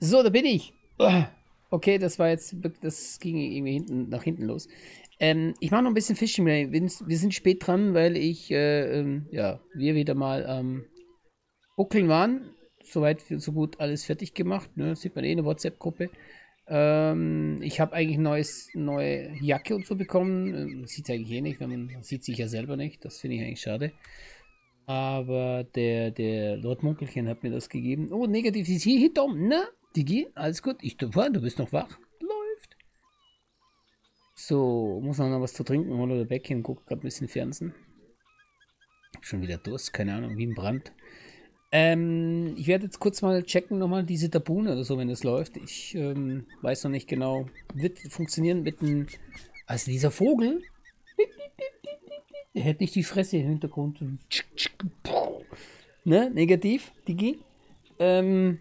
So, da bin ich. Okay, das war jetzt, das ging irgendwie hinten, nach hinten los. Ähm, ich mache noch ein bisschen Fishing. Wir sind spät dran, weil ich, äh, ähm, ja, wir wieder mal ähm, buckeln waren. Soweit, so gut alles fertig gemacht. Ne? Sieht man eh in der WhatsApp-Gruppe. Ähm, ich habe eigentlich neues, neue Jacke und so bekommen. Ähm, sieht eigentlich eh nicht, man sieht sich ja selber nicht. Das finde ich eigentlich schade. Aber der, der Lord Munkelchen hat mir das gegeben. Oh, negativ ist hier hinter. Na, Digi, alles gut. Ich, du, bist noch wach. Läuft. So, muss noch was zu trinken holen oder Bäckchen. Guckt gerade ein bisschen Fernsehen. Schon wieder Durst, keine Ahnung, wie ein Brand. Ähm, ich werde jetzt kurz mal checken, nochmal diese Tabune oder so, wenn es läuft. Ich ähm, weiß noch nicht genau. Wird funktionieren mit einem. Also dieser Vogel. Der hält nicht die Fresse im Hintergrund. Ne? Negativ, Digi. Ähm.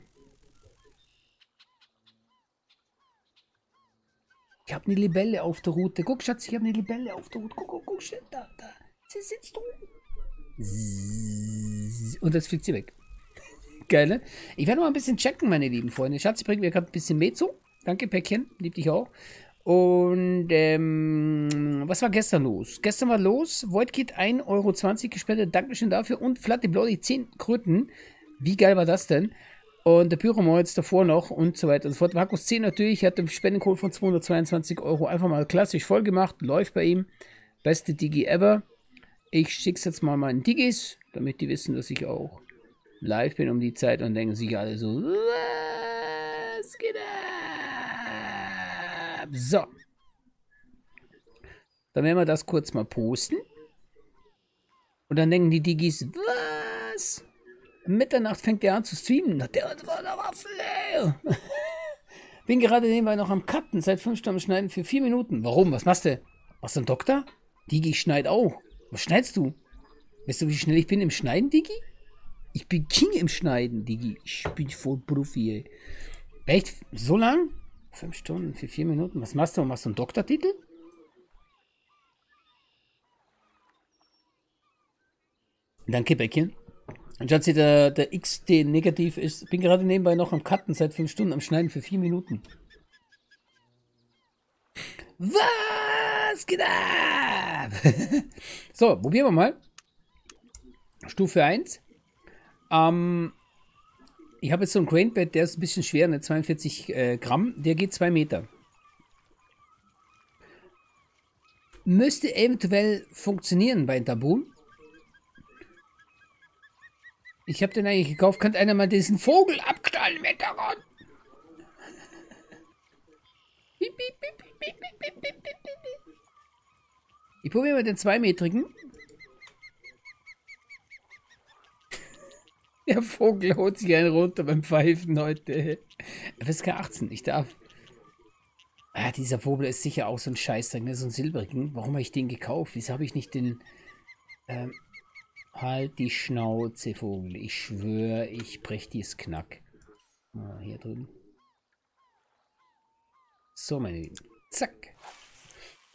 Ich habe eine Libelle auf der Route. Guck, Schatz, ich habe eine Libelle auf der Route. Guck, guck, guck, da, da. Sie sitzt oben. Und jetzt fliegt sie weg. Geil, ne? Ich werde mal ein bisschen checken, meine lieben Freunde. Schatz, ich bringe mir gerade ein bisschen Mezo. Danke, Päckchen. Lieb dich auch. Und ähm, was war gestern los? Gestern war los, Voidkit 1,20 Euro gespendet. Dankeschön dafür. Und Flatte Bloody 10 Kröten. Wie geil war das denn? Und der Pyromolz davor noch und so weiter und so fort. Markus 10 natürlich hat den Spendencode von 222 Euro einfach mal klassisch voll gemacht. Läuft bei ihm. Beste Digi ever. Ich schicke jetzt mal meinen Digis, damit die wissen, dass ich auch live bin um die Zeit und denken sich alle so, was geht ab? So. Dann werden wir das kurz mal posten. Und dann denken die Digis, was? Mitternacht fängt der an zu streamen. Der hat eine Waffe. Bin gerade nebenbei noch am Cutten, seit fünf Stunden schneiden für vier Minuten. Warum? Was machst du? Machst du einen Doktor? Digi schneit auch. Was schneidest du? Weißt du, wie schnell ich bin im Schneiden, Digi? Ich bin King im Schneiden, Digi. Ich bin voll Profi, ey. Echt? So lang? Fünf Stunden für vier Minuten? Was machst du? Machst du einen Doktortitel? Danke, Bäckchen. Schatzi, der, der XD negativ ist. Bin gerade nebenbei noch am Cutten seit fünf Stunden am Schneiden für vier Minuten. Was geht ab? so, probieren wir mal. Stufe 1. Ähm, ich habe jetzt so ein Cranebed, der ist ein bisschen schwer, ne? 42 äh, Gramm. Der geht 2 Meter. Müsste eventuell funktionieren bei Tabu. Ich habe den eigentlich gekauft. Kann einer mal diesen Vogel abknallen, Wettergott? Ich probiere mal den zweimetrigen. Der Vogel holt sich einen runter beim Pfeifen heute. FSK 18, ich darf. Ah, dieser Vogel ist sicher auch so ein Scheißdreck, ne? so ein silbrigen. Warum habe ich den gekauft? Wieso habe ich nicht den... Ähm, halt die Schnauze, Vogel. Ich schwöre, ich brech dieses Knack. Mal hier drüben. So, meine Lieben. Zack.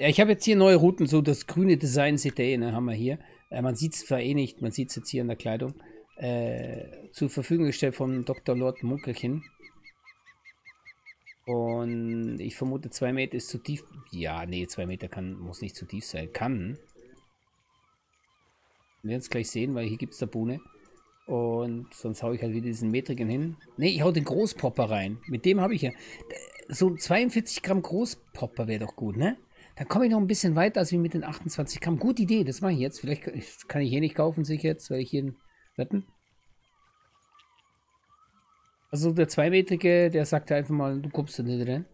Ja, ich habe jetzt hier neue Routen, so das grüne Design seht ihr, ne, haben wir hier. Äh, man sieht es zwar eh nicht, man sieht es jetzt hier in der Kleidung. Äh, zur Verfügung gestellt von Dr. Lord Munkelchen. Und ich vermute, 2 Meter ist zu tief. Ja, nee, 2 Meter kann, muss nicht zu tief sein. Kann. Wir werden es gleich sehen, weil hier gibt es da Bohne. Und sonst haue ich halt wieder diesen Metrigen hin. Ne, ich hau den Großpopper rein. Mit dem habe ich ja. So 42 Gramm Großpopper wäre doch gut, ne? Dann komme ich noch ein bisschen weiter als wie mit den 28 Gramm. Gute Idee, das mache ich jetzt. Vielleicht kann ich hier nicht kaufen, sich jetzt, weil ich hier wetten. Also der Zweimetrige, der sagt einfach mal, du kommst da nicht rein.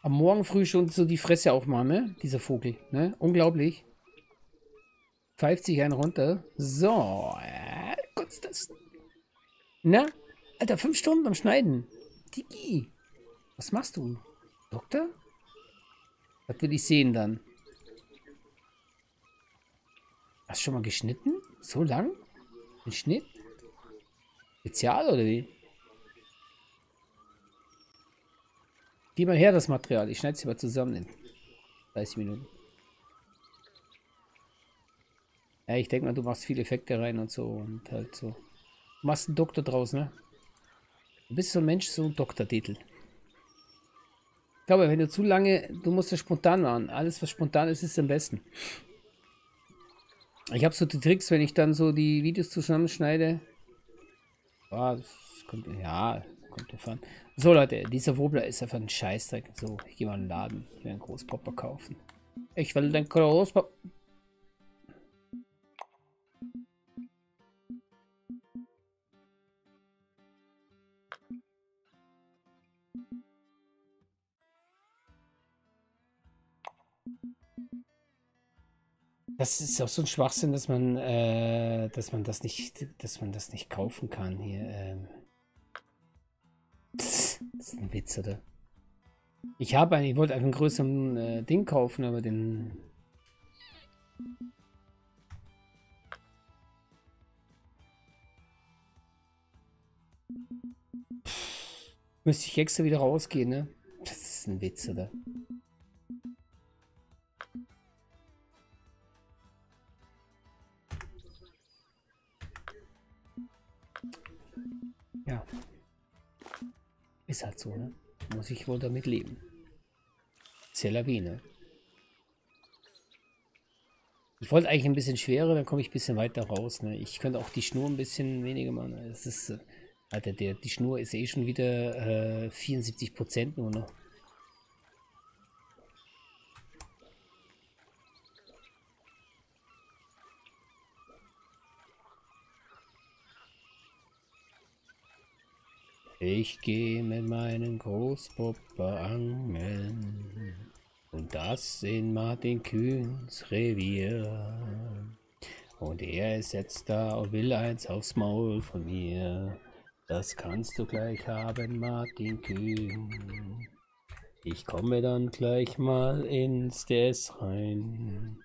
Am Morgen früh schon so die Fresse aufmachen, ne? Dieser Vogel, ne? Unglaublich. Pfeift sich einen runter. So, äh, kurz das. Na? Alter, fünf Stunden am Schneiden. Digi. Was machst du? Doktor? Was will ich sehen dann? Hast du schon mal geschnitten? So lang? Ein Schnitt? Spezial oder wie? Die mal her, das Material. Ich schneide es mal zusammen in 30 Minuten. Ja, ich denke mal, du machst viele Effekte rein und so und halt so. Machst einen Doktor draus, ne? Du bist so ein Mensch, so ein Doktortitel. Ich glaube, wenn du zu lange, du musst das spontan machen. Alles, was spontan ist, ist am besten. Ich habe so die Tricks, wenn ich dann so die Videos zusammenschneide. Oh, das kommt, ja, kommt davon. So, Leute, dieser Wobler ist einfach ein Scheißdreck. So, ich gehe mal in den Laden. Ich will einen Großpopper kaufen. Ich will den Großpopper... Das ist auch so ein Schwachsinn, dass man, äh, dass man das nicht, dass man das nicht kaufen kann hier. Ähm. Das ist ein Witz, oder? Ich habe einen, ich wollte einen größeren äh, Ding kaufen, aber den. Müsste ich extra wieder rausgehen, ne? Das ist ein Witz, oder? Ja. Ist halt so, ne? Muss ich wohl damit leben. Ne? Ich wollte eigentlich ein bisschen schwerer, dann komme ich ein bisschen weiter raus. Ne? Ich könnte auch die Schnur ein bisschen weniger machen. Es ist, äh, Alter, der, die Schnur ist eh schon wieder äh, 74% nur noch. Ich gehe mit meinem Großpapa angeln. Und das in Martin Kühns Revier. Und er ist jetzt da und will eins aufs Maul von mir. Das kannst du gleich haben, Martin Kühn. Ich komme dann gleich mal ins DS rein.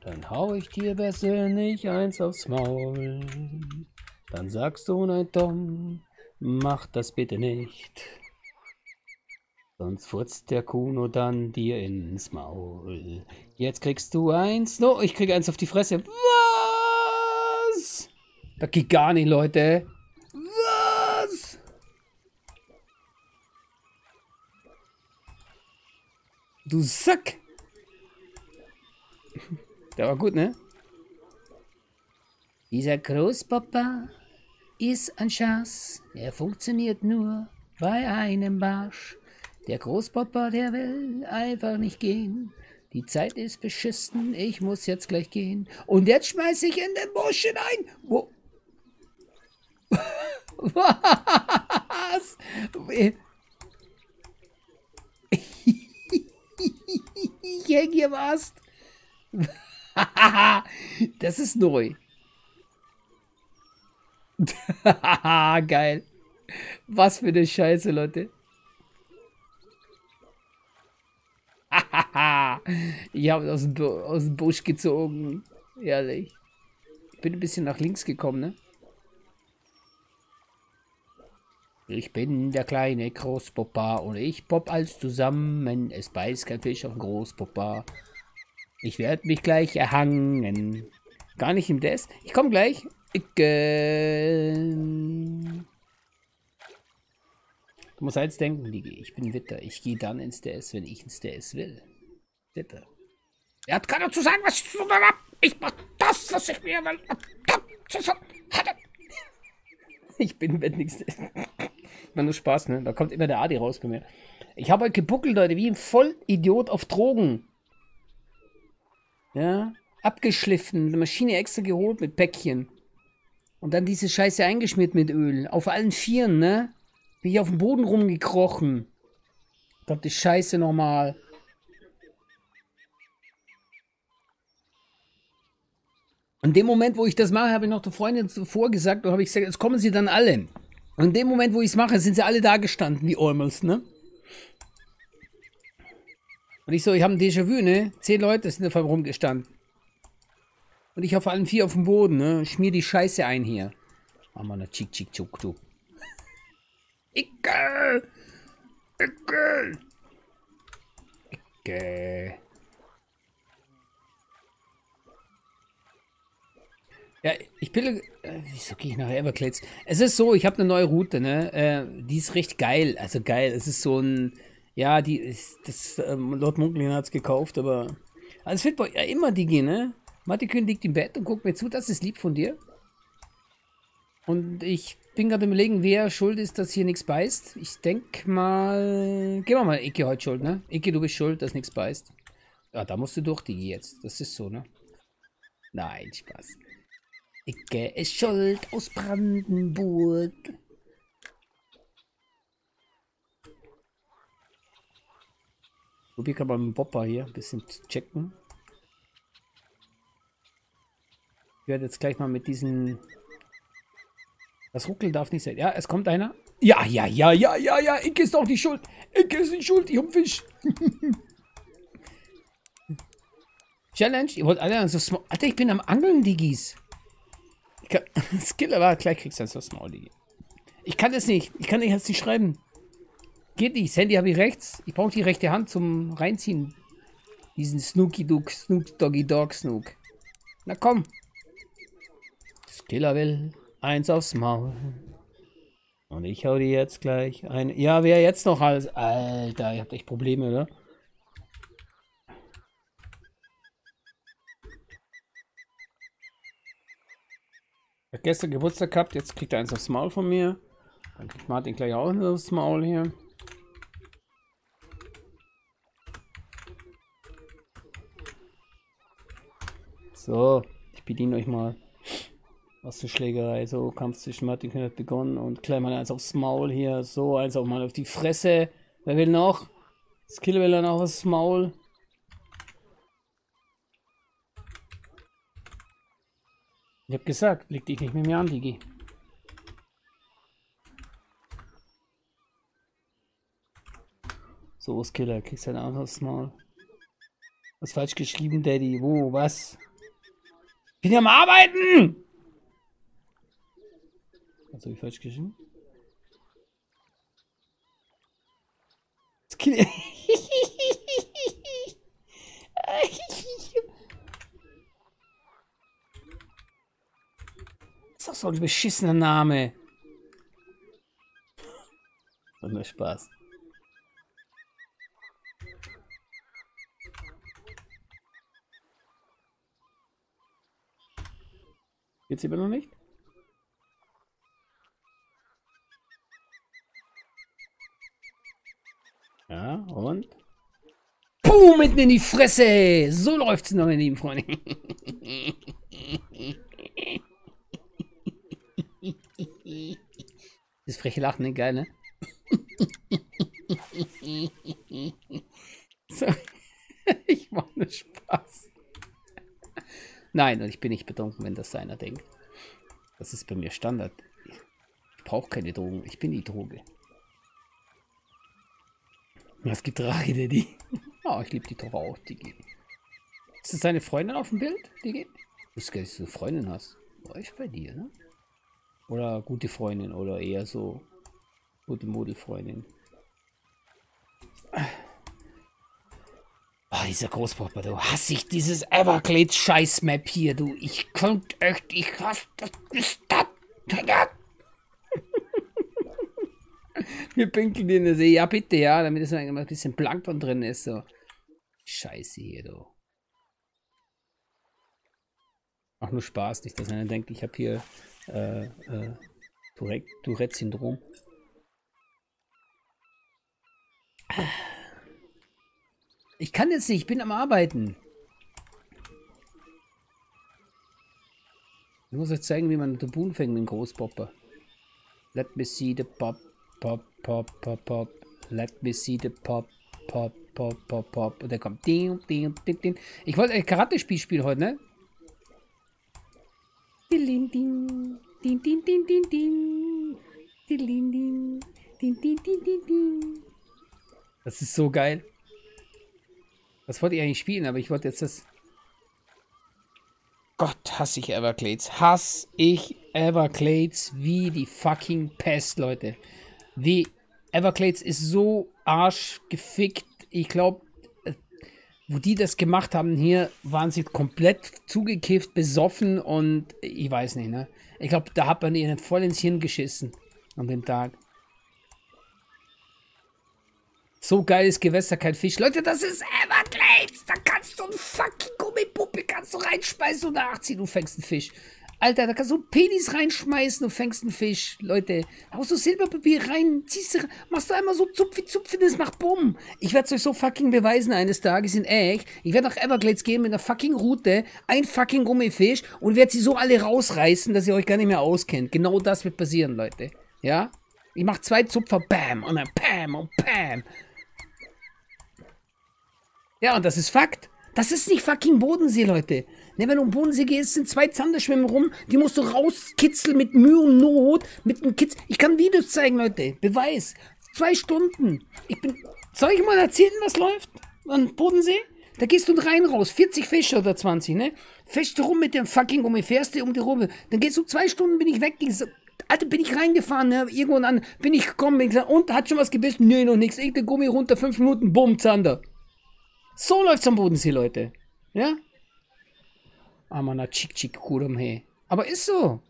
Dann hau ich dir persönlich eins aufs Maul. Dann sagst du, nein, Tom, Mach das bitte nicht. Sonst furzt der Kuno dann dir ins Maul. Jetzt kriegst du eins. No, ich krieg eins auf die Fresse. Was? Das geht gar nicht, Leute. Was? Du Sack. Der war gut, ne? Dieser Großpapa ist ein Schatz, er funktioniert nur bei einem Barsch. Der Großpapa, der will einfach nicht gehen. Die Zeit ist beschissen, ich muss jetzt gleich gehen. Und jetzt schmeiß ich in den Busch hinein. Wo? Was? ich häng hier was. das ist neu. Geil. Was für eine Scheiße, Leute. ich habe aus, dem, aus dem Busch gezogen. Ehrlich. Ich bin ein bisschen nach links gekommen, ne? Ich bin der kleine Großpapa und ich pop alles zusammen. Es beißt kein Fisch auf Großpapa. Ich werde mich gleich erhangen. Gar nicht im Des. Ich komme gleich. Du musst eins denken, Digi. Ich bin Witter. Ich gehe dann ins DS, wenn ich ins DS will. Witter. Er hat keiner zu sagen, was ich zu tun habe. Ich mach das, was ich mir will. Ich bin wenn nichts. Immer nur Spaß, ne? Da kommt immer der Adi raus bei mir. Ich habe heute gebuckelt, Leute, wie ein Vollidiot auf Drogen. Ja, abgeschliffen, eine Maschine extra geholt mit Päckchen. Und dann diese Scheiße eingeschmiert mit Öl. Auf allen Vieren, ne? Bin ich auf dem Boden rumgekrochen. Ich glaub, die Scheiße nochmal. In dem Moment, wo ich das mache, habe ich noch der Freundin zuvor gesagt, da habe ich gesagt, jetzt kommen sie dann alle. Und in dem Moment, wo ich es mache, sind sie alle da gestanden, die Eumels, ne? Und ich so, ich habe ein Déjà-vu, ne? Zehn Leute sind einmal rumgestanden. Und ich auf allen vier auf dem Boden, ne? Schmier die Scheiße ein hier. Mach mal eine Chick Chick Chuk du. Ickel! Ickel! Okay. Ja, ich bin. Äh, wieso gehe ich nach Everglades? Es ist so, ich habe eine neue Route, ne? Äh, die ist recht geil. Also geil. Es ist so ein. Ja, die ist. Das, ähm, Lord Munklin hat es gekauft, aber. Also es wird bei ja, immer Digi, ne? Martin liegt im Bett und guckt mir zu. Das ist lieb von dir. Und ich bin gerade überlegen, wer schuld ist, dass hier nichts beißt. Ich denke mal. Gehen wir mal Icke heute schuld, ne? Icke, du bist schuld, dass nichts beißt. Ja, da musst du durch, Digi, jetzt. Das ist so, ne? Nein, Spaß. Icke ist schuld aus Brandenburg. Probier gerade mal mit dem Bopper hier ein bisschen checken. Ich werde jetzt gleich mal mit diesen... Das Ruckeln darf nicht sein. Ja, es kommt einer. Ja, ja, ja, ja, ja, ja. Icke ist doch nicht schuld. Icke ist nicht schuld. Ich hab Fisch. Challenge. Ihr wollt alle so small. Alter, ich bin am Angeln, Digis. Kann, Skill, aber gleich kriegst du dann so small, Digi. Ich kann das nicht. Ich kann jetzt nicht schreiben. Geht nicht. Das Handy habe ich rechts. Ich brauche die rechte Hand zum Reinziehen. Diesen Snooky Duck, Snook Doggy Dog Snook. Na komm. Skiller will eins aufs Maul. Und ich hau dir jetzt gleich ein. Ja, wer jetzt noch alles. Alter, ihr habt echt Probleme, oder? Ich gestern Geburtstag gehabt, jetzt kriegt er eins aufs Maul von mir. Dann kriegt Martin gleich auch eins aufs Maul hier. So, ich bediene euch mal. Was zur Schlägerei. So, Kampf zwischen Martin hat begonnen und gleich mal eins aufs Maul hier. So, eins auch mal auf die Fresse. Wer will noch? Skill will auch aufs Maul. Ich hab gesagt, leg dich nicht mit mir an, Digi. So, Skiller, kriegst du ein aufs Maul. Was falsch geschrieben, Daddy? Wo? Was? bin am Arbeiten! Was habe ich falsch geschrieben? Das Kind Das ist so ein beschissener Name. Und nur Spaß. Jetzt immer noch nicht? Ja, und? Puh, mitten in die Fresse! So läuft's noch, meine lieben Freunde. Das freche Lachen, ne? Geil, ne? so. Ich mache Spaß. Nein, und ich bin nicht betrunken, wenn das einer denkt. Das ist bei mir Standard. Ich brauche keine Drogen. Ich bin die Droge. Was gibt Rage, Daddy? Oh, ich liebe die doch auch, Digi. Ist das deine Freundin auf dem Bild, Digi? Du gar nicht, dass du eine Freundin hast. War ich bei dir, ne? Oder gute Freundin oder eher so gute Modelfreundin. Oh, dieser Großpapa, du hasse ich dieses Everglades-Scheiß-Map hier, du. Ich könnte echt, ich hasse das. Wir pinkeln in den See. Ja, bitte, ja, damit es ein bisschen Plankton drin ist. So. Scheiße hier, du. Ach, nur Spaß, nicht, dass einer denkt, ich habe hier äh, äh, Tourette-Syndrom. Ich kann jetzt nicht, ich bin am Arbeiten. Ich muss euch zeigen, wie man Boon fängt mit dem Großpopper. Let me see the pop, pop, pop, pop, pop. Let me see the pop, pop, pop, pop, pop. Und der kommt. Ding, ding, ding, ding. Ich wollte ein Karate-Spiel spielen heute, ne? Ding, ding, ding, ding, ding, ding, ding. Das ist so geil. Das wollte ich eigentlich spielen, aber ich wollte jetzt das... Gott, hasse ich Everglades. Hasse ich Everglades wie die fucking Pest, Leute. Wie Everglades ist so arschgefickt. Ich glaube, wo die das gemacht haben, hier waren sie komplett zugekifft, besoffen und ich weiß nicht, ne? Ich glaube, da hat man ihnen voll ins Hirn geschissen an dem Tag. So geiles Gewässer, kein Fisch. Leute, das ist Everglades. Da kannst du ein fucking Gummipuppe kannst du reinschmeißen und nachziehen, du fängst einen Fisch. Alter, da kannst du Penis reinschmeißen und fängst einen Fisch. Leute, haust du Silberpapier rein, ziehst du, machst du einmal so Zupfi Zupfi, das macht Bumm. Ich werde es euch so fucking beweisen eines Tages in echt. Ich werde nach Everglades gehen mit einer fucking Route, ein fucking Gummifisch und werde sie so alle rausreißen, dass ihr euch gar nicht mehr auskennt. Genau das wird passieren, Leute. Ja? Ich mach zwei Zupfer, bam, und dann bam und bam. Ja, und das ist Fakt. Das ist nicht fucking Bodensee, Leute. Ne, wenn du um Bodensee gehst, sind zwei Zanderschwimmen rum, die musst du rauskitzeln mit Mühe und Not, mit einem Kitzel. Ich kann Videos zeigen, Leute. Beweis. Zwei Stunden. Ich bin. Soll ich mal erzählen, was läuft an Bodensee? Da gehst du rein raus, 40 Fische oder 20, ne? Fährst du rum mit dem fucking Gummi, fährst du um die Rum. Dann gehst du zwei Stunden, bin ich weg. Alter, bin ich reingefahren, ne? Irgendwo an, bin ich gekommen, bin ich gesagt, und hat schon was gebissen? Nee, noch nichts. Ich Gummi runter, fünf Minuten, bumm, Zander. So läuft's am Bodensee, Leute. Ja? Amana Chick Chick Kurum. Aber ist so.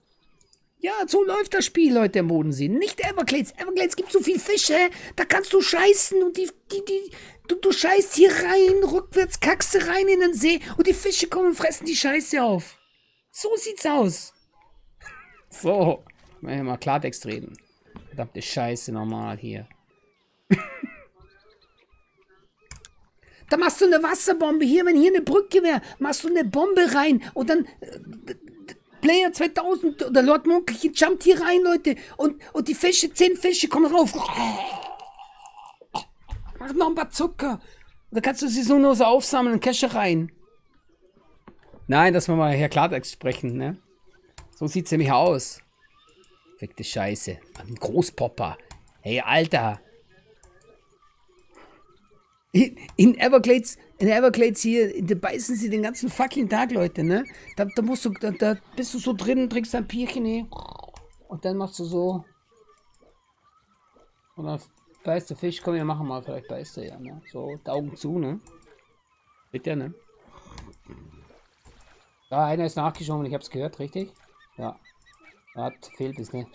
Ja, so läuft das Spiel, Leute, am Bodensee. Nicht Everglades. Everglades gibt so viel Fische, da kannst du scheißen und die, die, die, du, du scheißt hier rein, rückwärts kackst rein in den See und die Fische kommen und fressen die Scheiße auf. So sieht's aus. So, mal Klartext reden. Verdammte Scheiße normal hier. Da machst du eine Wasserbombe. Hier, wenn hier eine Brücke wäre, machst du eine Bombe rein und dann äh, Player 2000 oder Lord Monkelchen jumpt hier rein, Leute. Und, und die Fische, zehn Fische kommen rauf. Mach noch ein paar Zucker. Da kannst du sie so nur so aufsammeln Kesche rein. Nein, dass wir mal Herr Klartext sprechen, ne? So sieht's nämlich aus. Fickte Scheiße. Ein Großpopper. Hey, Alter. In Everglades, in Everglades hier, da beißen sie den ganzen fucking Tag, Leute, ne? Da, da musst du, da, da bist du so drin, trinkst ein Bierchen, ne? Und dann machst du so. Und dann beißt der Fisch, komm, wir machen mal, vielleicht beißt er ja, ne? So, Augen zu, ne? Bitte, ne? Da, einer ist nachgeschoben, ich hab's gehört, richtig? Ja. Hat, fehlt es, ne?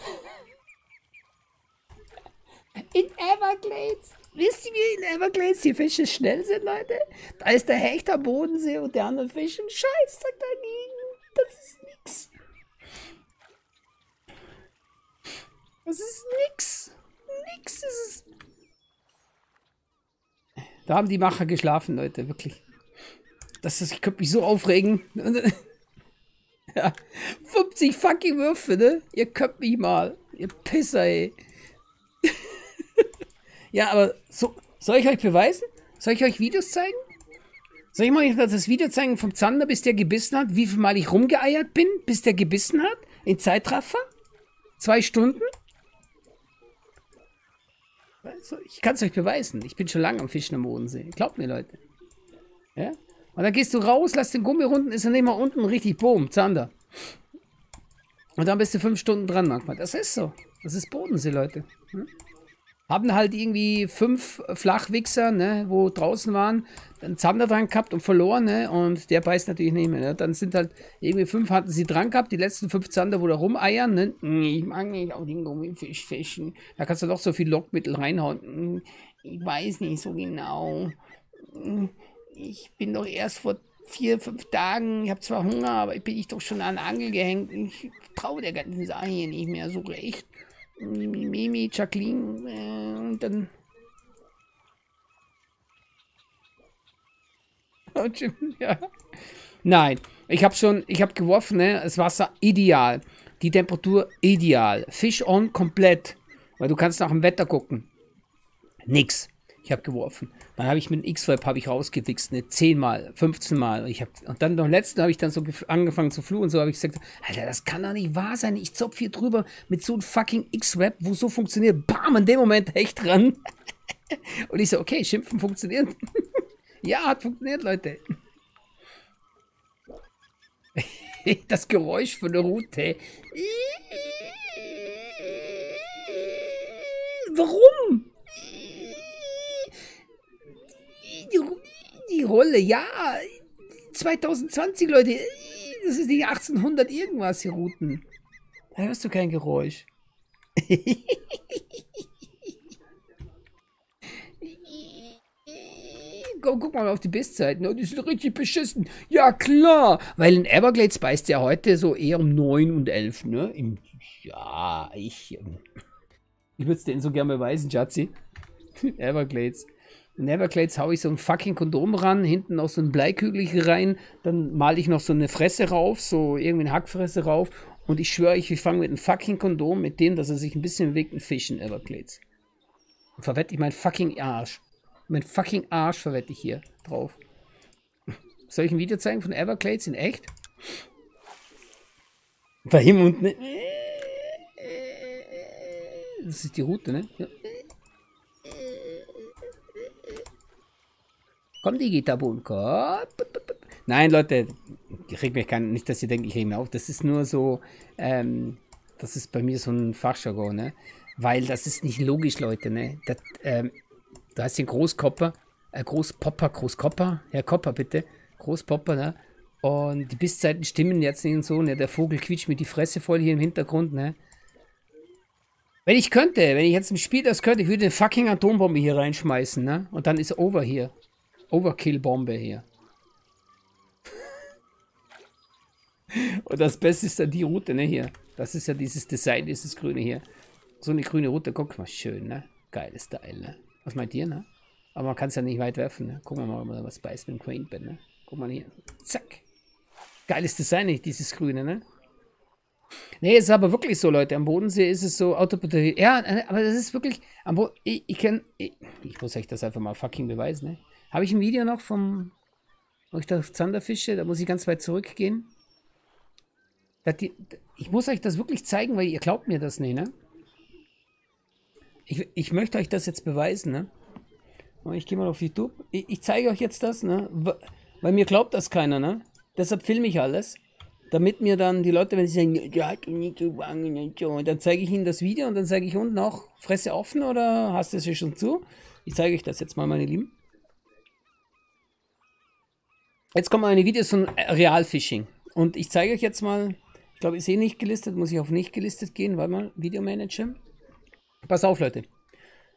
In Everglades. Wisst ihr, wie in Everglades die Fische schnell sind, Leute? Da ist der Hecht am Bodensee und der andere Fisch im Scheißdreck dagegen. Das ist nix. Das ist nix. Nix ist es. Da haben die Macher geschlafen, Leute, wirklich. Das ist, ich könnte mich so aufregen. ja, 50 fucking Würfe, ne? Ihr könnt mich mal. Ihr Pisser, ey. Ja, aber so, soll ich euch beweisen? Soll ich euch Videos zeigen? Soll ich mal das Video zeigen vom Zander, bis der gebissen hat? Wie viel Mal ich rumgeeiert bin, bis der gebissen hat? In Zeitraffer? Zwei Stunden? Also, ich kann es euch beweisen. Ich bin schon lange am Fischen am Bodensee. Glaubt mir, Leute. Ja? Und dann gehst du raus, lass den Gummi runden, ist dann immer unten richtig boom, Zander. Und dann bist du fünf Stunden dran manchmal. Das ist so. Das ist Bodensee, Leute. Hm? Haben halt irgendwie fünf Flachwichser, ne, wo draußen waren, einen Zander dran gehabt und verloren, ne, und der beißt natürlich nicht mehr, ne. Dann sind halt irgendwie fünf hatten sie dran gehabt, die letzten fünf Zander, wo da rumeiern, ne. Ich mag nicht auf den Gummifisch fischen. Da kannst du doch so viel Lockmittel reinhauen. Ich weiß nicht so genau. Ich bin doch erst vor vier, fünf Tagen, ich habe zwar Hunger, aber ich bin ich doch schon an Angel gehängt. Ich traue der ganzen Sache hier nicht mehr so recht. Mimi, Jacqueline äh, und dann. Oh, ja. Nein, ich habe schon, ich habe geworfen, ne? Das Wasser ideal. Die Temperatur ideal. Fish on komplett. Weil du kannst nach dem Wetter gucken. Nix. Ich habe geworfen. Dann habe ich mit dem X-Web habe ich rausgewichst, ne, 10 mal, 15 Mal. Ich hab, und dann beim letzten habe ich dann so angefangen zu fluchen und so habe ich gesagt, Alter, das kann doch nicht wahr sein. Ich zopf hier drüber mit so einem fucking X-Web, wo so funktioniert. Bam, in dem Moment echt dran. und ich so, okay, Schimpfen funktioniert. ja, hat funktioniert, Leute. das Geräusch von der Route. Warum? Die, Rolle. Ja, 2020, Leute. Das ist nicht 1800 irgendwas, hier Routen. Da hörst du kein Geräusch. Komm, guck mal auf die Bestzeiten. Oh, die sind richtig beschissen. Ja, klar. Weil in Everglades beißt ja heute so eher um 9 und 11, ne? Im, ja, ich. Ich würde es denen so gerne beweisen, Schatzi. Everglades. In Everglades haue ich so ein fucking Kondom ran, hinten noch so ein Bleikügelchen rein, dann male ich noch so eine Fresse rauf, so irgendwie eine Hackfresse rauf und ich schwöre ich, ich fange mit einem fucking Kondom, mit dem, dass er sich ein bisschen bewegt, ein Fisch in Everglades. Verwette ich meinen fucking Arsch. Mein fucking Arsch verwette ich hier drauf. Soll ich ein Video zeigen von Everglades in echt? Bei ihm unten. Das ist die Route, ne? Ja. Komm, Digitabun, komm. Nein, Leute, ich reg mich kein, nicht, dass ihr denkt, ich reg mir auf. Das ist nur so, ähm, das ist bei mir so ein Fachjargon, ne? Weil das ist nicht logisch, Leute, ne? Das, ähm, da ist den Großkopper, äh, Großpopper, Großkopper, Herr Kopper bitte, Großpopper, ne? Und die Bisszeiten stimmen jetzt nicht und so, ne? Der Vogel quietscht mir die Fresse voll hier im Hintergrund, ne? Wenn ich könnte, wenn ich jetzt im Spiel das könnte, ich würde eine fucking Atombombe hier reinschmeißen, ne? Und dann ist over hier. Overkill-Bombe hier. und das Beste ist dann die Route, ne? Hier. Das ist ja dieses Design, dieses Grüne hier. So eine grüne Route, guck mal, schön, ne? Geiles Teil, ne? Was meint ihr, ne? Aber man kann es ja nicht weit werfen, ne? Gucken wir mal, ob man was beißt mit dem bin, ne? Guck mal hier. Zack. Geiles Design, nicht dieses Grüne, ne? Nee, ist aber wirklich so, Leute. Am Bodensee ist es so Autobatterie. Ja, äh, aber das ist wirklich. Am Bo ich, ich kann. Ich, ich, muss euch das einfach mal fucking beweisen, ne? Habe ich ein Video noch vom. Ich da Zander fische? Da muss ich ganz weit zurückgehen. Die, ich muss euch das wirklich zeigen, weil ihr glaubt mir das nicht, ne? Ich, ich möchte euch das jetzt beweisen, ne? Ich gehe mal auf YouTube. Ich, ich zeige euch jetzt das, ne? Weil mir glaubt das keiner, ne? Deshalb filme ich alles. Damit mir dann die Leute, wenn sie sagen, ja, und so, dann zeige ich ihnen das Video und dann sage ich unten auch, Fresse offen oder hast du es schon zu? Ich zeige euch das jetzt mal, meine Lieben. Jetzt kommen meine Videos von Realfishing. Und ich zeige euch jetzt mal, ich glaube, ich sehe nicht gelistet, muss ich auf nicht gelistet gehen, warte mal, Videomanager. Pass auf, Leute.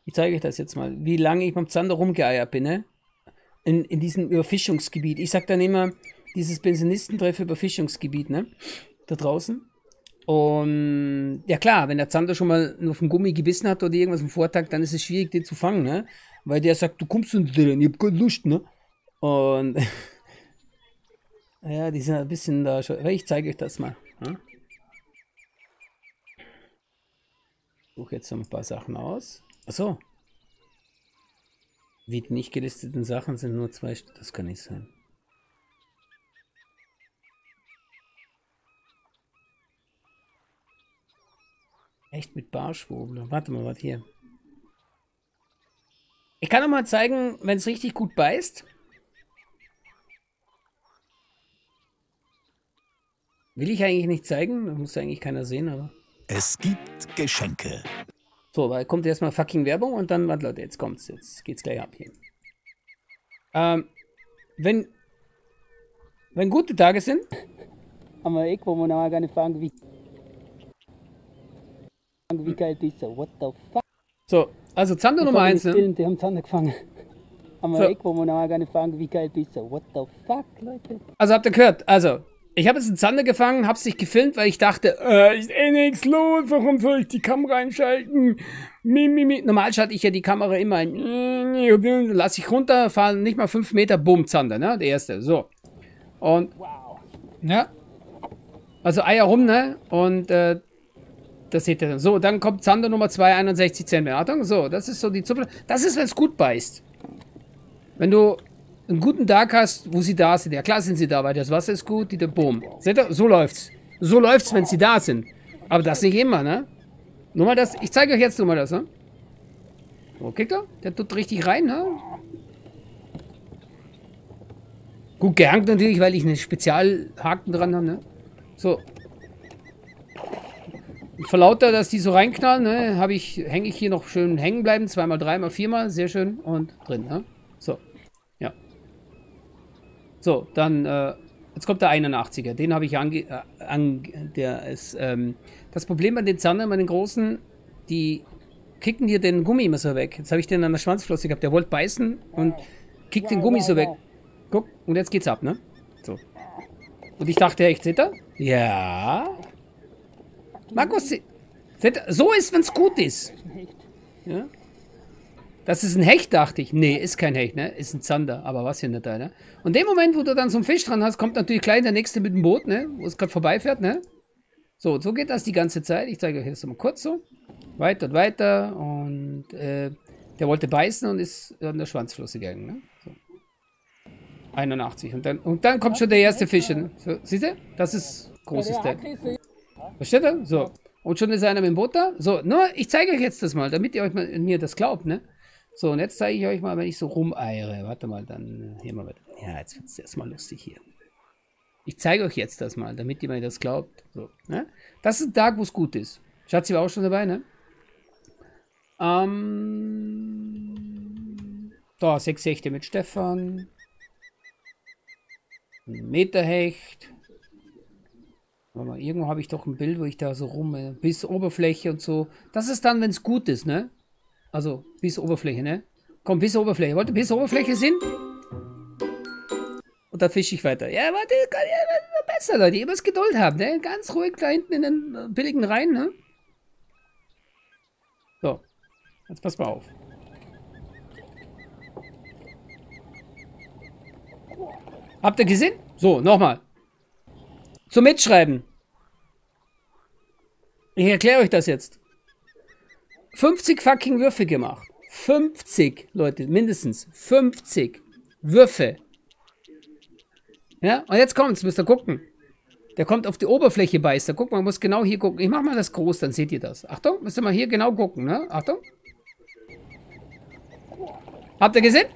Ich zeige euch das jetzt mal, wie lange ich beim Zander rumgeeiert bin, ne? In, in diesem Überfischungsgebiet. Ich sage dann immer, dieses Pensionistentreff Überfischungsgebiet, ne? Da draußen. Und ja klar, wenn der Zander schon mal auf dem Gummi gebissen hat oder irgendwas im Vortag, dann ist es schwierig, den zu fangen, ne? Weil der sagt, du kommst nicht drin, ich hab keine Lust, ne? Und ja, die sind ein bisschen da schon. Ich zeige euch das mal. Ne? suche jetzt ein paar Sachen aus. Achso. Die nicht gelisteten Sachen sind nur zwei. Das kann nicht sein. Echt mit Barschwobler. Warte mal, warte hier. Ich kann noch mal zeigen, wenn es richtig gut beißt. Will ich eigentlich nicht zeigen. Das muss eigentlich keiner sehen, aber. Es gibt Geschenke. So, weil kommt erstmal fucking Werbung und dann, warte Leute, jetzt kommt's, jetzt geht's gleich ab hier. Ähm, wenn, wenn gute Tage sind, haben wir irgendwo mal noch gar nicht fragen, wie, wie geil ist so, what the fuck? So, also Zander Nummer 1, ne? Die haben Zander gefangen. Haben wir so. irgendwo mal noch gar nicht fragen, wie geil ist so, what the fuck, Leute? Also habt ihr gehört, also, ich habe jetzt einen Zander gefangen, hab's nicht gefilmt, weil ich dachte, äh, ist eh nichts los, warum soll ich die Kamera einschalten? Mi, mi, mi. Normal schalte ich ja die Kamera immer ein. Lass ich runter, fahre nicht mal fünf Meter, bumm, Zander, ne? Der erste, so. Und, ja. Also Eier rum, ne? Und, äh, das seht ihr dann. So, dann kommt Zander Nummer 2, 61 cm. Achtung, so, das ist so die Zupfe. Das ist, wenn es gut beißt. Wenn du einen guten Tag hast, wo sie da sind. Ja, klar sind sie da, weil das Wasser ist gut, die, boom. Seht ihr? So läuft's. So läuft's, wenn sie da sind. Aber das nicht immer, ne? Nur mal das. Ich zeige euch jetzt nur mal das, ne? So, kriegt er? Der tut richtig rein, ne? Gut gehangt natürlich, weil ich einen Spezialhaken dran habe, ne? So. Vor lauter, dass die so reinknallen, ne, habe ich, hänge ich hier noch schön hängen bleiben. Zweimal, dreimal, viermal. Sehr schön. Und drin, ne? So. Dann, äh, jetzt kommt der 81er. Den habe ich ange... Äh, an, der ist, ähm, das Problem an den Zander, meinen großen, die kicken dir den Gummi immer so weg. Jetzt habe ich den an der Schwanzflosse gehabt. Der wollte beißen und kickt den Gummi so weg. Guck, und jetzt geht's ab, ne? So. Und ich dachte echt, seht ihr? Ja. Markus, seht so ist, wenn's gut ist. Ja. Das ist ein Hecht, dachte ich. Nee, ist kein Hecht, ne? Ist ein Zander, aber was hier nicht ne? Und dem Moment, wo du dann so einen Fisch dran hast, kommt natürlich gleich der nächste mit dem Boot, ne? Wo es gerade vorbeifährt, ne? So, so geht das die ganze Zeit. Ich zeige euch das mal kurz so. Weiter und weiter. Und äh, der wollte beißen und ist an der Schwanzflosse gegangen, ne? So. 81. Und dann, und dann kommt schon der erste Fisch. Ne? So, siehst du? Das ist großes Teil. Versteht ihr? So. Und schon ist einer mit dem Boot da. So, nur, ich zeige euch jetzt das mal, damit ihr euch mal, mir das glaubt, ne? So, und jetzt zeige ich euch mal, wenn ich so rumeiere. Warte mal, dann hier mal. Ja, jetzt wird es erstmal lustig hier. Ich zeige euch jetzt das mal, damit ihr mir das glaubt. So, ne? Das ist ein Tag, wo es gut ist. Schatzi war auch schon dabei, ne? Ähm, da, sechs Hechte mit Stefan. Ein Meterhecht. Mal, irgendwo habe ich doch ein Bild, wo ich da so rum, äh, bis Oberfläche und so. Das ist dann, wenn es gut ist, ne? Also bis Oberfläche, ne? Komm, bis Oberfläche. Wollt ihr bis Oberfläche sind? Und dann fische ich weiter. Ja, warte, ja, besser, Leute. Ihr müsst Geduld haben, ne? Ganz ruhig da hinten in den billigen Reihen, ne? So. Jetzt pass mal auf. Habt ihr gesehen? So, nochmal. Zum Mitschreiben. Ich erkläre euch das jetzt. 50 fucking Würfe gemacht. 50, Leute, mindestens. 50 Würfe. Ja, und jetzt kommt's, müsst ihr gucken. Der kommt auf die Oberfläche beißt. Guck mal, man muss genau hier gucken. Ich mach mal das groß, dann seht ihr das. Achtung, müsst ihr mal hier genau gucken, ne? Achtung. Habt ihr gesehen?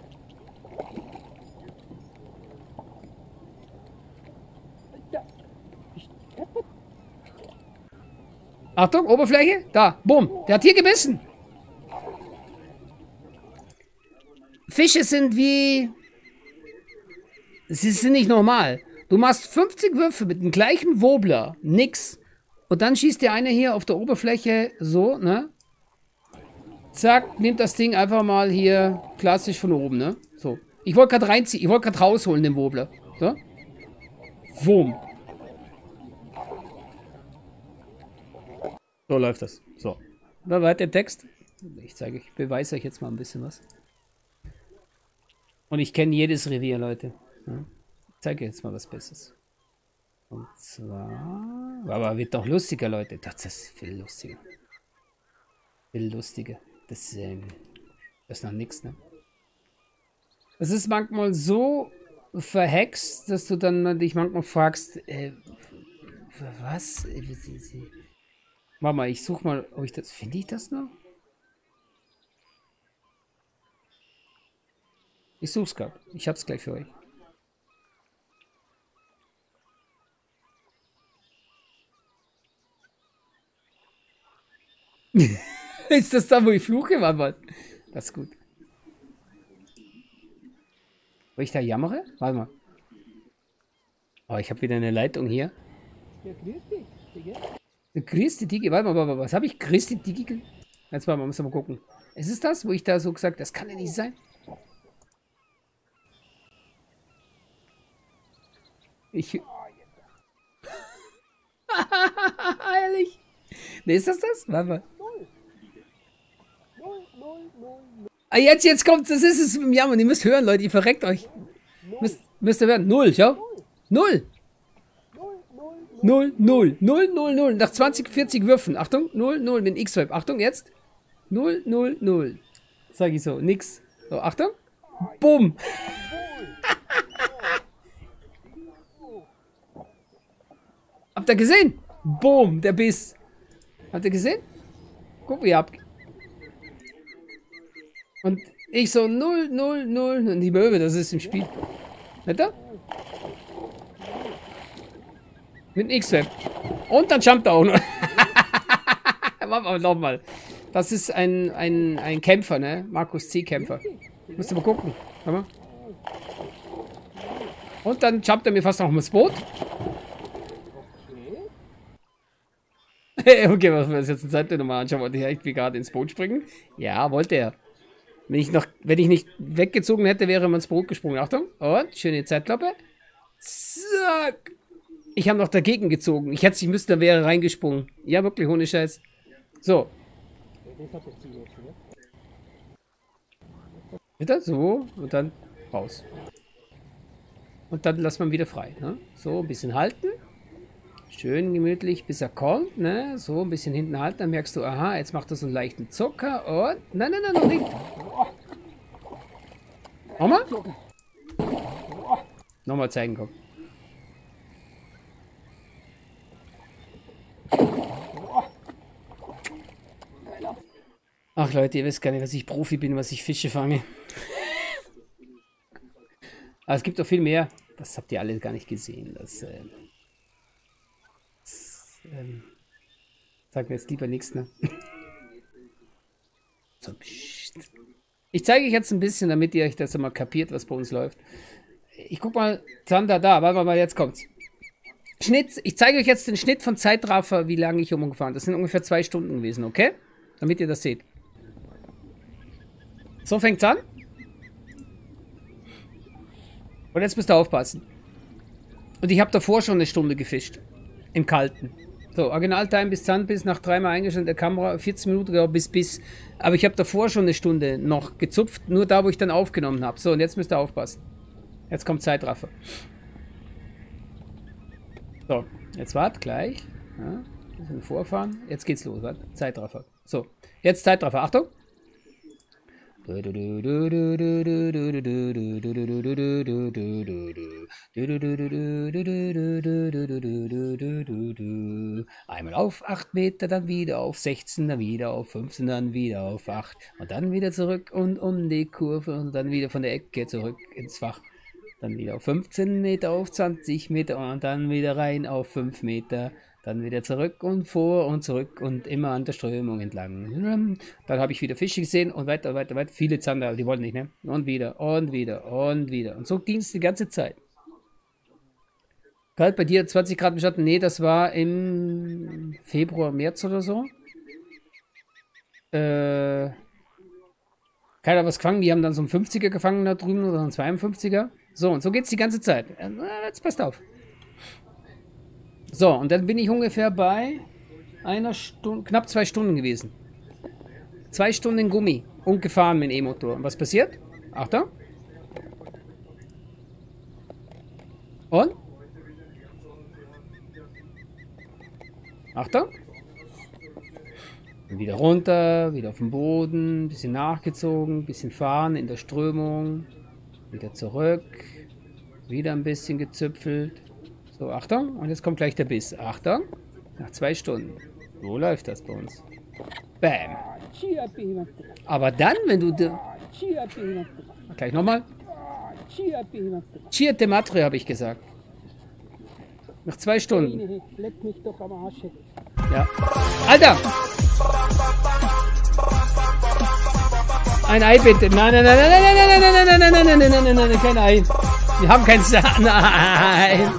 Achtung, Oberfläche. Da, bumm. Der hat hier gebissen. Fische sind wie... Sie sind nicht normal. Du machst 50 Würfe mit dem gleichen Wobler. Nix. Und dann schießt der eine hier auf der Oberfläche so, ne? Zack, nimmt das Ding einfach mal hier klassisch von oben, ne? So. Ich wollte gerade reinziehen, ich wollte gerade rausholen, den Wobler. So. Wum. So läuft das. So. Da weiter der Text. Ich zeige, ich beweise euch jetzt mal ein bisschen was. Und ich kenne jedes Revier, Leute. Ja. Ich zeige jetzt mal was Besseres. Und zwar... Aber wird doch lustiger, Leute. Das ist viel lustiger. Viel lustiger. Das, ähm, das ist noch nichts, ne? Es ist manchmal so verhext, dass du dann dich manchmal fragst, äh, was? Warte mal, ich suche mal, ob ich das... Finde ich das noch? Ich such's gerade. Ich hab's gleich für euch. ist das da, wo ich fluche? Mal. Das ist gut. Wo ich da jammere? Warte mal. Oh, ich habe wieder eine Leitung hier. Ja, grüß dich, Digga. Grüß dich, Digi. Warte mal, warte mal, was habe ich? Dich, Digi? Jetzt mal, muss mal gucken. Ist es das, wo ich da so gesagt das kann ja nicht sein? Ich. Ehrlich. Ne, ist das das? Warte mal. Ah, jetzt, jetzt kommt, das ist es im Jammern. Ihr müsst hören, Leute, ihr verreckt euch. Müsst, müsst ihr hören. Null, schau. Null. Null, null, null, null, null. Nach 20, 40 Würfen. Achtung, null, null mit X-Web. Achtung, jetzt. Null, null, null. Sag ich so, nix. So, Achtung. Bumm. Habt ihr gesehen? Boom, der Biss. Habt ihr gesehen? Guck, wie ab. Und ich so 0, 0, 0. Und die Möwe, das ist im Spiel. Da? Mit einem X-Web. Und dann jumpt er auch noch. Machen wir nochmal. Das ist ein, ein, ein Kämpfer, ne? Markus C. Kämpfer. Musst du mal gucken. Mal. Und dann jumpt er mir fast noch ins Boot. okay, was wir uns jetzt eine Seite nochmal anschauen. Wollte ich irgendwie gerade ins Boot springen? Ja, wollte er. Wenn ich, noch, wenn ich nicht weggezogen hätte, wäre man ins Boot gesprungen. Achtung. Und, schöne Zeitklappe. Zack. Ich habe noch dagegen gezogen. Ich hätte es nicht müssen, dann wäre reingesprungen. Ja, wirklich, ohne Scheiß. So. Wieder so und dann raus. Und dann lässt man wieder frei. Ne? So, ein bisschen halten. Schön gemütlich, bis er kommt. Ne? So, ein bisschen hinten halten. Dann merkst du, aha, jetzt macht er so einen leichten Zucker. Und, nein, nein, nein, noch nicht. Nochmal? Nochmal zeigen, komm. Ach Leute, ihr wisst gar nicht, dass ich Profi bin, was ich Fische fange. Aber es gibt doch viel mehr. Das habt ihr alle gar nicht gesehen. Das, äh, das ähm, sagen wir jetzt lieber nichts, ne? so, ich zeige euch jetzt ein bisschen, damit ihr euch das immer kapiert, was bei uns läuft. Ich guck mal, Zander da, warte mal, jetzt kommt's. Schnitt, ich zeige euch jetzt den Schnitt von Zeitraffer, wie lange ich umgefahren. Das sind ungefähr zwei Stunden gewesen, okay? Damit ihr das seht. So fängt's an. Und jetzt müsst ihr aufpassen. Und ich habe davor schon eine Stunde gefischt. Im Kalten. So, Originaltime bis Zahnbiss nach dreimal eingestellt der Kamera, 14 Minuten genau, bis bis. Aber ich habe davor schon eine Stunde noch gezupft, nur da, wo ich dann aufgenommen habe. So, und jetzt müsst ihr aufpassen. Jetzt kommt Zeitraffer. So, jetzt wart gleich. Ja, vorfahren. Jetzt geht's los. Wart. Zeitraffer. So, jetzt Zeitraffer. Achtung. Einmal auf 8 Meter, dann wieder auf 16, dann wieder auf 15, dann wieder auf 8 und dann wieder zurück und um die Kurve und dann wieder von der Ecke zurück ins Fach. Dann wieder auf 15 Meter, auf 20 Meter und dann wieder rein auf 5 Meter dann wieder zurück und vor und zurück und immer an der Strömung entlang. Dann habe ich wieder Fische gesehen und weiter, weiter, weiter. Viele Zander, die wollten nicht, ne? Und wieder, und wieder, und wieder. Und so ging es die ganze Zeit. Kalt bei dir 20 Grad im Schatten? Nee, das war im Februar, März oder so. Äh, keiner was gefangen. Die haben dann so einen 50er gefangen da drüben oder einen 52er. So, und so geht es die ganze Zeit. Äh, jetzt passt auf. So, und dann bin ich ungefähr bei einer Stunde, knapp zwei Stunden gewesen. Zwei Stunden Gummi und gefahren mit dem E-Motor. Und was passiert? Achtung. Und? Achtung. Und wieder runter, wieder auf den Boden, bisschen nachgezogen, bisschen fahren in der Strömung, wieder zurück, wieder ein bisschen gezüpfelt. So, Achtung. Und jetzt kommt gleich der Biss. Achtung. Nach zwei Stunden. Wo läuft das bei uns? Bam. Aber dann, wenn du... Gleich nochmal. Chiate Matre, habe ich gesagt. Nach zwei Stunden. Ja. Alter! Ein Ei bitte. Nein, nein, nein, nein, nein, nein, nein, nein, nein, nein, nein, nein, nein, nein, nein, kein Ei. Wir haben kein Nein.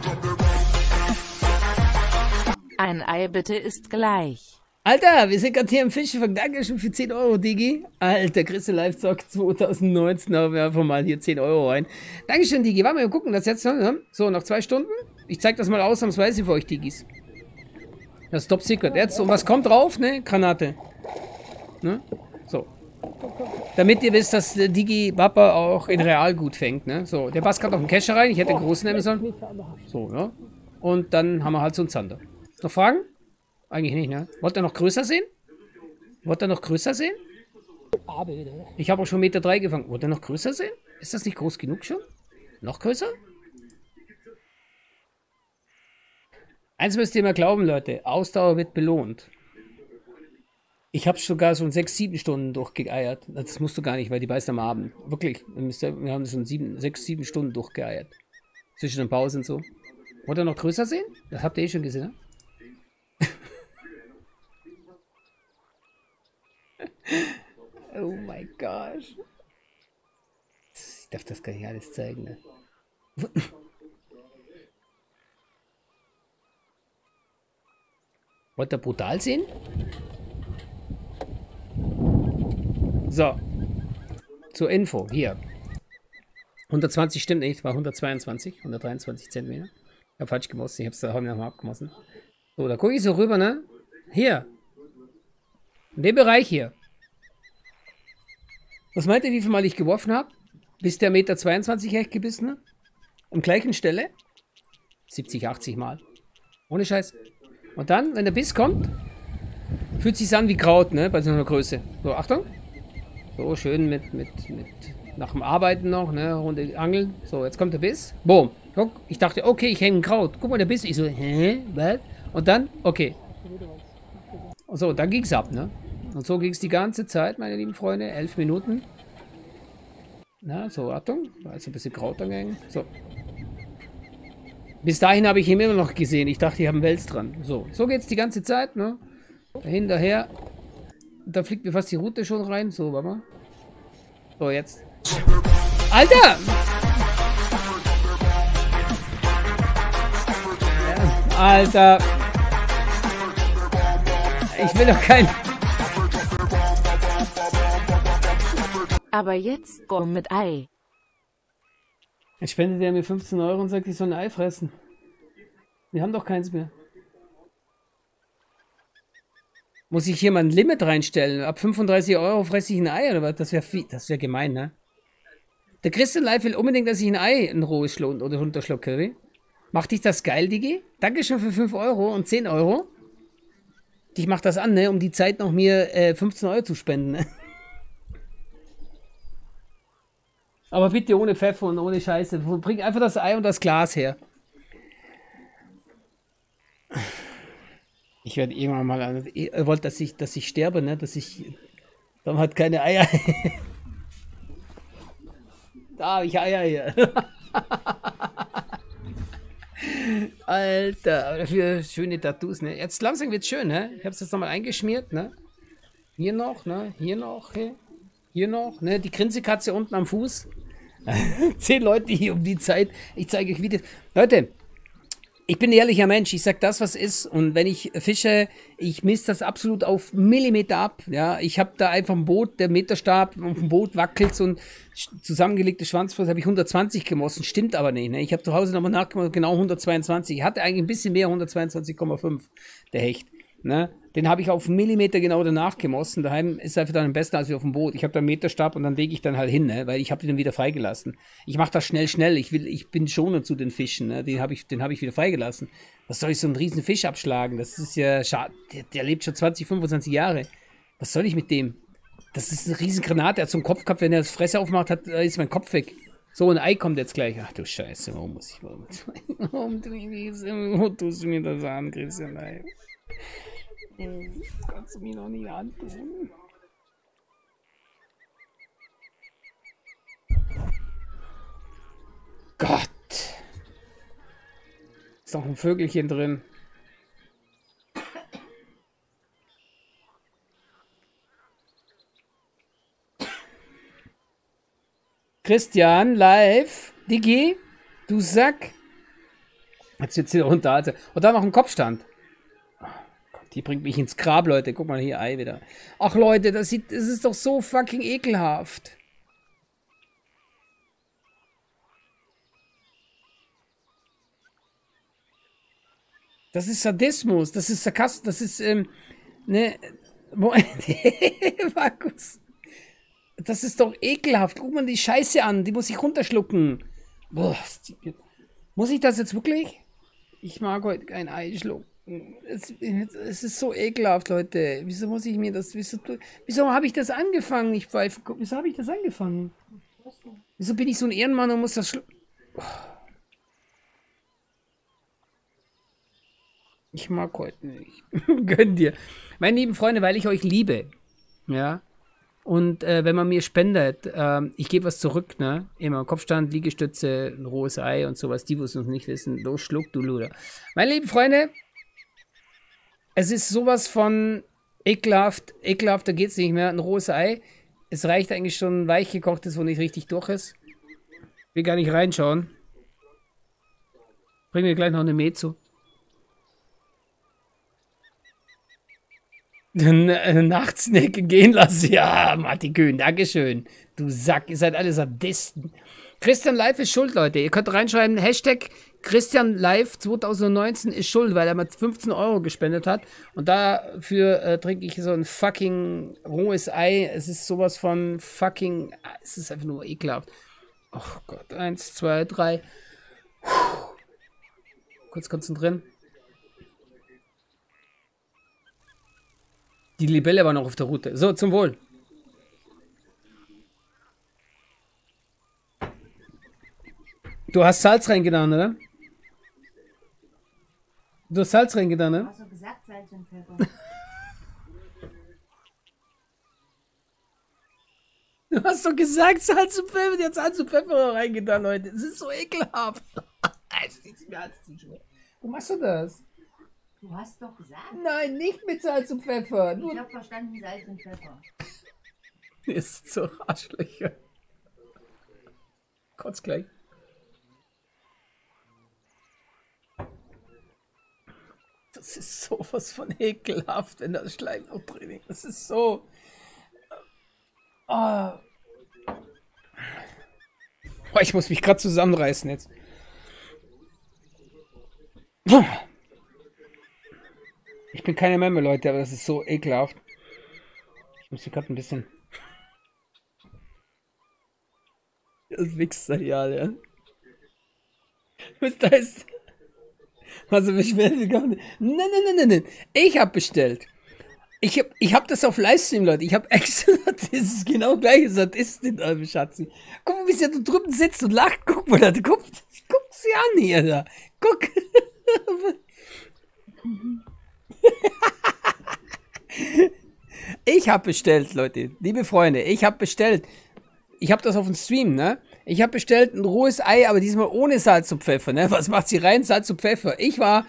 Ein Ei bitte ist gleich. Alter, wir sind gerade hier im Fischefang. Dankeschön für 10 Euro, Digi. Alter, Christe Live Zock 2019. Da wir einfach mal hier 10 Euro rein. Dankeschön, Digi. Wir mal gucken, das jetzt ne? So, noch zwei Stunden. Ich zeig das mal ausnahmsweise für euch, Digis. Das ist Top Secret. Jetzt, und was kommt drauf, ne? Granate. Ne? So. Damit ihr wisst, dass Digi Papa auch in Real gut fängt, ne? So, der passt gerade auf den Cache rein. Ich hätte den großen nehmen sollen. So, ja. Und dann haben wir halt so einen Zander. Noch Fragen? Eigentlich nicht, ne? Wollt ihr noch größer sehen? Wollt ihr noch größer sehen? Ich habe auch schon Meter 3 gefangen. Wollt ihr noch größer sehen? Ist das nicht groß genug schon? Noch größer? Eins müsst ihr mal glauben, Leute. Ausdauer wird belohnt. Ich habe sogar schon sechs, sieben Stunden durchgeeiert. Das musst du gar nicht, weil die beißt am Abend. Wirklich. Wir haben schon sieben, sechs, sieben Stunden durchgeeiert. Zwischen den Pausen und so. Wollt ihr noch größer sehen? Das habt ihr eh schon gesehen, ne? oh mein Gott. Ich darf das gar nicht alles zeigen. Ne? Wollt ihr brutal sehen? So. Zur Info, hier. 120 stimmt nicht, war 122, 123 Zentimeter. Ich habe falsch gemessen, ich hab's es da nochmal abgemessen. So, da gucke ich so rüber, ne? Hier, in dem Bereich hier. Was meint ihr, wie viel Mal ich geworfen habe? Bis der Meter 22 echt gebissen hat? Am gleichen Stelle? 70, 80 Mal. Ohne Scheiß. Und dann, wenn der Biss kommt, fühlt sich an wie Kraut, ne? Bei so einer Größe. So, Achtung. So, schön mit, mit, mit, nach dem Arbeiten noch, ne? Runde Angeln. So, jetzt kommt der Biss. Boom. Guck, ich dachte, okay, ich hänge ein Kraut. Guck mal, der Biss. Ich so, hä? Was? Und dann, okay. So, dann ging's ab, ne? Und so ging es die ganze Zeit, meine lieben Freunde. Elf Minuten. Na, so, Achtung. Da ist ein bisschen Kraut angehängt. So. Bis dahin habe ich ihn immer noch gesehen. Ich dachte, die haben Wels dran. So, so geht's die ganze Zeit, ne? Hinterher. Da fliegt mir fast die Route schon rein. So, warte mal. So, jetzt. Alter! Alter. Ich will doch kein... Aber jetzt go mit Ei. Jetzt spendet er mir 15 Euro und sagt, ich soll ein Ei fressen. Wir haben doch keins mehr. Muss ich hier mal ein Limit reinstellen? Ab 35 Euro fresse ich ein Ei oder was? Das wäre das wäre gemein, ne? Der Christian Live will unbedingt, dass ich ein Ei ein rohes schluck oder runterschlucke, wie? Macht dich das geil, Digi? Dankeschön für 5 Euro und 10 Euro. Ich mach das an, ne? Um die Zeit noch mir äh, 15 Euro zu spenden, ne? Aber bitte ohne Pfeffer und ohne Scheiße. Bring einfach das Ei und das Glas her. Ich werde irgendwann mal. Ihr wollt, dass ich, dass ich sterbe, ne? Dass ich. Dann hat keine Eier. da habe ich Eier hier. Alter, dafür schöne Tattoos, ne? Jetzt langsam wird's schön, ne? Ich es jetzt nochmal eingeschmiert, ne? Hier noch, ne? Hier noch, hier, hier noch, ne? Die Grinsekatze unten am Fuß. Zehn Leute hier um die Zeit. Ich zeige euch Videos. Leute, ich bin ein ehrlicher Mensch. Ich sag das, was ist. Und wenn ich fische, ich misst das absolut auf Millimeter ab. Ja, ich habe da einfach ein Boot, der Meterstab auf dem Boot wackelt und zusammengelegte Schwanzfuß habe ich 120 gemossen. Stimmt aber nicht. Ne? Ich habe zu Hause nochmal nachgemacht, genau 122. Ich hatte eigentlich ein bisschen mehr, 122,5 der Hecht. Ne? Den habe ich auf einen Millimeter genau danach gemossen. Daheim ist einfach dann am besten als auf dem Boot. Ich habe da einen Meterstab und dann lege ich dann halt hin, ne? weil ich habe den wieder freigelassen. Ich mache das schnell, schnell. Ich will, ich bin schoner zu den Fischen. Ne? Den habe ich, den ich wieder freigelassen. Was soll ich so einen riesen Fisch abschlagen? Das ist ja schade. Der, der, lebt schon 20, 25 Jahre. Was soll ich mit dem? Das ist eine riesen Granate. Er hat so einen Kopf gehabt, wenn er das Fresse aufmacht, hat, ist mein Kopf weg. So, ein Ei kommt jetzt gleich. Ach du Scheiße, warum muss ich... Warum, warum tust du mir das an, Christian? Nein. Das kannst du mir noch nicht antun. Gott. Ist noch ein Vögelchen drin. Christian, live. Digi, du Sack. Jetzt jetzt hier runter. Also. Und da noch ein Kopfstand. Die bringt mich ins Grab, Leute. Guck mal hier, Ei wieder. Ach, Leute, das, sieht, das ist doch so fucking ekelhaft. Das ist Sadismus, das ist Sarkasmus, das ist, ähm, ne, Markus. Das ist doch ekelhaft. Guck mal die Scheiße an, die muss ich runterschlucken. Boah, muss ich das jetzt wirklich? Ich mag heute kein Ei schlucken. Es, es, ist so ekelhaft, Leute. Wieso muss ich mir das. Wieso, wieso habe ich das angefangen? Ich pfeife. Wieso habe ich das angefangen? Wieso bin ich so ein Ehrenmann und muss das. Ich mag heute nicht. Gönn dir. Meine lieben Freunde, weil ich euch liebe. Ja. Und äh, wenn man mir spendet, äh, ich gebe was zurück, ne? Immer Kopfstand, Liegestütze, ein rohes Ei und sowas. Die, wo es noch nicht wissen, los, schluck, du Luder. Meine lieben Freunde, es ist sowas von ekelhaft, ekelhafter geht es nicht mehr. Ein rohes Ei. Es reicht eigentlich schon weich gekochtes, wo nicht richtig durch ist. Will gar nicht reinschauen. Bring mir gleich noch eine Mezu. Nachtsnack gehen lassen. Ja, Martin Kühn, Dankeschön. Du Sack, ihr seid alle Sadisten. Christian Live ist schuld, Leute. Ihr könnt reinschreiben, Hashtag Christian Live 2019 ist schuld, weil er mal 15 Euro gespendet hat. Und dafür äh, trinke ich so ein fucking rohes Ei. Es ist sowas von fucking. Es ist einfach nur ekelhaft. Oh Gott. Eins, zwei, drei. Puh. Kurz konzentrieren. Die Libelle war noch auf der Route. So, zum Wohl. Du hast Salz reingetan, oder? Du hast Salz reingetan, ne? Hast du gesagt, Salz und Pfeffer? Du hast doch gesagt, Salz und Pfeffer. Jetzt Salz und Pfeffer reingetan, Leute. Das ist so ekelhaft. Es zieht mir als T-Shirt. Wo machst du das? Du hast doch gesagt. Nein, nicht mit Salz und Pfeffer. Ich hab verstanden, Salz und Pfeffer. Ist so Arschlöcher. Kotz gleich. Das ist sowas von ekelhaft, wenn das Schleim ist. Das ist so. Ah. Oh, ich muss mich gerade zusammenreißen jetzt. Ich bin keine Memme, Leute, aber das ist so ekelhaft. Ich muss hier gerade ein bisschen. Das Wichser-Jahr, ja. Was da ist. Also beschweren gar nicht. Nein, nein, nein, nein, nein. Ich habe bestellt. Ich habe ich hab das auf Livestream, Leute. Ich habe extra, das ist genau gleiche Sadistin, eure Schatzi. Guck mal, wie sie da drüben sitzt und lacht. Guck mal, da guckt, guckt sie an hier, da. Guck. Ich habe bestellt, Leute. Liebe Freunde, ich habe bestellt. Ich habe das auf dem Stream, ne? Ich habe bestellt ein rohes Ei, aber diesmal ohne Salz und Pfeffer, ne? Was macht sie rein? Salz und Pfeffer. Ich war,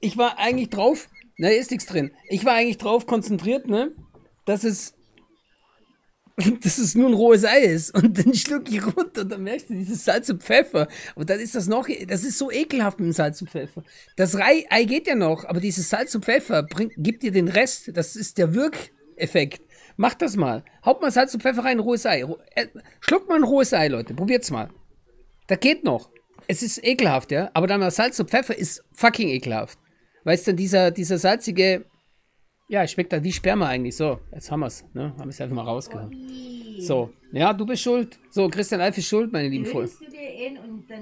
ich war eigentlich drauf, ne, ist nichts drin. Ich war eigentlich drauf konzentriert, ne? Dass es, dass es nur ein rohes Ei ist. Und dann schluck ich runter und dann merkst du dieses Salz und Pfeffer. Und dann ist das noch, das ist so ekelhaft mit dem Salz und Pfeffer. Das Ei, Ei geht ja noch, aber dieses Salz und Pfeffer bringt, gibt dir den Rest. Das ist der Wirkeffekt. Macht das mal. Haut mal Salz und Pfeffer rein, rohes Ei. Äh, Schluckt mal ein rohes Ei, Leute. Probiert's mal. Das geht noch. Es ist ekelhaft, ja. Aber dann mal Salz und Pfeffer ist fucking ekelhaft. Es dann dieser, dieser salzige. Ja, schmeckt dann wie Sperma eigentlich. So, jetzt haben wir's. Ne? Haben es einfach mal rausgehauen. So, ja, du bist schuld. So, Christian Alf ist schuld, meine lieben Freunde. Du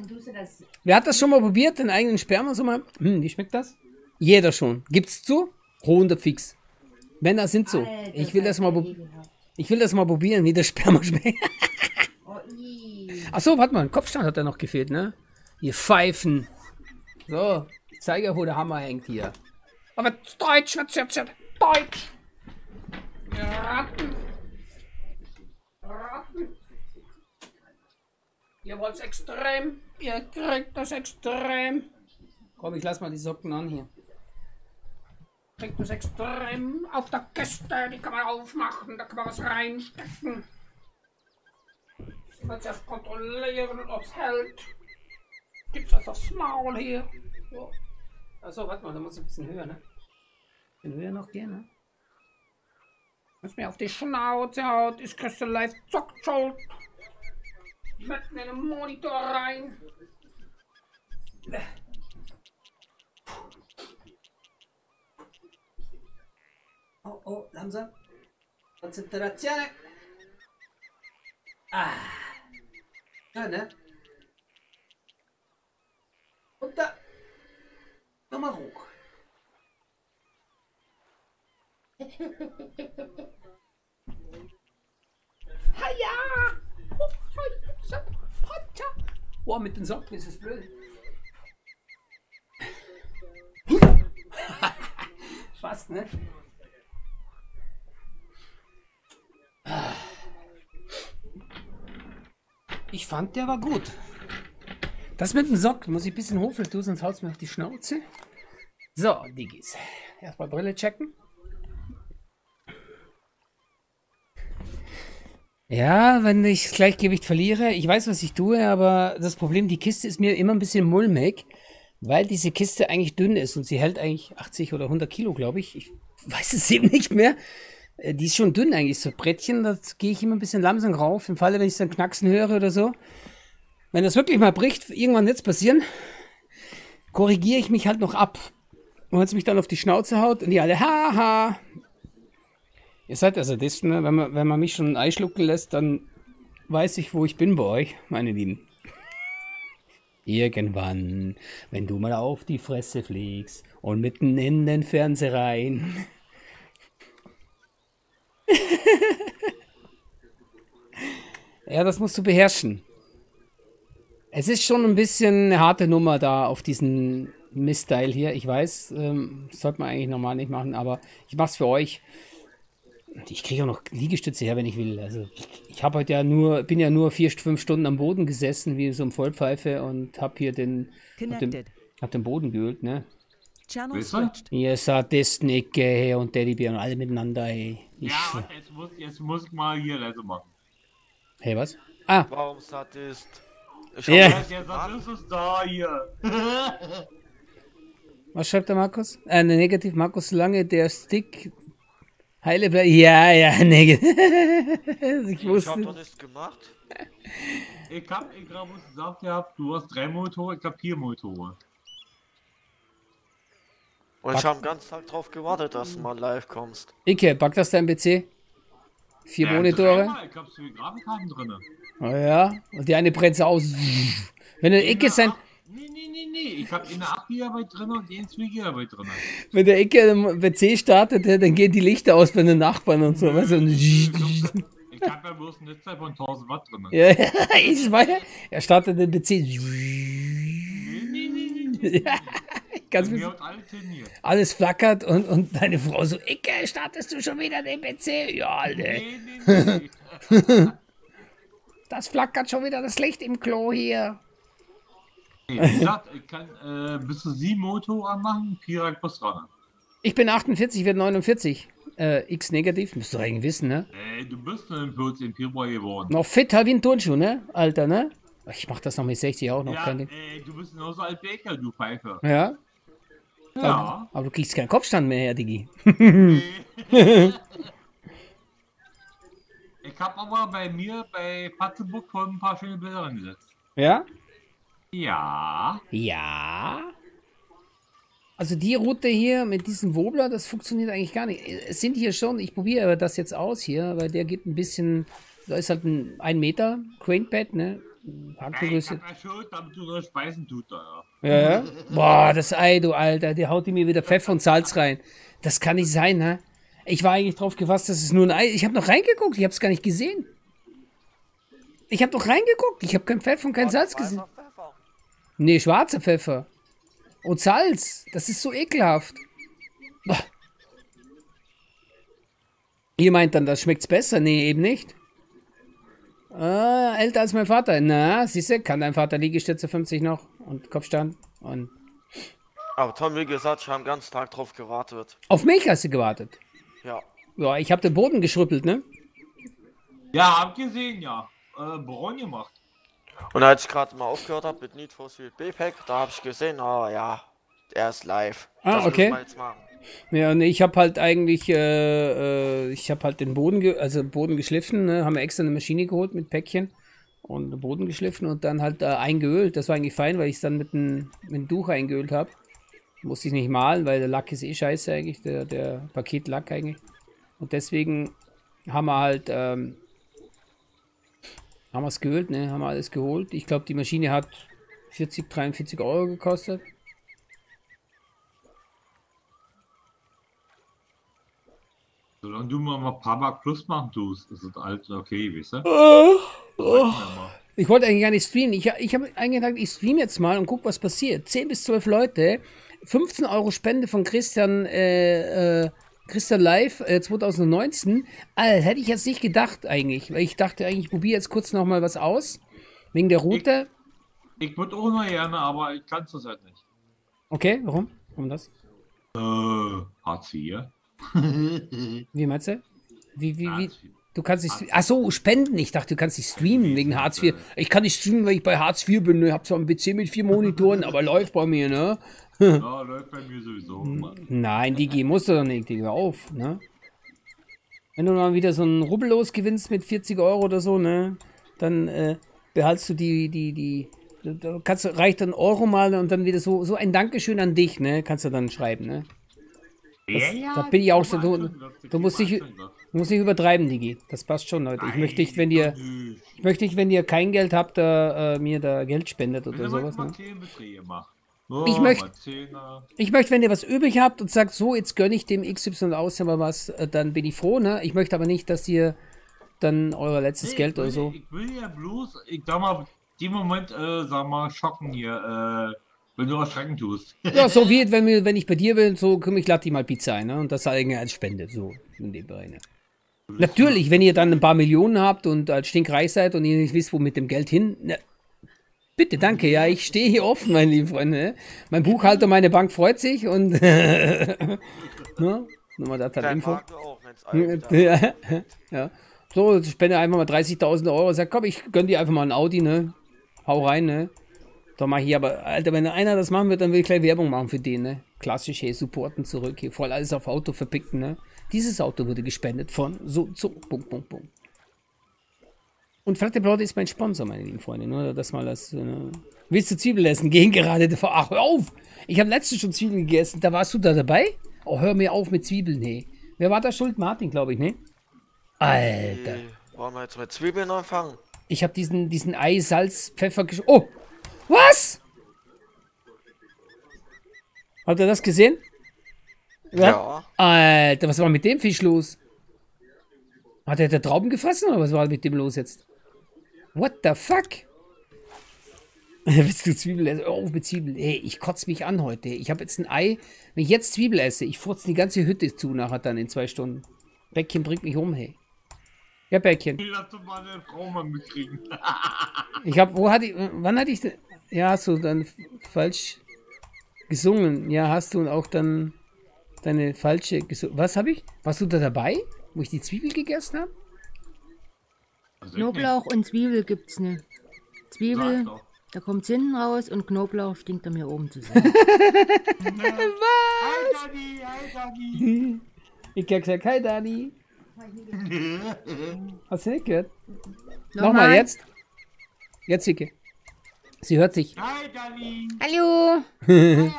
du. Wer hat das schon mal probiert, den eigenen Sperma so mal? Hm, wie schmeckt das? Jeder schon. Gibt's zu? 100 fix. Männer sind so. Alter, Ich will das mal, ich will das mal probieren, wie der Sperma schmeckt. Oh. Achso, warte mal, ein Kopfstand hat da noch gefehlt, ne? Ihr Pfeifen. So, zeige, wo der Hammer hängt hier. Aber Deutsch, was jetzt, Deutsch. Ratten. Ratten. Ihr wollt's extrem. Ihr kriegt das extrem. Komm, ich lass mal die Socken an hier. Kriegt das extrem auf der Kiste. Die kann man aufmachen. Da kann man was reinstecken. Ich muss erst kontrollieren, ob es hält. Gibt's was aufs Maul hier? So. Achso, warte mal, da muss ich ein bisschen höher, ne? Ein bisschen höher noch gehen, ne? Muss mir auf die Schnauze haut, ist Crystal Life zockt schuld. Mitten in den Monitor rein. Oh, oh, langsam. Konzentrazione. Ah. Ja, ne? Und da. Nochmal hoch. Haja! Boah, mit den Socken ist es blöd. Fast, ne? Ich fand, der war gut. Das mit dem Sock muss ich ein bisschen hochfüllen, sonst haut's mir auf die Schnauze. So, Diggis. Erstmal Brille checken. Ja, wenn ich das Gleichgewicht verliere, ich weiß, was ich tue, aber das Problem, die Kiste ist mir immer ein bisschen mulmig, weil diese Kiste eigentlich dünn ist und sie hält eigentlich 80 oder 100 Kilo, glaube ich. Ich weiß es eben nicht mehr. Äh, Die ist schon dünn eigentlich, so Brettchen, das gehe ich immer ein bisschen langsam rauf, im Falle, wenn ich dann knacksen höre oder so. Wenn das wirklich mal bricht, irgendwann wird es passieren, korrigiere ich mich halt noch ab. Und wenn es mich dann auf die Schnauze haut und die alle, haha. Ihr seid also das, ne? wenn, man, wenn man mich schon ein Ei schlucken lässt, dann weiß ich, wo ich bin bei euch, meine Lieben. Irgendwann, wenn du mal auf die Fresse fliegst und mitten in den Fernseher rein. ja, das musst du beherrschen. Es ist schon ein bisschen eine harte Nummer da auf diesen Miststyle hier. Ich weiß, ähm, sollte man eigentlich normal nicht machen, aber ich mach's für euch. Ich kriege auch noch Liegestütze her, wenn ich will. Also ich habe heute ja nur, bin ja nur vier, fünf Stunden am Boden gesessen, wie so ein Vollpfeife und habe hier den, hab den, hab den Boden geölt, ne? Ihr Sadisten, Icke hey, und Teddybär und alle miteinander, ey. Ich, Ja, jetzt muss, jetzt muss ich mal hier leise machen. hey, was? Ah, Warum Sadist? Ich Ja. hab Ja, das ist da hier. was schreibt der Markus? Äh, ne, negativ, Markus, solange der Stick heile bleibt. Ja, ja, negativ. ich Ich hab wusste. doch nichts gemacht. Ich hab, ich uns gesagt gehabt, du hast drei Motoren, ich hab vier Motoren. Und ich hab den ganzen Tag drauf gewartet, dass du mal live kommst. Icke, packt das dein PC? Vier Ja, Monitore? dreimal, Ich hab so viele Grafikkarten drin. Oh ja, und die eine brennt aus. Wenn der Icke sein, Nee, nee, nee, nee. Ich hab eine 8 GB drin und eine 2 GB drin. wenn der Icke den PC startet, dann gehen die Lichter aus bei den Nachbarn und so. Weißt du? und- Ich hab ja bloß eine Netzteil von 1000 Watt drin. Ja, ich weiß. Er startet den PC. Nee, nee, nee, nee. Ja, ganz bisschen. alles flackert und, und deine Frau so, Icke, startest du schon wieder den PC? Ja, Alter, Nee, nee, nee. das flackert schon wieder das Licht im Klo hier. wie gesagt, ich kann äh, bis zu 7 Motor anmachen, 4 plus dran. Ich bin 48, werde 49. Äh, X negativ, müsst ihr eigentlich wissen, ne? Ey, du bist nur im 14. Februar geworden. Noch fit wie ein Turnschuh, ne? Alter, ne? Ich mach das noch mit 60 auch noch. Ja, ey, du bist genauso alt wie du Pfeife. Ja? Ja. Aber du kriegst keinen Kopfstand mehr her, Digi. Ich hab aber bei mir bei Patzeburg voll ein paar schöne Bilder angesetzt. Ja? Ja. Ja. Also die Route hier mit diesem Wobler, das funktioniert eigentlich gar nicht. Es sind hier schon, ich probiere das jetzt aus hier, weil der gibt ein bisschen, da ist halt ein 1 Meter Cranepad, ne? Das speisen tut da. Ja, ja. Boah, das Ei, du Alter, der haut die mir wieder Pfeffer und Salz rein. Das kann nicht sein, ne? Ich war eigentlich drauf gefasst, dass es nur ein Ei Ich habe noch reingeguckt, ich habe es gar nicht gesehen. Ich habe doch reingeguckt, ich habe kein Pfeffer und kein Salz gesehen. Nee, schwarzer Pfeffer. Und Salz. Das ist so ekelhaft. Boah. Ihr meint dann, das schmeckt's besser? Nee, eben nicht. Ah, älter als mein Vater. Na, siehst du, kann dein Vater Liegestütze 50 noch und Kopfstand und Aber Tom, wie gesagt, ich hab den ganzen Tag drauf gewartet. auf mich hast du gewartet. Ja. Ja, ich habe den Boden geschrüppelt, ne? Ja, hab gesehen, ja. Äh, braun gemacht. Und als ich gerade mal aufgehört habe mit Need for Speed B-Pack, da habe ich gesehen, ah ja, er ist live. Ah, das okay. müssen wir jetzt machen. Ja, und ich habe halt eigentlich, äh, äh, ich habe halt den Boden, also Boden geschliffen, ne? haben wir extra eine Maschine geholt mit Päckchen und den Boden geschliffen und dann halt äh, eingeölt. Das war eigentlich fein, weil ich es dann mit einem mit Tuch eingeölt habe. Musste ich nicht malen, weil der Lack ist eh scheiße eigentlich, der, der Paketlack eigentlich. Und deswegen haben wir halt, ähm, haben wir es geölt, ne? Haben wir alles geholt. Ich glaube, die Maschine hat 40, 43 Euro gekostet. Solange du mal ein paar Mark plus machen tust, ist das alles okay, weißt du? Ich wollte eigentlich gar nicht streamen. Ich, ich habe eigentlich gedacht, ich streame jetzt mal und guck, was passiert. 10 bis 12 Leute, 15 Euro Spende von Christian, äh, äh, Christian Live äh, 2019. Alter, hätte ich jetzt nicht gedacht eigentlich. Weil ich dachte eigentlich, ich probiere jetzt kurz noch mal was aus. Wegen der Route. Ich würde auch noch gerne, aber ich kann es halt nicht. Okay, warum? Warum das? Äh, Hartz IV. Wie meinst du? Wie, wie, wie? Du kannst nicht. Ach so, spenden. Ich dachte, du kannst nicht streamen wegen Hartz IV. Ich kann nicht streamen, weil ich bei Hartz IV bin. Ich habe zwar einen PC mit vier Monitoren, aber läuft bei mir, ne? Ja, läuft bei mir sowieso immer. Nein, Digi, musst du doch nicht, Digi, hör auf, ne? Wenn du mal wieder so einen Rubbellos gewinnst mit 40 Euro oder so, ne? Dann äh, behaltst du die, die, die, da kannst du, reicht ein Euro mal und dann wieder so, so ein Dankeschön an dich, ne? Kannst du dann schreiben, ne? Das, da bin ich auch schon, du, du musst dich, musst nicht übertreiben, Digi. Das passt schon, Leute. Ich möchte nicht, wenn ihr, ich möchte nicht, wenn ihr kein Geld habt, da, äh, mir da Geld spendet oder sowas, ne? Ich möcht- Ich möchte, wenn ihr was übrig habt und sagt, so, jetzt gönne ich dem XY aus, aber was, äh, dann bin ich froh, ne? Ich möchte aber nicht, dass ihr dann euer letztes Nee, Geld will, oder so. Ich will ja bloß, ich sag mal, die Moment, äh, sag mal, schocken hier, äh, wenn du erschrecken tust. Ja, so wie wenn, wenn ich bei dir bin, so komm, ich lade die mal Pizza ein, ne? Und das irgendwie als Spende, so in dem Bereich. Ne? Natürlich, wenn ihr dann ein paar Millionen habt und als stinkreich seid und ihr nicht wisst, wo mit dem Geld hin. Ne, bitte, danke, ja, ich stehe hier offen, meine lieben Freunde. Ne? Mein Buchhalter, meine Bank freut sich und. ne? Nochmal das hat Dein Info. Auch, Ja, ja. So, spende einfach mal 30.000 Euro. Sag, komm, ich gönn dir einfach mal ein Audi, ne? Hau rein, ne? Doch mal hier, aber Alter, wenn einer das machen wird, dann will ich gleich Werbung machen für den, ne? Klassisch, hey, supporten zurück, hier voll alles auf Auto verpicken, ne? Dieses Auto wurde gespendet von so, so, Punkt, Punkt, Punkt. Und Flatte Braut ist mein Sponsor, meine lieben Freunde, nur das mal das, äh, Willst du Zwiebel essen? Gehen gerade davor. Ach, hör auf! Ich habe letztens schon Zwiebeln gegessen. Da warst du da dabei? Oh, hör mir auf mit Zwiebeln, nee. Wer war da schuld? Martin, glaube ich, ne? Alter. Wollen wir jetzt mit Zwiebeln anfangen? Ich habe diesen, diesen Ei, Salz, Pfeffer gesch... Oh! Was? Habt ihr das gesehen? Ja. Alter, was war mit dem Fisch los? Hat er da Trauben gefressen oder was war mit dem los jetzt? What the fuck? Willst du Zwiebel essen? Oh, mit Zwiebel. Ey, ich kotze mich an heute. Ich habe jetzt ein Ei. Wenn ich jetzt Zwiebel esse, ich furze die ganze Hütte zu nachher dann in zwei Stunden. Bäckchen bringt mich um, hey. Ja, Bäckchen. Mal mitkriegen. Ich habe, wo hatte ich, wann hatte ich, denn- ja, hast du dann falsch gesungen. Ja, hast du und auch dann deine falsche gesungen. Was habe ich? Warst du da dabei, wo ich die Zwiebel gegessen habe? Also, Knoblauch und Zwiebel gibt's nicht. Zwiebel, da kommt's hinten raus und Knoblauch stinkt da mir oben zusammen. Hi, Dani, hi, Dani. Ich hab gesagt, hi Dani. Hast du nicht gehört? Nochmal jetzt. Jetzt, Icke. Sie hört sich. Hi, Dani. Hallo.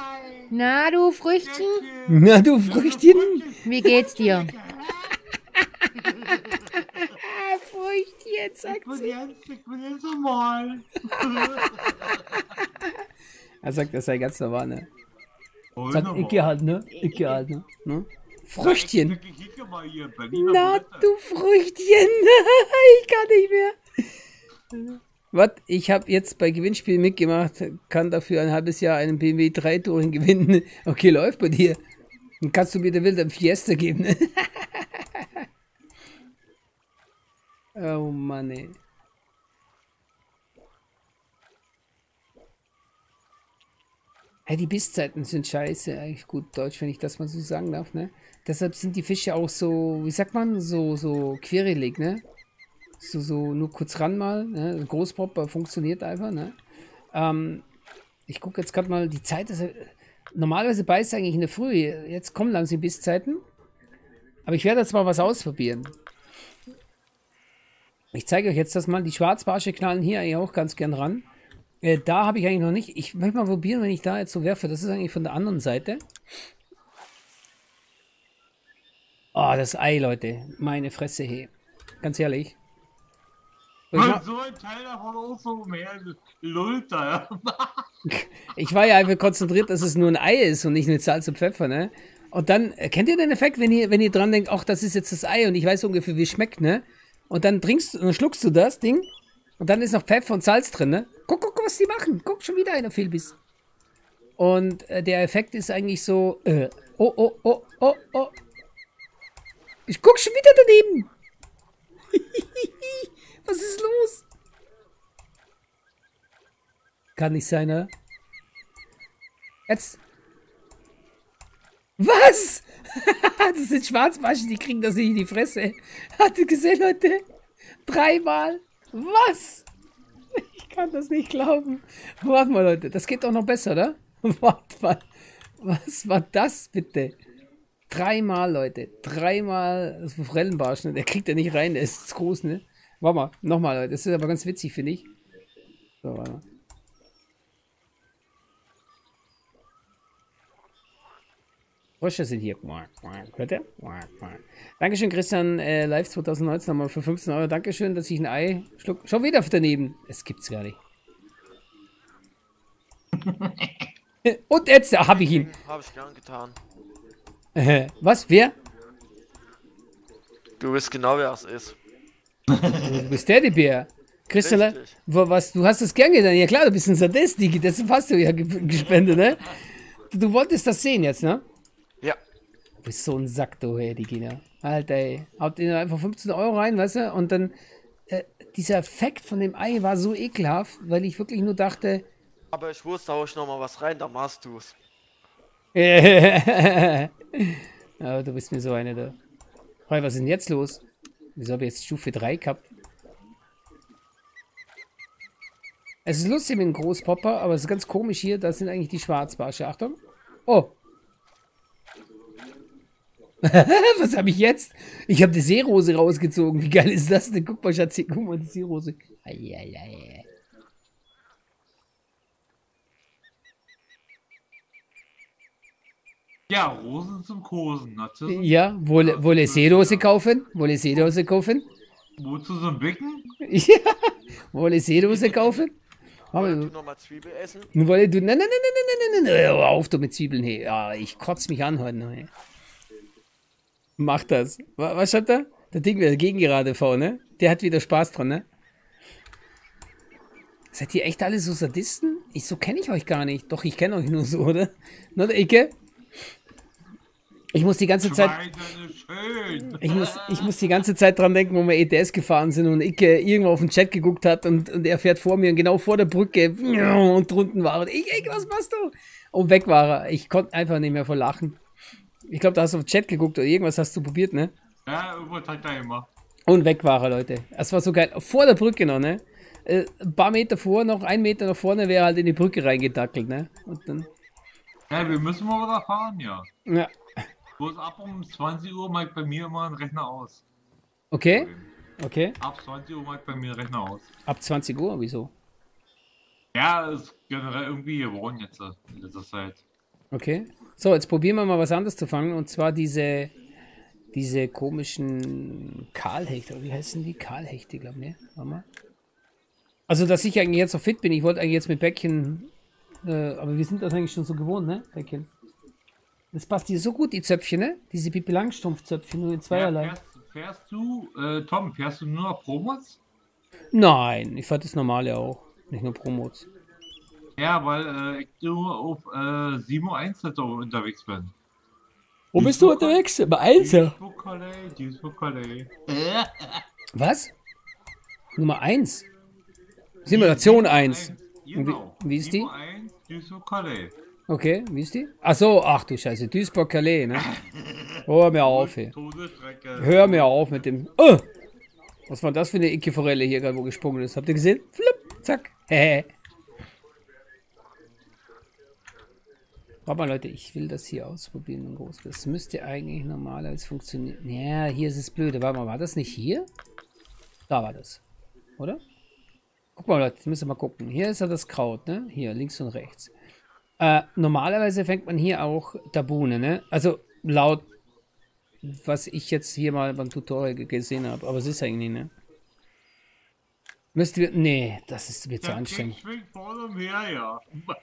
Na, du Früchtchen? Na, du Früchtchen. Wie geht's dir? Früchtchen, sagt Ich bin jetzt, ich bin jetzt normal. Er sagt, das sei ganz normal, ne? Sagt normal. Icke halt, ne? Icke halt, ne? ne? Früchtchen. Ich, ich, ich, Na, du Früchtchen. ich kann nicht mehr. Was? Ich habe jetzt bei Gewinnspielen mitgemacht, kann dafür ein halbes Jahr einen BMW 3 Touring gewinnen. Okay, läuft bei dir. Dann kannst du mir der Wilde ein Fiesta geben, ne? oh Mann, ey. Hey, die Bisszeiten sind scheiße, eigentlich gut Deutsch, wenn ich das mal so sagen darf, ne? Deshalb sind die Fische auch so, wie sagt man, so, so querelig, ne? So, so nur kurz ran mal, ne? Großpopper funktioniert einfach, ne? Ähm, ich gucke jetzt gerade mal, die Zeit ist, äh, normalerweise beißt eigentlich in der Früh, jetzt kommen langsam die Bisszeiten. Aber ich werde jetzt mal was ausprobieren. Ich zeige euch jetzt das mal, die Schwarzbarsche knallen hier eigentlich auch ganz gern ran. Äh, da habe ich eigentlich noch nicht. Ich möchte mal probieren, wenn ich da jetzt so werfe. Das ist eigentlich von der anderen Seite. Oh, das Ei, Leute. Meine Fresse, hey. Ganz ehrlich. Ich, Mann, ma- so ein Teil davon auch so mehr lullt da. ich war ja einfach konzentriert, dass es nur ein Ei ist und nicht mit Salz und Pfeffer, ne? Und dann, äh, kennt ihr den Effekt, wenn ihr, wenn ihr dran denkt, ach, das ist jetzt das Ei und ich weiß ungefähr, wie es schmeckt, ne? Und dann trinkst du, dann schluckst du das Ding und dann ist noch Pfeffer und Salz drin, ne? Guck, guck, was die machen. Guck, schon wieder einer Fehlbiss. Und äh, der Effekt ist eigentlich so, äh, oh, oh, oh, oh, oh. Ich guck schon wieder daneben. was ist los? Kann nicht sein, ne? Jetzt. Was? das sind Schwarzmaschen, die kriegen das nicht in die Fresse. Habt ihr gesehen, Leute? Dreimal. Was? Ich kann das nicht glauben. Warte mal, Leute. Das geht doch noch besser, oder? Warte mal. Was war das bitte? Dreimal, Leute. Dreimal das Forellenbarsch. Ne? Der kriegt ja nicht rein, der ist groß, ne? Warte mal, nochmal. Das ist aber ganz witzig, finde ich. So, warte mal. Frösche sind hier. Hört ihr? Dankeschön, Christian. Äh, Live 2019 nochmal für 15 Euro. Dankeschön, dass ich ein Ei schluck. Schon wieder daneben. Es gibt's gar nicht. Und jetzt habe ich ihn. Habe ich gern getan. Äh, Was? Wer? Du weißt genau, wer es ist. Du bist Teddybär. Christian, was, du hast das gern getan. Ja klar, du bist ein Sadist, Digi. Das hast du ja ge gespendet, ne? Du, wolltest das sehen jetzt, ne? Ja. Du bist so ein Sack, du, hey, Digi, ne? Alter, ey. Haut dir einfach 15 Euro rein, weißt du? Und dann, äh, dieser Effekt von dem Ei war so ekelhaft, weil ich wirklich nur dachte, Aber ich wusste, hau ich noch mal was rein, dann machst du's. Aber du bist mir so eine da. Hey, was ist denn jetzt los? Wieso habe ich jetzt Stufe 3 gehabt? Es ist lustig mit dem Großpopper, aber es ist ganz komisch hier. Das sind eigentlich die Schwarzbarsche. Achtung. Oh. was habe ich jetzt? Ich habe die Seerose rausgezogen. Wie geil ist das denn? Guck mal, Schatzi. Guck mal, die Seerose. Eieiei. Ja, Rosen zum Kosen. Narzissten. Ja, wolle, wolle Seerose kaufen? Wolle Seerose kaufen? Wozu so ein Bicken? Ja, wolle Seerose kaufen? Wollt du noch mal Zwiebel essen? Nun wolle du. Nein, nein, nein, nein, nein, nein, nein. Hör auf du mit Zwiebeln. Hey. Ja, ich kotz mich an heute. noch, Hey. Mach das. Wa- Was schaut da? Der Ding wird gegen gerade vor, ne? Der hat wieder Spaß dran, ne? Seid ihr echt alle so Sadisten? Ich, so kenne ich euch gar nicht. Doch, ich kenne euch nur so, oder? Na, der Icke? Ich muss die ganze Zeit. Ich muss, ich muss die ganze Zeit dran denken, wo wir ETS gefahren sind und Icke irgendwo auf den Chat geguckt hat und, und er fährt vor mir und genau vor der Brücke und drunten war. Und ich, Icke, was machst du? Und weg war er. Ich konnte einfach nicht mehr vor Lachen. Ich glaube, da hast du auf den Chat geguckt oder irgendwas hast du probiert, ne? Ja, irgendwas hat er immer. Und weg war er, Leute. Das war so geil. Vor der Brücke noch, ne? Äh, ein paar Meter vor, noch ein Meter nach vorne wäre er halt in die Brücke reingedackelt, ne? Und dann, Ja, wir müssen mal wieder fahren, ja. ja. Bloß ab um 20 Uhr macht bei mir immer ein Rechner aus. Okay, okay. Ab 20 Uhr macht bei mir ein Rechner aus. Ab 20 Uhr, wieso? Ja, ist generell irgendwie geworden jetzt in letzter Zeit. Okay. So, jetzt probieren wir mal was anderes zu fangen. Und zwar diese, diese komischen Kahlhechte. Oder wie heißen die? Kahlhechte, glaube ich. Ne? Warte mal. Also, dass ich eigentlich jetzt so fit bin. Ich wollte eigentlich jetzt mit Bäckchen. Äh, aber wir sind das eigentlich schon so gewohnt, ne? Bäckchen. Das passt dir so gut, die Zöpfchen, ne? Diese Pipi Langstrumpf-Zöpfchen, nur in zweierlei. fährst, fährst du, äh, Tom, fährst du nur noch Promos? Nein, ich fand das normale auch. Nicht nur Promos. Ja, weil äh, ich nur auf äh, 7.1 unterwegs bin. Wo bist du unterwegs? Bei Einser. Duisburg Calais, Duisburg Calais. Was? Nummer 1. Simulation 1. Genau. wie- wie ist die? 7.1 Duisburg Calais. Okay, wie ist die? Ach so, ach du Scheiße, Duisburg Calais, ne? Hör mir auf, ey. Hör mir auf mit dem. Oh! Was war das für eine Icke Forelle hier gerade, wo gesprungen ist? Habt ihr gesehen? Flipp, zack. Warte mal, Leute, ich will das hier ausprobieren in groß. Das müsste eigentlich normalerweise funktionieren. Ja, hier ist es blöde. Warte mal, war das nicht hier? Da war das. Oder? Guck mal, Leute, jetzt müssen wir mal gucken. Hier ist ja das Kraut, ne? Hier, links und rechts. Äh, normalerweise fängt man hier auch Tabune, ne? Also laut was ich jetzt hier mal beim Tutorial ge- gesehen habe. Aber es ist eigentlich, ne? Müsst ihr. Nee, das ist mir zu anstrengend. Kick schwingt vorne umher, ja.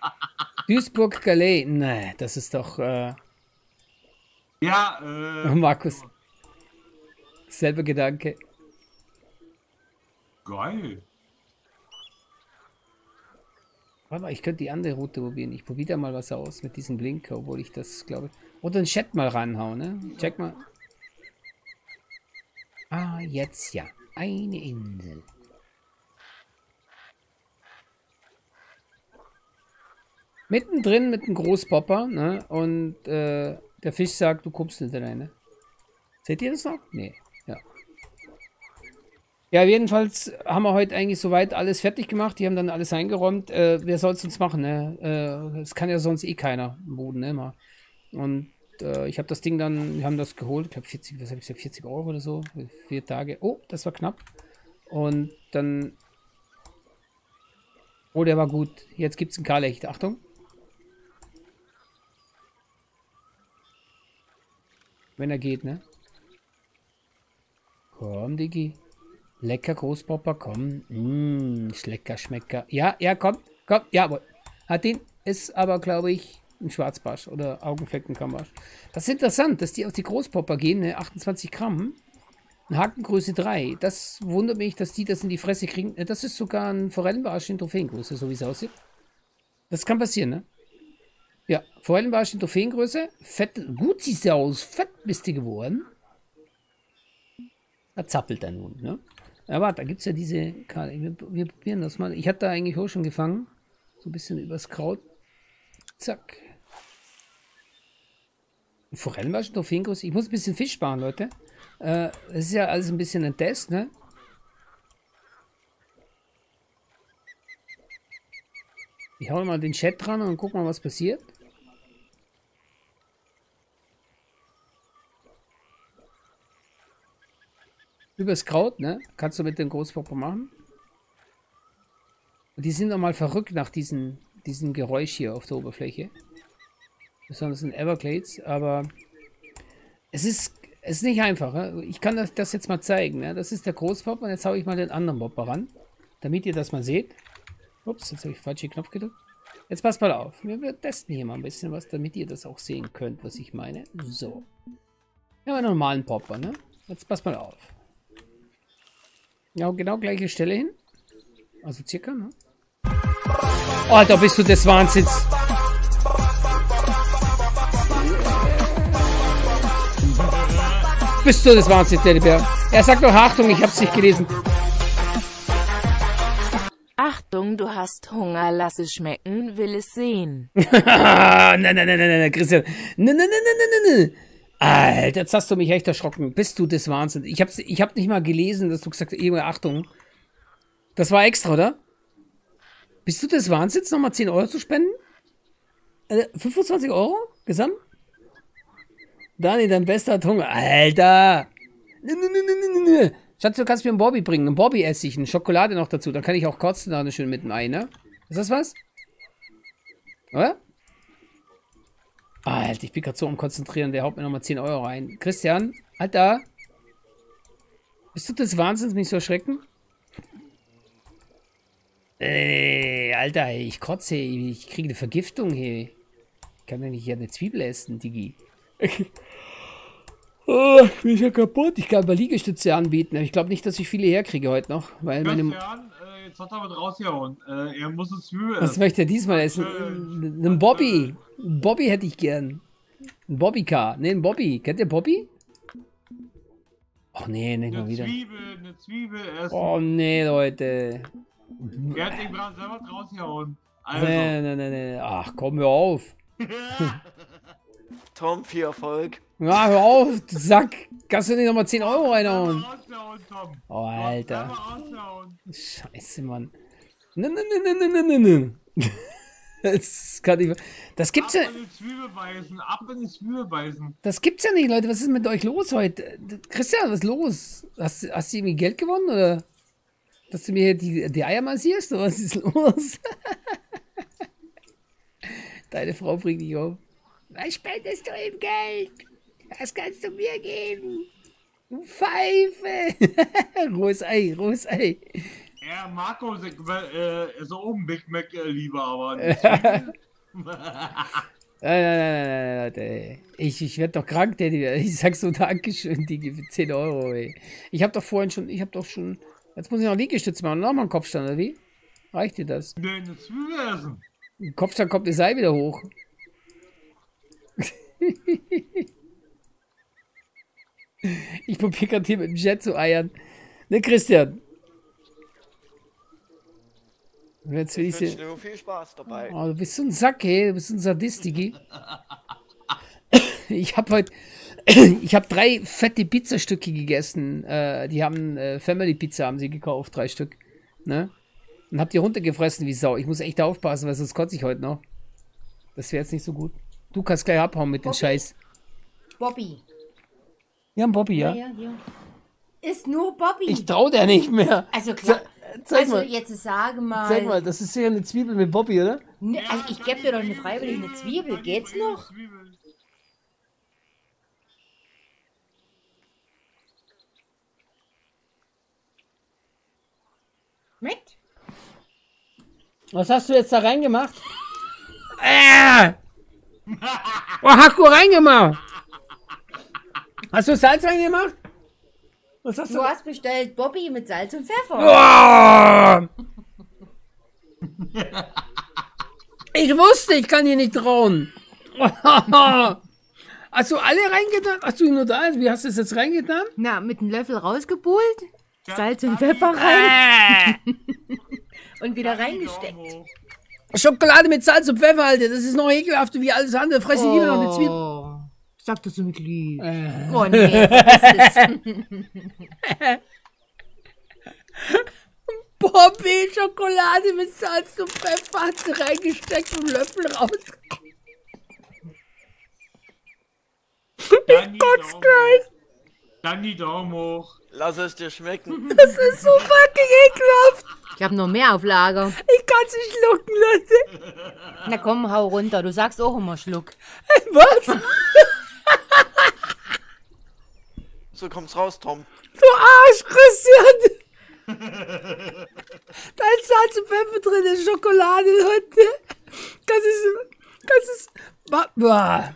Duisburg Calais. Nee, das ist doch. Äh, Ja, äh, Markus. Selber Gedanke. geil. Warte mal, ich könnte die andere Route probieren. Ich probiere da mal was aus mit diesem Blinker, obwohl ich das glaube. Oder einen Chat mal ranhauen, ne? Check mal. Ah, jetzt ja. Eine Insel. Mittendrin mit einem Großpopper, ne? Und äh, der Fisch sagt, du kommst nicht rein, ne? Seht ihr das noch? Nee. Ja. Jedenfalls haben wir heute eigentlich soweit alles fertig gemacht. Die haben dann alles eingeräumt. Äh, wer soll es sonst machen, ne? Äh, Es kann ja sonst eh keiner im Boden, ne? Mal. Und äh, ich habe das Ding dann, wir haben das geholt, ich glaube 40, was habe ich gesagt, 40 Euro oder so, vier Tage. Oh, das war knapp. Und dann, oh, der war gut. Jetzt gibt es einen Karlecht. Achtung. Wenn er geht, ne? Komm, Diggi. Lecker Großpapa, komm. Mmh, lecker, schmecker. Ja, ja, komm, komm, jawohl. Hat den, ist aber, glaube ich, ein Schwarzbarsch oder Augenfleckenkammerbarsch. Das ist interessant, dass die auf die Großpopper gehen, ne? 28 Gramm. Hakengröße 3. Das wundert mich, dass die das in die Fresse kriegen. Äh, Das ist sogar ein Forellenbarsch in Trophäengröße, so wie es aussieht. Das kann passieren, ne? Ja, Forellenbarsch in Trophäengröße. Fett, gut siehst du aus. Fett bist du geworden. Da zappelt er nun, ne? Ja, warte, da gibt es ja diese Karte. Wir, wir probieren das mal. Ich hatte da eigentlich auch schon gefangen. So ein bisschen übers Kraut. Zack. Ein Forellenbarsch in Trophäengröße. Ich muss ein bisschen Fisch sparen, Leute. Äh, es ist ja alles ein bisschen ein Test, ne? Ich hau mal den Chat dran und guck mal, was passiert. Übers Kraut, ne? Kannst du mit dem Großpopper machen. Und die sind doch mal verrückt nach diesem, diesem Geräusch hier auf der Oberfläche. Besonders in Everglades, aber es ist, es ist nicht einfach. Ne? Ich kann das, das jetzt mal zeigen. Ne? Das ist der Großpopper und jetzt hau ich mal den anderen Popper ran, damit ihr das mal seht. Ups, jetzt habe ich falsch den Knopf gedrückt. Jetzt passt mal auf. Wir, wir testen hier mal ein bisschen was, damit ihr das auch sehen könnt, was ich meine. So. Ja, einen normalen Popper, ne? Jetzt passt mal auf. Ja, genau gleiche Stelle hin. Also circa, ne? Oh, Alter, bist du des Wahnsinns. Bist du des Wahnsinns, Teddybär. Er sagt doch Achtung, ich hab's nicht gelesen. Achtung, du hast Hunger, lass es schmecken, will es sehen. nein, nein, nein, nein, nein, Christian. Nein, nein, nein, nein, nein, nein. Alter, jetzt hast du mich echt erschrocken. Bist du des Wahnsinns. Ich hab's, ich hab nicht mal gelesen, dass du gesagt hast, Junge, Achtung. Das war extra, oder? Bist du des Wahnsinns, nochmal 10 Euro zu spenden? Äh, 25 Euro? Gesamt? Dani, dein bester hat Hunger. Alter! Nö, nö, nö, nö, nö, nö. Schatz, du kannst mir einen Bobby bringen. Einen Bobby esse ich. Eine Schokolade noch dazu. Dann kann ich auch kotzen da schön mit dem Ei, ne? Ist das was? Oder? Alter, ich bin gerade so am Konzentrieren. Der haut mir nochmal 10 Euro rein. Christian, Alter. Bist du des Wahnsinns, mich so erschrecken? Äh, Alter, ich kotze. Ich kriege eine Vergiftung hier. Ich kann ja nicht hier eine Zwiebel essen, Digi. Oh, ich bin ja kaputt. Ich kann mal Liegestütze anbieten. Ich glaube nicht, dass ich viele herkriege heute noch. Weil meine. Christian, jetzt hat er was rausgehauen. Äh, er muss es Zwiebel Was möchte er diesmal essen? Einen Bobby. Einen Bobby hätte ich gern. Ein Bobby-Car. Ne, ein Bobby. Kennt ihr Bobby? Ach nee, nicht mal Eine wieder. Zwiebel, eine Zwiebel essen. Oh nee, Leute. Er hat den gerade selber rausgehauen. Also, Nee, nee, nee, nee. Ach, komm, hör auf. Tom, viel Erfolg. Ja, hör auf, du Sack. Kannst du nicht nochmal 10 Euro reinhauen? Oh, Alter. Scheiße, Mann. Ne, ne, ne, ne, ne, ne, ne. Das kann ich. Das gibt's ja. Ab in die Zwiebel beißen. Das gibt's ja nicht, Leute. Was ist mit euch los heute? Christian, was ist los? Hast, hast du irgendwie Geld gewonnen oder? Dass du mir hier die, die Eier massierst oder was ist los? Deine Frau bringt dich auf. Was spendest du ihm Geld? Das kannst du mir geben. Du Pfeife. rohes Ei, rohes Ei. Ja, Marco ist äh, so oben Big Mac äh, lieber, aber Zwiebel. Nein, nein, nein, nein, nein. Ich, ich werde doch krank, Daddy. Ich sag so Dankeschön, Digi, für 10 Euro, ey. Ich habe doch vorhin schon, ich habe doch schon. Jetzt muss ich noch Liegestütze machen und nochmal einen Kopfstand, oder wie? Reicht dir das? Nee, eine Zwiebel essen. Kopfstand kommt das Ei wieder hoch. Ich probiere gerade hier mit dem Jet zu eiern. Ne, Christian? Und Jetzt will Ich ich dir viel Spaß dabei. Oh, du bist so ein Sack, ey. Du bist so ein Sadist, Digi. Ich hab heute. Ich habe drei fette Pizzastücke gegessen. Äh, die haben äh, Family Pizza haben sie gekauft, drei Stück. Ne? Und hab die runtergefressen wie Sau. Ich muss echt aufpassen, weil sonst kotze ich heute noch. Das wäre jetzt nicht so gut. Du kannst gleich abhauen mit dem Bobby. Scheiß. Bobby. Ja, ein Bobby, ja? Ja, ja. Ist nur Bobby. Ich trau der nicht mehr. also klar. Zeig also mal. jetzt sage mal. Zeig mal, das ist sicher eine Zwiebel mit Bobby, oder? Ne, also ich gebe dir doch eine freiwillig eine Zwiebel. Geht's noch? Schmeckt? Was hast du jetzt da reingemacht? Äh! Was hast du reingemacht? Hast du Salz reingemacht? Was hast du? Du hast bestellt Bobby mit Salz und Pfeffer. Oh! Ich wusste, ich kann dir nicht trauen. Hast du alle reingetan? Hast du nur da? Wie hast du es jetzt reingetan? Na, mit einem Löffel rausgepult, Salz und Pfeffer rein Äh, und wieder reingesteckt. Schokolade mit Salz und Pfeffer, Alter. Das ist noch ekelhafter wie alles andere. Fresse ich lieber noch eine Zwiebel. Sag das so mit Lieb. Äh. Oh nee. Bobby, Schokolade mit Salz und Pfeffer hat sie reingesteckt und Löffel raus. Dann Kotz gleich. Dann die Daumen hoch. Lass es dir schmecken. Das ist so fucking ekelhaft. Ich habe noch mehr auf Lager. Ich kann es nicht schlucken, Leute. Na komm, hau runter. Du sagst auch immer Schluck. Was? So kommt's raus, Tom. Du Arsch, Christian. Da ist Salz und Pfeffer drin, ist Schokolade, Leute. Das ist, das ist, Ba- Bah.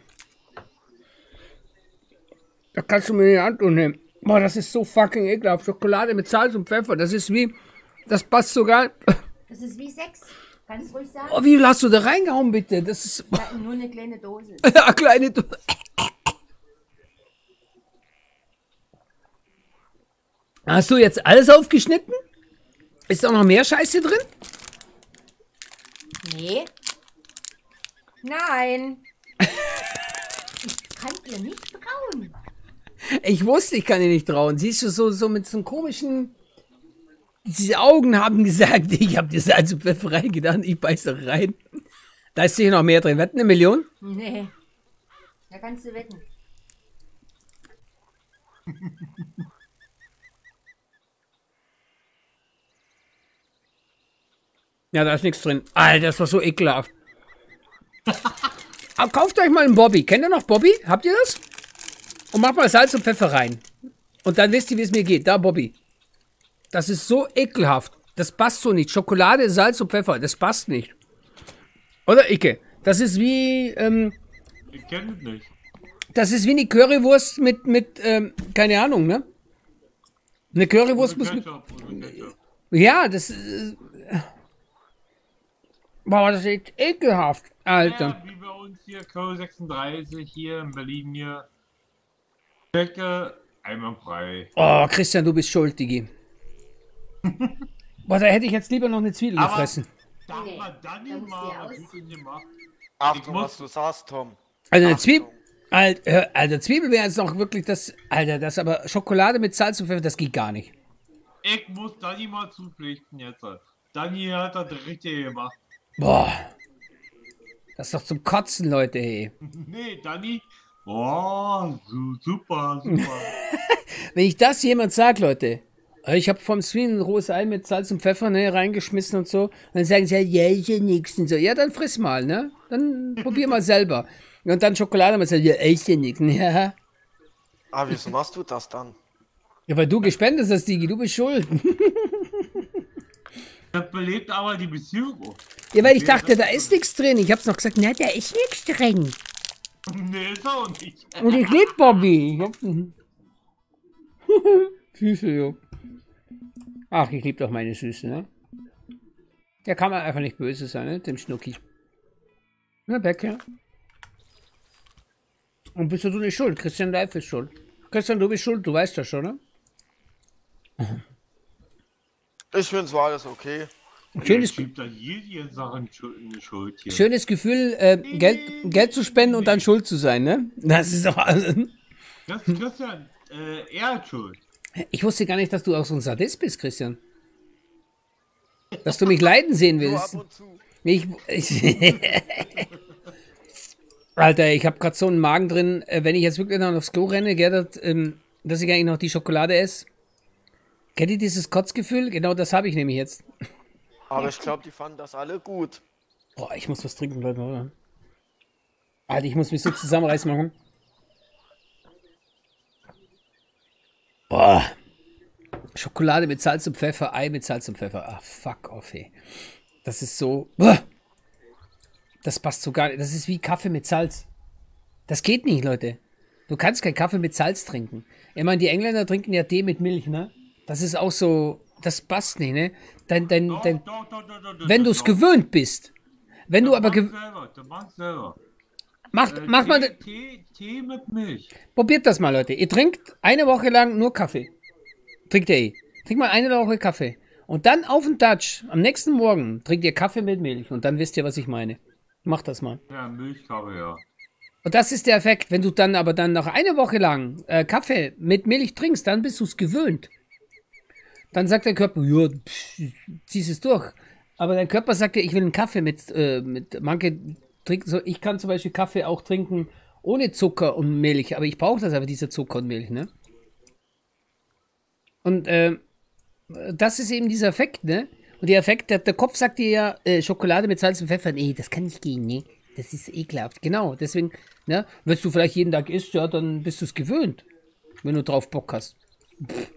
Da kannst du mir die Hand nehmen. Boah, das ist so fucking ekelhaft. Schokolade mit Salz und Pfeffer, das ist wie, das passt sogar. Das ist wie Sex. Kannst ruhig sagen. Oh, wie viel hast du da reingehauen, bitte? Das ist, Ja, nur eine kleine Dose. ja, kleine, Du- Hast du jetzt alles aufgeschnitten? Ist da noch mehr Scheiße drin? Nee. Nein. Ich kann dir nicht trauen. Ich wusste, ich kann dir nicht trauen. Siehst du, so, so mit so einem komischen. Diese Augen haben gesagt, ich habe dir Salz und Pfeffer reingetan, ich beiß doch rein. Da ist sicher noch mehr drin. Wetten eine Million? Nee. Da kannst du wetten. Ja, da ist nichts drin. Alter, das war so ekelhaft. Aber kauft euch mal einen Bobby. Kennt ihr noch Bobby? Habt ihr das? Und macht mal Salz und Pfeffer rein. Und dann wisst ihr, wie es mir geht. Da, Bobby. Das ist so ekelhaft. Das passt so nicht. Schokolade, Salz und Pfeffer. Das passt nicht. Oder, Icke? Das ist wie, ähm, Ich kenne es nicht. das ist wie eine Currywurst mit, mit, ähm, keine Ahnung, ne? Eine Currywurst muss mit, ja, das ist, äh, boah, das ist ekelhaft, Alter. Ja, wie bei uns hier, Köln 36, hier in Berlin hier. Strecke einwandfrei. Oh, Christian, du bist schuld, Digi. Boah, da hätte ich jetzt lieber noch eine Zwiebel Aber- gefressen. Sag mal, dann da mal, was? Achtung, muss- was du sagst, Tom. Also eine. Zwiebel, Alter, Alter, Zwiebel wäre jetzt noch wirklich das, Alter, das aber Schokolade mit Salz und Pfeffer, das geht gar nicht. Ich muss Dani mal zupflichten jetzt. Dani hat das richtig gemacht. Boah. Das ist doch zum Kotzen, Leute, hey. Nee, Dani. Oh, su super, super. Wenn ich das jemand sag, Leute, äh, ich habe vom Sweden ein rohes Ei mit Salz und Pfeffer ne, reingeschmissen und so, und dann sagen sie, ja, ist ja nix und so. Ja, dann friss mal, ne? Dann probier mal selber. Und dann Schokolade, man sagt, ja, ja nix. Ja. Ah, wieso machst du das dann? ja, weil du gespendet hast, Digi, du bist schuld. Das belebt aber die Beziehung. Ja, weil ich dachte, da ist nichts drin. Ich hab's noch gesagt, na, da ist nichts drin. Nee, ist auch nicht. Und ich lieb Bobby. Ich hab... Süße, jo. Ach, ich lieb doch meine Süße, ne? Der kann man einfach nicht böse sein, ne? Dem Schnucki. Na, Becker. Und bist du nicht schuld? Christian Leif ist schuld. Christian, du bist schuld, du weißt das schon, ne? Ich finde zwar alles okay. Schönes, hier. schönes Gefühl, äh, Geld, Geld zu spenden und dann schuld zu sein, ne? Das ist doch alles. Das Christian, äh, er hat schuld. Ich wusste gar nicht, dass du auch so ein Sadist bist, Christian. Dass du mich leiden sehen willst. und zu. Ich, ich Alter, ich habe gerade so einen Magen drin, äh, wenn ich jetzt wirklich noch aufs Klo renne, gell, dass, ähm, dass ich eigentlich noch die Schokolade esse. Kennt ihr dieses Kotzgefühl? Genau das habe ich nämlich jetzt. Aber ich glaube, die fanden das alle gut. Boah, ich muss was trinken, Leute, oder? Alter, ich muss mich so zusammenreißen machen. Boah. Schokolade mit Salz und Pfeffer, Ei mit Salz und Pfeffer. Ah, fuck off, ey. Das ist so. Boah. Das passt so gar nicht. Das ist wie Kaffee mit Salz. Das geht nicht, Leute. Du kannst keinen Kaffee mit Salz trinken. Ich meine, die Engländer trinken ja Tee mit Milch, ne? Das ist auch so. Das passt nicht, ne? Dein, dein, Doch, dein, doch, doch, doch, doch, wenn du es gewöhnt bist. Wenn du aber. macht Gew selber, der macht macht, mal. Tee, Tee mit Milch. Probiert das mal, Leute. Ihr trinkt eine Woche lang nur Kaffee. Trinkt ihr eh. Trinkt mal eine Woche Kaffee. Und dann auf den Touch, am nächsten Morgen, trinkt ihr Kaffee mit Milch. Und dann wisst ihr, was ich meine. Macht das mal. Ja, Milchkaffee, ja. Und das ist der Effekt. Wenn du dann aber dann noch eine Woche lang äh, Kaffee mit Milch trinkst, dann bist du es gewöhnt. Dann sagt der Körper, ja, pff, ziehst es durch. Aber dein Körper sagt dir, ich will einen Kaffee mit, äh, mit manche trinken so, ich kann zum Beispiel Kaffee auch trinken ohne Zucker und Milch, aber ich brauche das aber, diese Zucker und Milch, ne? Und äh, das ist eben dieser Effekt, ne? Und der Effekt, der, der Kopf sagt dir ja, äh, Schokolade mit Salz und Pfeffer, nee, das kann nicht gehen, nee. Das ist ekelhaft. Genau, deswegen, ne? Wenn du vielleicht jeden Tag isst, ja, dann bist du es gewöhnt. Wenn du drauf Bock hast. Pff,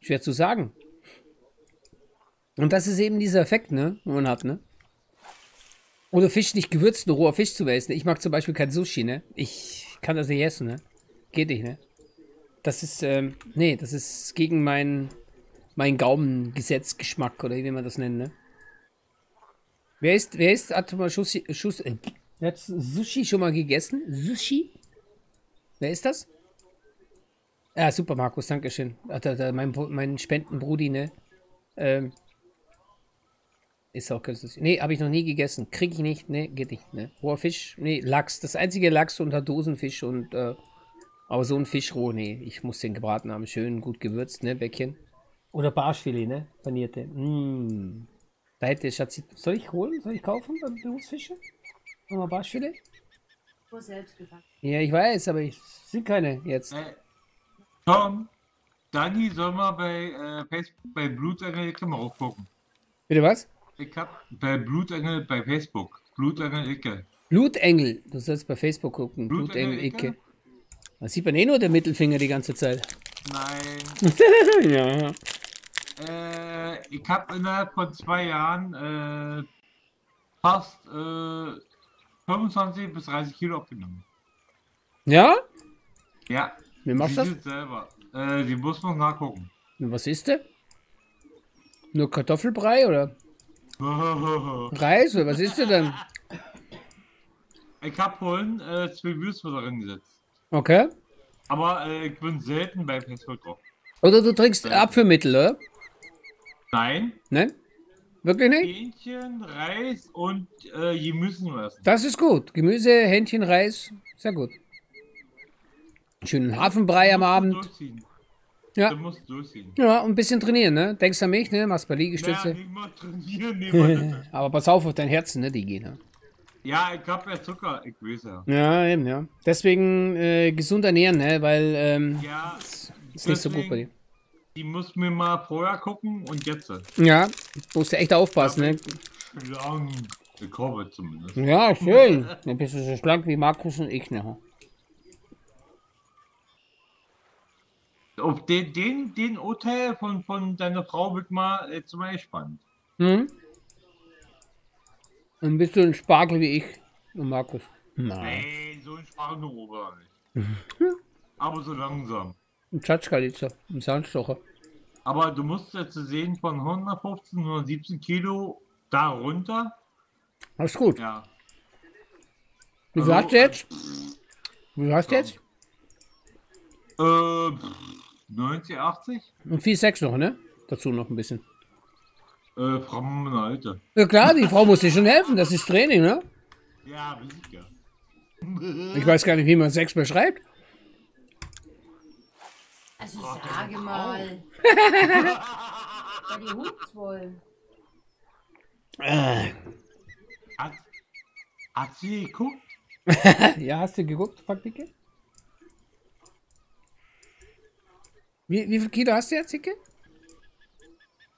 schwer zu sagen. Und das ist eben dieser Effekt, ne? Den man hat, ne? Oder Fisch nicht gewürzt, nur roher Fisch zu essen. Ich mag zum Beispiel kein Sushi, ne? Ich kann das nicht essen, ne? Geht nicht, ne? Das ist, ähm, nee, das ist gegen mein, mein Gaumengesetzgeschmack, oder wie man das nennt, ne? Wer ist, wer ist, hat mal Sushi, Schuss, äh, hat Sushi schon mal gegessen? Sushi? Wer ist das? Ja, super, Markus, dankeschön. Hat er, da, mein, mein Spendenbrudi, ne? Ähm, ist auch kein Sushi. Nee, habe ich noch nie gegessen. Krieg ich nicht, ne? Geht nicht, ne? Roher Fisch, nee, Lachs. Das einzige Lachs unter Dosenfisch und, äh, aber so ein Fisch roh, nee. Ich muss den gebraten haben. Schön gut gewürzt, ne? Bäckchen. Oder Barschfilet, ne? Panierte. Mm. Da hätte Schatzi. Soll ich holen? Soll ich kaufen? Beim Berufsfische? Nochmal Barschfilet? Nur selbst gesagt. Ja, ich weiß, aber ich sind keine jetzt. Äh, Tom, Dani soll mal bei, äh, Facebook, bei Blutengel, kann man auch gucken. Bitte was? Ich hab bei Blutengel bei Facebook. Blutengel Icke. Blutengel. Du sollst bei Facebook gucken. Blutengel Icke? Da sieht man eh nur den Mittelfinger die ganze Zeit. Nein. ja. Äh, ich habe innerhalb von zwei Jahren äh, fast äh, 25 bis 30 Kilo abgenommen. Ja? Ja. Wie machst du das? selber. Äh, die muss man nachgucken. Und Was ist der? Nur Kartoffelbrei oder Reis oder was ist denn? ich habe vorhin äh, zwei Würste drin gesetzt. Okay. Aber äh, ich bin selten bei Facebook drauf. Oder du trinkst Abführmittel, oder? Nein, Nein? Wirklich nicht? Hähnchen, Reis und äh, Gemüse essen. Das ist gut. Gemüse, Hähnchen, Reis. Sehr gut. Schönen Hafenbrei am Abend. Durchziehen. Ja. Du musst durchziehen. Ja, und ein bisschen trainieren, ne? Denkst an mich, ne? Machst Ja, Liegestütze. nicht mal trainieren, das. Aber pass auf auf dein Herzen, ne? Die gehen, ne? Ja, ich hab ja Zucker, ich weiß ja. Ja, eben, ja. Deswegen äh, gesund ernähren, ne? Weil, ähm, Ja, ist nicht so gut bei dir. Die muss mir mal vorher gucken und jetzt. Ja, musst du echt aufpassen, ne? Schlank. Ich hoffe zumindest. Ja, schön. Dann bist du so schlank wie Markus und ich, ne? Auf den, den, den Urteil von, von deiner Frau wird mal jetzt mal gespannt. Hm? Dann bist du ein Spargel wie ich und Markus. Nein. Ey, so ein Spargel Ober nicht. Aber so langsam. Ein Tschatschkalitzer, ein Sandstocher. Aber du musst jetzt sehen, von 115, 117 Kilo da runter. Das ist gut. Ja. Wie Also, hast du jetzt? Wie hast du jetzt? Äh, pff, 90, 80? Und 4,6 noch, ne? Dazu noch ein bisschen. Äh, Frau meine Alte. Ja klar, die Frau muss dir schon helfen, das ist Training, ne? Ja, sicher. Ich weiß gar nicht, wie man 6 beschreibt. Also Gott, sage mal. Bei die hupt wohl. Äh, Hat, hat sie geguckt? ja, hast du geguckt, Fakticke? Wie, wie viel Kilo hast du jetzt, Icke?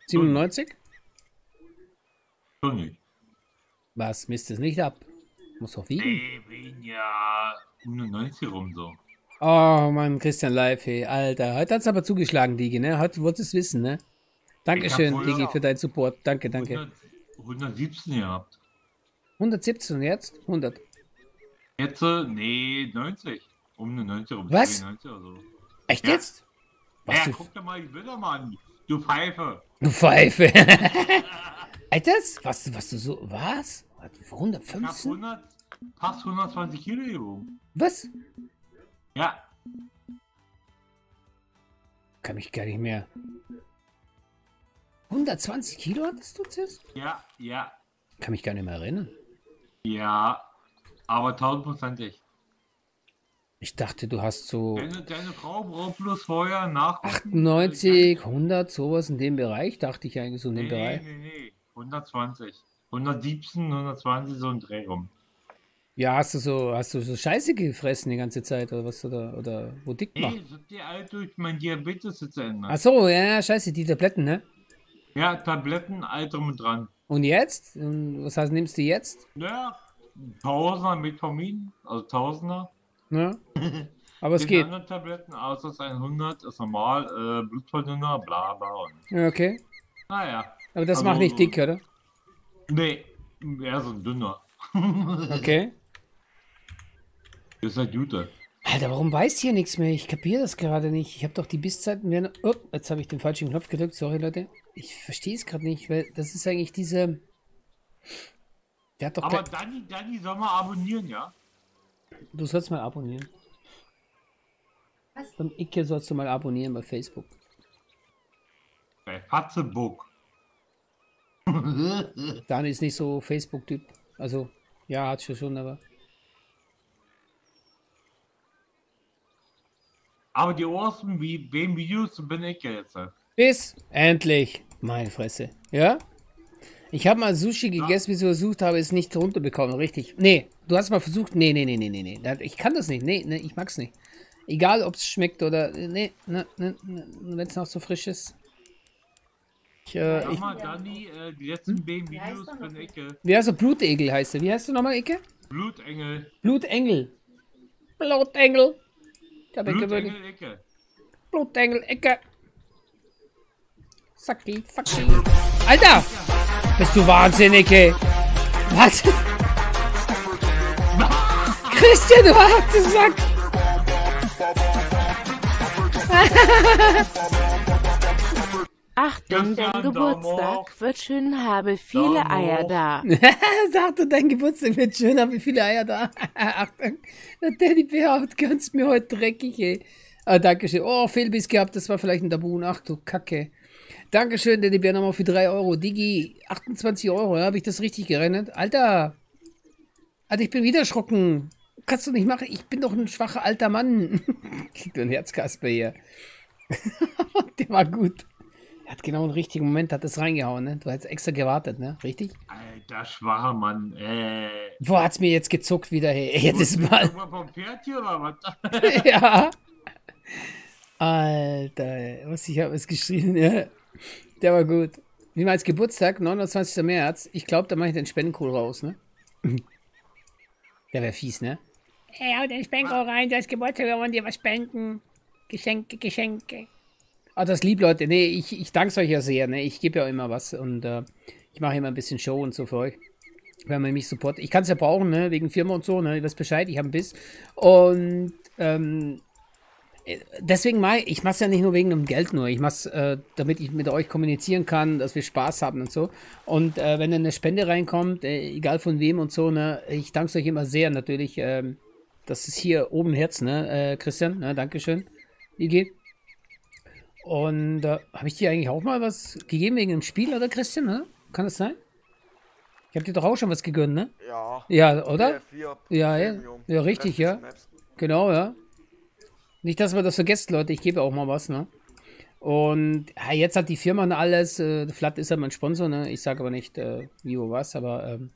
97? Schon nicht. Was, misst es nicht ab? Muss doch wiegen. Nee, wegen ja um die 90 rum so. Oh Mann, Christian Live, hey, Alter. Heute hat's aber zugeschlagen, Digi, ne? Heute wolltest du es wissen, ne? Dankeschön, Digi, für deinen Support. Danke, danke. 100, 117 gehabt. 117 und jetzt? 100. Jetzt, äh, nee, 90. Um die 90 rum. Was? 90 oder so. Echt Ja. jetzt? Was Ja, du, guck dir mal die Bilder mal an. Du Pfeife. du Pfeife. Jetzt? Was, was du so, was? Was, Ich hab 115? 100, fast 120 Kilo gewogen. Was? Ja, Kann mich gar nicht mehr. 120 Kilo hattest du jetzt? ja, ja, Kann mich gar nicht mehr erinnern. ja. Aber tausendprozentig. Ich dachte, du hast so Deine, deine Frau braucht bloß vorher nach. 98, 100, sowas in dem Bereich. Dachte ich eigentlich so in dem Nee, Bereich. nee, nee. 120. 117, 120, so ein Dreh rum. Ja, hast du so, hast du so Scheiße gefressen die ganze Zeit oder was oder oder wo dick war? Nee, sind die alt durch mein Diabetes jetzt ändern. Ach so, ja, scheiße, die Tabletten, ne? Ja, Tabletten, alt drum und dran. Und jetzt? Was heißt, nimmst du jetzt? Ja, Tausender Metformin, also Tausender. Ne? Aber es geht. Tabletten, außer es 100, ist normal, äh, Blutverdünner, bla bla. Und, Ja, Okay. naja. Aber das Also macht nicht dick, oder? Nee, eher so ein dünner. Okay. Das ist halt Jute. Alter, warum weiß hier nichts mehr? Ich kapiere das gerade nicht. Ich habe doch die Bisszeiten werden. Oh, jetzt habe ich den falschen Knopf gedrückt. Sorry, Leute. Ich verstehe es gerade nicht, weil das ist eigentlich diese. Der hat doch Aber. Dani, Dani soll mal abonnieren, ja? Du sollst mal abonnieren. Was? Beim Icke sollst du mal abonnieren bei Facebook. Bei Fatzebuck. Dani ist nicht so Facebook-Typ. Also, ja, hat schon schon, aber. Aber die ersten wie beim Videos bin ich ja jetzt. Bis endlich. Meine Fresse. Ja? Ich habe mal Sushi gegessen, wie ich versucht habe, es nicht runterbekommen, richtig. Nee, du hast mal versucht. Nee, nee, nee, nee, nee, nee. Ich kann das nicht. Nee, nee, ich mag's nicht. Egal, ob es schmeckt oder. Nee, ne, ne, ne, wenn es noch so frisch ist. Ich, äh, Sag ich, mal, Dani, äh, die letzten beiden Videos ich äh, wie heißt er? Blutegel heißt er. Wie heißt du nochmal, Icke? Blutengel. Blutengel. Blutengel. Ich. Blutengel Ecke. Blutengel, Ecke. Sacki, Facki. Alter! Bist du wahnsinnig, ey? Was? Christian, du hartes Sack! Achtung, dein Geburtstag wird schön, habe viele Eier da. Sagte, dein Geburtstag wird schön, wie viele Eier da? Achtung, der Teddybär haut ganz mir heute dreckig, ey. Ah, Dankeschön. Oh, Fehlbiss gehabt, das war vielleicht ein Tabun. Ach du Kacke. Dankeschön, Teddybär, nochmal für 3 Euro. Digi, 28 Euro, ja, habe ich das richtig gerechnet? Alter! Alter, ich bin wieder erschrocken. Kannst du nicht machen? Ich bin doch ein schwacher alter Mann. Kriegt ein Herzkasper hier. Der war gut. Er hat genau im richtigen Moment hat es reingehauen, ne? Du hättest extra gewartet, ne? Richtig? Alter, schwacher Mann. Äh. Wo hat's mir jetzt gezuckt wieder, hey? Jedes mal vom Pferd hier oder was? ja. Alter, was ich habe es geschrieben, ja. Der war gut. Wie mal als Geburtstag, 29. März. Ich glaube, da mache ich den Spendenkohl raus, ne? Der wäre fies, ne? Hey, hau den Spendenkohl rein, du hast Geburtstag, wir wollen dir was spenden. Geschenke, Geschenke. Ah, das lieb, Leute. Nee, ich, ich danke euch ja sehr, ne? Ich gebe ja immer was und äh, ich mache immer ein bisschen Show und so für euch. Wenn man mich supportet. Ich kann es ja brauchen, ne? Wegen Firma und so, ne? Ihr wisst Bescheid, ich habe einen Biss. Und ähm, deswegen mache ich, ich mache es ja nicht nur wegen dem Geld nur. Ich mache es, äh, damit ich mit euch kommunizieren kann, dass wir Spaß haben und so. Und äh, wenn dann eine Spende reinkommt, äh, egal von wem und so, ne, ich danke euch immer sehr natürlich. Ähm, das ist hier oben Herz, ne, äh, Christian, ne, Dankeschön. Igi. Und äh, habe ich dir eigentlich auch mal was gegeben wegen dem Spiel, oder Christian, ne? Kann das sein? Ich habe dir doch auch schon was gegönnt, ne? Ja. Ja, oder? PF4 Ja, ja. Ja, richtig, ja. Maps. Genau, ja. Nicht, dass man das vergesst, Leute. Ich gebe auch mal was, ne? Und ja, jetzt hat die Firma und alles. Äh, Flat ist ja mein Sponsor, ne? Ich sage aber nicht, äh, wie oder was, aber ähm,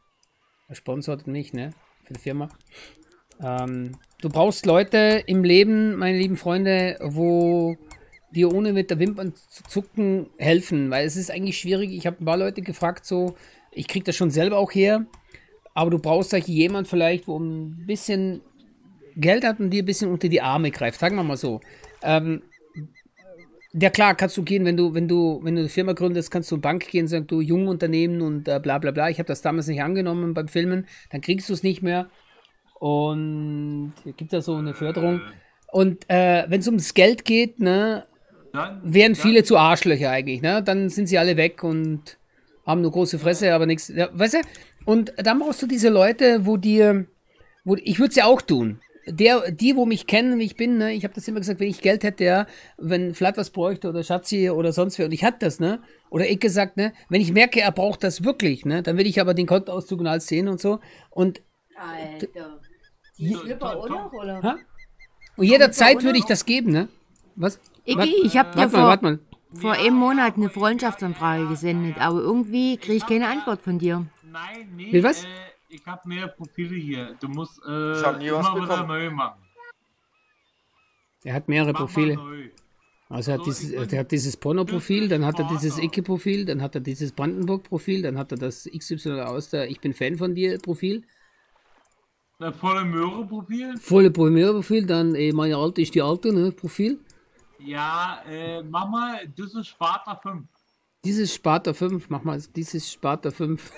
er sponsort mich, ne? Für die Firma. Ähm, du brauchst Leute im Leben, meine lieben Freunde, wo dir ohne mit der Wimpern zu zucken helfen, weil es ist eigentlich schwierig. Ich habe ein paar Leute gefragt, so, ich kriege das schon selber auch her, aber du brauchst halt jemand vielleicht, wo ein bisschen Geld hat und dir ein bisschen unter die Arme greift, sagen wir mal so. Ähm, ja klar, kannst du gehen, wenn du, wenn du, wenn du eine Firma gründest, kannst du in Bank gehen, sagst du Jungunternehmen und äh, bla bla bla. Ich habe das damals nicht angenommen beim Filmen, dann kriegst du es nicht mehr. Und gibt da so eine Förderung. Und äh, wenn es ums Geld geht, ne, Dann, wären dann- viele zu Arschlöcher eigentlich, ne? Dann sind sie alle weg und haben nur große Fresse, aber nichts. Ja, weißt du? Und dann brauchst du diese Leute, wo dir, wo ich würde es ja auch tun. Der, die, wo mich kennen, wie ich bin, ne, ich habe das immer gesagt, wenn ich Geld hätte, ja, wenn Flat was bräuchte oder Schatzi oder sonst wer, und ich hatte das, ne, oder ich gesagt, ne, wenn ich merke, er braucht das wirklich, ne, dann will ich aber den Kontoauszug und alles sehen und so. Und, Alter. Die Schlipper auch noch, oder? ha? und jederzeit würde ich das geben, ne? Was? Iggy, ich hab dir mal, vor, mal. vor einem Monat eine Freundschaftsanfrage gesendet, aber irgendwie kriege ich keine Antwort von dir. Nein, nee, Will was? Äh, ich habe mehr Profile hier. Du musst äh, hab nie was immer wieder bekommen. neu machen. Er hat mehrere Mach Profile. Also er hat Also, dieses, ich er hat dieses Porno-Profil, dann hat er dieses. Icke-Profil, dann hat er dieses Brandenburg-Profil, dann hat er das XY aus der Ich bin Fan von dir Profil, Das volle Möhre-Profil? volle Primär-Profil, dann eh, meine Alte ist die Alte, ne, Profil. Ja, äh, mach mal, das ist Sparta 5. Dieses Sparta 5, mach mal dieses Sparta 5.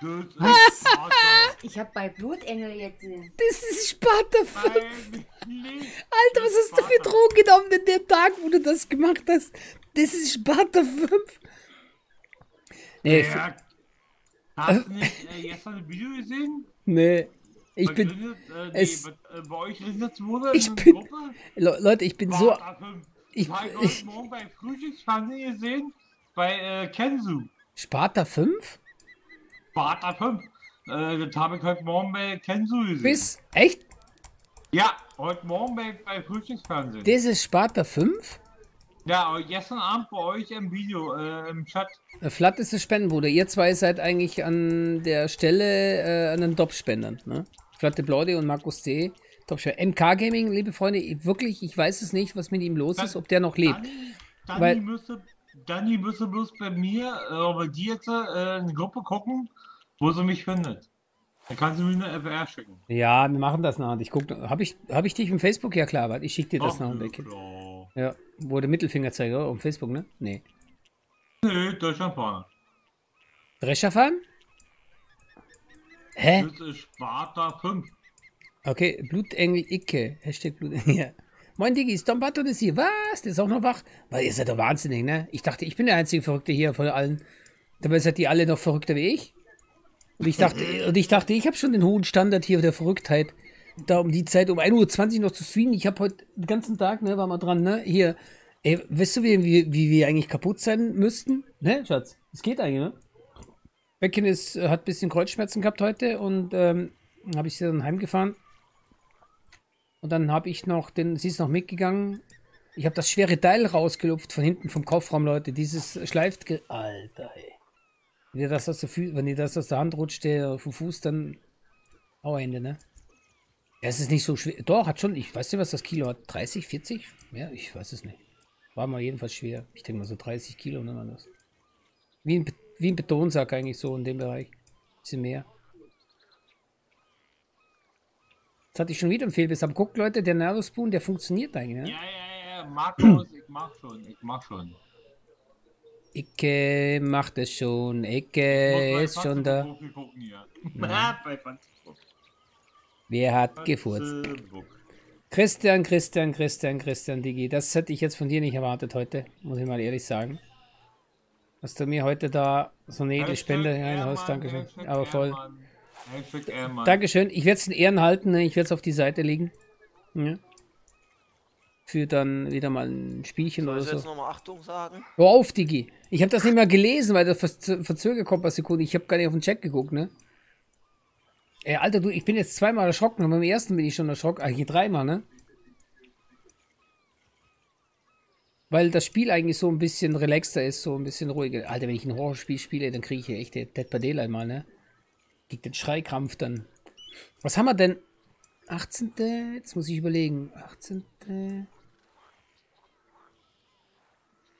Das ist Sparta. Ich habe bei Blutengel jetzt. Das ist Sparta 5. Nein, nee. Alter, was hast du für Drogen genommen in dem Tag, wo du das gemacht hast? Das ist Sparta 5. Nee, Ja, hast du nicht äh, gestern ein Video gesehen? nee. Ich bin, äh, es- äh, bei euch Ich bin- Gruppe? Le Leute, ich bin so, Sparta 5. ich- Ich habe ich- heute Morgen bei Frühstücksfernsehen gesehen, bei äh, Kenzu. Sparta 5? Sparta 5. Äh, das habe ich heute Morgen bei Kenzu gesehen. Bis, echt? Ja, heute Morgen bei, bei Frühstücksfernsehen. Das ist Sparta 5? Ja, aber gestern Abend bei euch im Video, äh, im Chat. Äh, Flat ist der Spendenbruder. Ihr zwei seid eigentlich an der Stelle äh, an den Top-Spendern. Ne? Flatte Blaude und Markus C. Top-Spender. MK Gaming, liebe Freunde, ich- wirklich, ich weiß es nicht, was mit ihm los ist, ob der noch lebt. Danny, Weil- müsste, Danny müsste bloß bei mir, äh, bei dir jetzt äh, eine Gruppe gucken, wo sie mich findet. Dann kann sie mir eine FR schicken. Ja, wir machen das nachher. Ich guck, habe ich, hab ich dich im Facebook? Ja klar, warte, ich schicke dir das Ach, nachher weg. klar. Ja, wo der Mittelfinger zeigt, oder? Auf Facebook, ne? Nee. Nö, Deutschland vorne. Drescher fahren? Hä? Das ist Sparta 5. Okay, Blutengel Icke. Hashtag Blutengel. Ja. Moin Digi, Stombato ist hier. Was? Der ist auch noch wach? Weil ihr seid doch wahnsinnig, ne? Ich dachte, ich bin der einzige Verrückte hier von allen. Dabei seid ihr alle noch verrückter wie ich. Und ich dachte, und ich dachte, ich habe schon den hohen Standard hier der Verrücktheit. Da um die Zeit, um 1.20 Uhr noch zu streamen. Ich habe heute den ganzen Tag, ne, war mal dran, ne? Hier, ey, weißt du, wie, wie, wir eigentlich kaputt sein müssten? Ne, Schatz? Es geht eigentlich, ne? Becken ist, äh, hat ein bisschen Kreuzschmerzen gehabt heute und ähm, habe ich sie dann heimgefahren. Und dann habe ich noch den, sie ist noch mitgegangen. Ich habe das schwere Teil rausgelupft von hinten vom Kofferraum, Leute. Dieses schleift. Alter, ey. Wenn dir das aus der, wenn dir das aus der Hand rutscht, der vom Fuß, dann Auende, ne? Ja, es ist nicht so schwer. Doch, hat schon, ich weiß nicht, was das Kilo hat. 30, 40? Ja, ich weiß es nicht. War mal jedenfalls schwer. Ich denke mal so 30 Kilo, ne, war das. Wie ein, wie ein Betonsack eigentlich so in dem Bereich. Bisschen mehr. Jetzt hatte ich schon wieder einen Fehlbiss. Aber guckt, Leute, der Nervous Spoon, der funktioniert eigentlich, ne? Ja, ja, ja, Markus, ich mach schon, ich mach schon. Icke macht es schon. Muss Icke bei ist schon da. Gucken bei Fatzebuch. Wer hat gefurzt? Christian, Christian, Christian, Christian, Digi. Das hätte ich jetzt von dir nicht erwartet heute. Muss ich mal ehrlich sagen. Dass du mir heute da so eine edle Spende reinhaust. Dankeschön. Aber voll. Dankeschön. Ich werde es in Ehren halten. Ne? Ich werde es auf die Seite legen. Ja. Für dann wieder mal ein Spielchen Soll oder ich jetzt so. nochmal Achtung sagen? Hör auf, Digi. Ich habe das nicht mal gelesen, weil das verz- verzögert kommt paar Sekunden. Ich habe gar nicht auf den Chat geguckt, ne? Ey, Alter, du, ich bin jetzt zweimal erschrocken. Beim ersten bin ich schon erschrocken. Ah, hier dreimal, ne? Weil das Spiel eigentlich so ein bisschen relaxter ist, so ein bisschen ruhiger. Alter, wenn ich ein Horrorspiel spiele, dann kriege ich hier echt Dead Padel einmal, ne? Krieg den Schreikrampf dann. Was haben wir denn? 18. Jetzt muss ich überlegen. 18.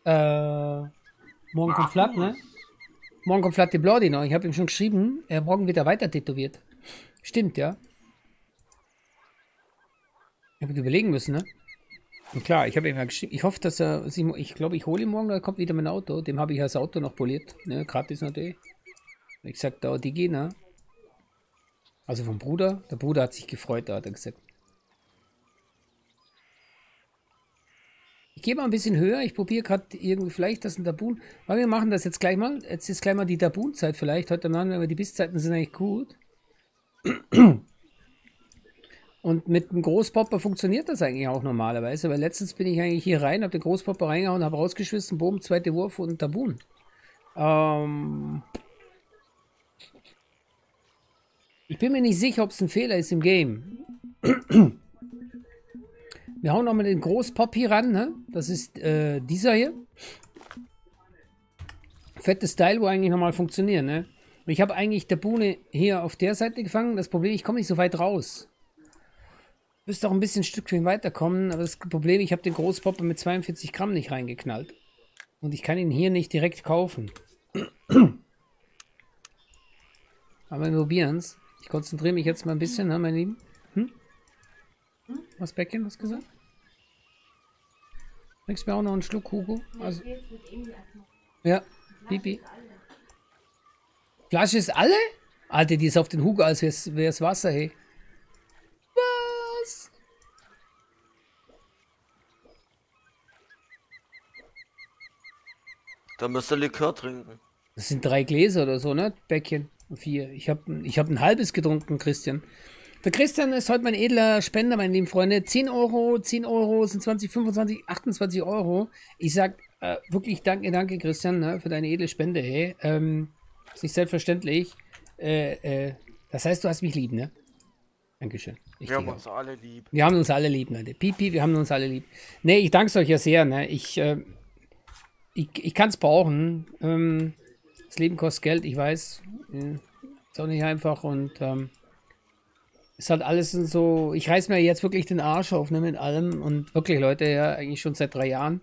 Äh, morgen kommt Flat, ne? Morgen kommt Flat de Bloody noch. Ich habe ihm schon geschrieben, er morgen wird er weiter tätowiert. Stimmt, ja. Ich habe überlegen müssen, ne? Und klar, ich habe ihm ja geschrieben, ich hoffe, dass er, sich ich glaube, ich hole ihn morgen, da kommt wieder mein Auto. Dem habe ich das Auto noch poliert, ne? Gratis natürlich. Ich sag da, die gehen, ne? Also vom Bruder. Der Bruder hat sich gefreut, da hat er gesagt. Ich gehe mal ein bisschen höher. Ich probiere gerade irgendwie vielleicht das ein Tabun. Aber wir machen das jetzt gleich mal. Jetzt ist gleich mal die Tabun-Zeit vielleicht. Heute Abend, aber die Bisszeiten sind eigentlich gut. Und mit dem Großpopper funktioniert das eigentlich auch normalerweise, weil letztens bin ich eigentlich hier rein, habe den Großpopper reingehauen, habe rausgeschmissen, boom, zweite Wurf und Tabun. Ähm ich bin mir nicht sicher, ob es ein Fehler ist im Game. Wir hauen nochmal den Großpop hier ran, ne? Das ist äh, dieser hier. Fettes Teil, wo eigentlich nochmal funktioniert, ne? Ich habe eigentlich der Buhne hier auf der Seite gefangen. Das Problem, ich komme nicht so weit raus. Müsste auch ein bisschen ein Stückchen weiterkommen, aber das Problem, ich habe den Großpopper mit 42 Gramm nicht reingeknallt. Und ich kann ihn hier nicht direkt kaufen. Aber wir probieren es. Ich konzentriere mich jetzt mal ein bisschen, ne, mein Lieben. Hm? Was, Becken, was gesagt? Trinkst mir auch noch einen Schluck, Hugo? Also, ja, Pipi. Flasche ist alle? Alter, die ist auf den Hugo, als wäre es Wasser, hey. Was? Da müsst ihr Likör trinken. Das sind drei Gläser oder so, ne? Bäckchen. Vier. Ich habe ich hab ein halbes getrunken, Christian. Der Christian ist heute mein edler Spender, meine lieben Freunde. 10 Euro, 10 Euro sind 20, 25, 28 Euro. Ich sag äh, wirklich danke, danke, Christian, ne, für deine edle Spende, hey. Ähm, ist nicht selbstverständlich. Äh, äh, das heißt, du hast mich lieb, ne? Dankeschön. Ich Wir haben auch. uns alle lieb. Wir haben uns alle lieb, Leute. Pipi, wir haben uns alle lieb. Nee, ich danke euch ja sehr, ne? Ich, äh, ich, ich kann es brauchen. Ähm, das Leben kostet Geld, ich weiß. Äh, ist auch nicht einfach und ähm, ist halt alles so. Ich reiß mir jetzt wirklich den Arsch auf, ne, mit allem. Und wirklich, Leute, ja, eigentlich schon seit drei Jahren.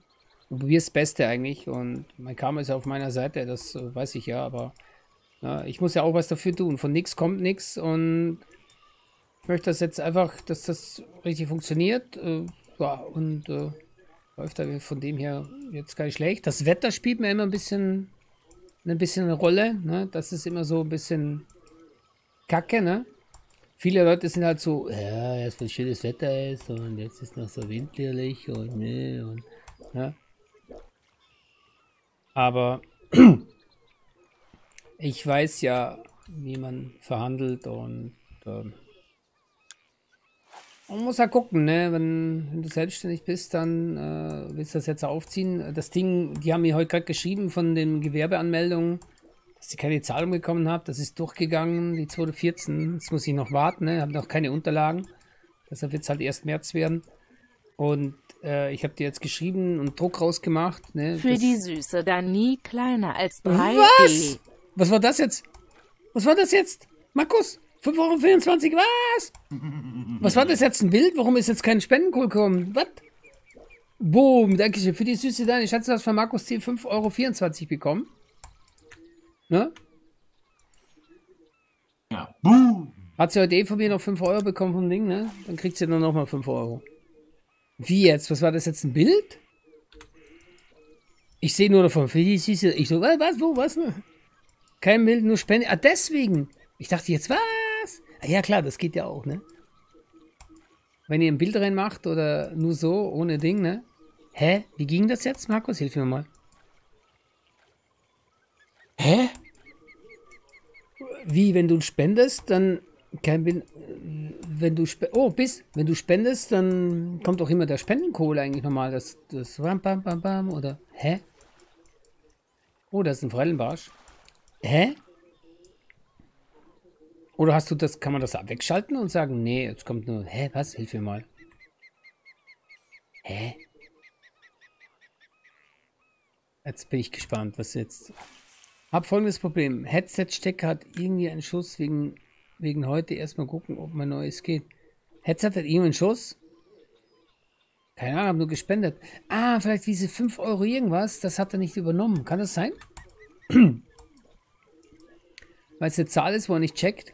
Und probiere das Beste eigentlich. Und mein Karma ist ja auf meiner Seite, das äh, weiß ich ja, aber ja, ich muss ja auch was dafür tun. Von nichts kommt nichts und ich möchte das jetzt einfach, dass das richtig funktioniert. Äh, ja, und äh, läuft da von dem her jetzt gar nicht schlecht. Das Wetter spielt mir immer ein bisschen, ein bisschen eine Rolle. Ne? Das ist immer so ein bisschen kacke, ne? Viele Leute sind halt so, ja, erst wenn schönes Wetter ist und jetzt ist noch so winterlich und ne und ja. Aber ich weiß ja, wie man verhandelt und ähm, man muss ja gucken, ne? Wenn, wenn du selbstständig bist, dann äh, willst du das jetzt aufziehen. Das Ding, die haben mir heute gerade geschrieben von den Gewerbeanmeldungen, dass sie keine Zahlung bekommen haben. Das ist durchgegangen, die 214. Jetzt muss ich noch warten, ne? Habe noch keine Unterlagen. Deshalb wird es halt erst März werden. Und äh, ich habe dir jetzt geschrieben und Druck rausgemacht. Ne? Für Das- die Süße dann nie kleiner als 3D. Was? Was war das jetzt? Was war das jetzt? Markus, 5,24 Euro, was? Was war das jetzt, ein Bild? Warum ist jetzt kein Spendenkohl gekommen? Was? Boom, danke schön. Für die süße Deine Schatz, du hast von Markus Ziel 5,24 Euro bekommen. Ne? Ja, boom. Hat sie heute eh von mir noch 5 Euro bekommen vom Ding, ne? Dann kriegt sie dann nochmal 5 Euro. Wie jetzt? Was war das jetzt, ein Bild? Ich sehe nur davon, für die süße. Ich so, was, was, wo, was? Kein Bild, nur Spende. Ah, deswegen. Ich dachte jetzt, was? Ah, ja, klar, das geht ja auch, ne? Wenn ihr ein Bild reinmacht oder nur so, ohne Ding, ne? Hä? Wie ging das jetzt, Markus? Hilf mir mal. Hä? Wie, wenn du spendest, dann kein Bild. Wenn du oh, bis, wenn du spendest, dann kommt auch immer der Spendenkohl eigentlich nochmal. Das, das bam, bam, bam, bam, oder hä? Oh, das ist ein Forellenbarsch. Hä? Oder hast du das, kann man das wegschalten und sagen, nee, jetzt kommt nur, hä, was, hilf mir mal. Hä? Jetzt bin ich gespannt, was jetzt. Hab folgendes Problem. Headset-Stecker hat irgendwie einen Schuss wegen, wegen heute. Erstmal gucken, ob mein neues geht. Headset hat irgendwie einen Schuss? Keine Ahnung, hab nur gespendet. Ah, vielleicht diese 5 Euro irgendwas, das hat er nicht übernommen. Kann das sein? Weil es eine Zahl ist, wo er nicht checkt.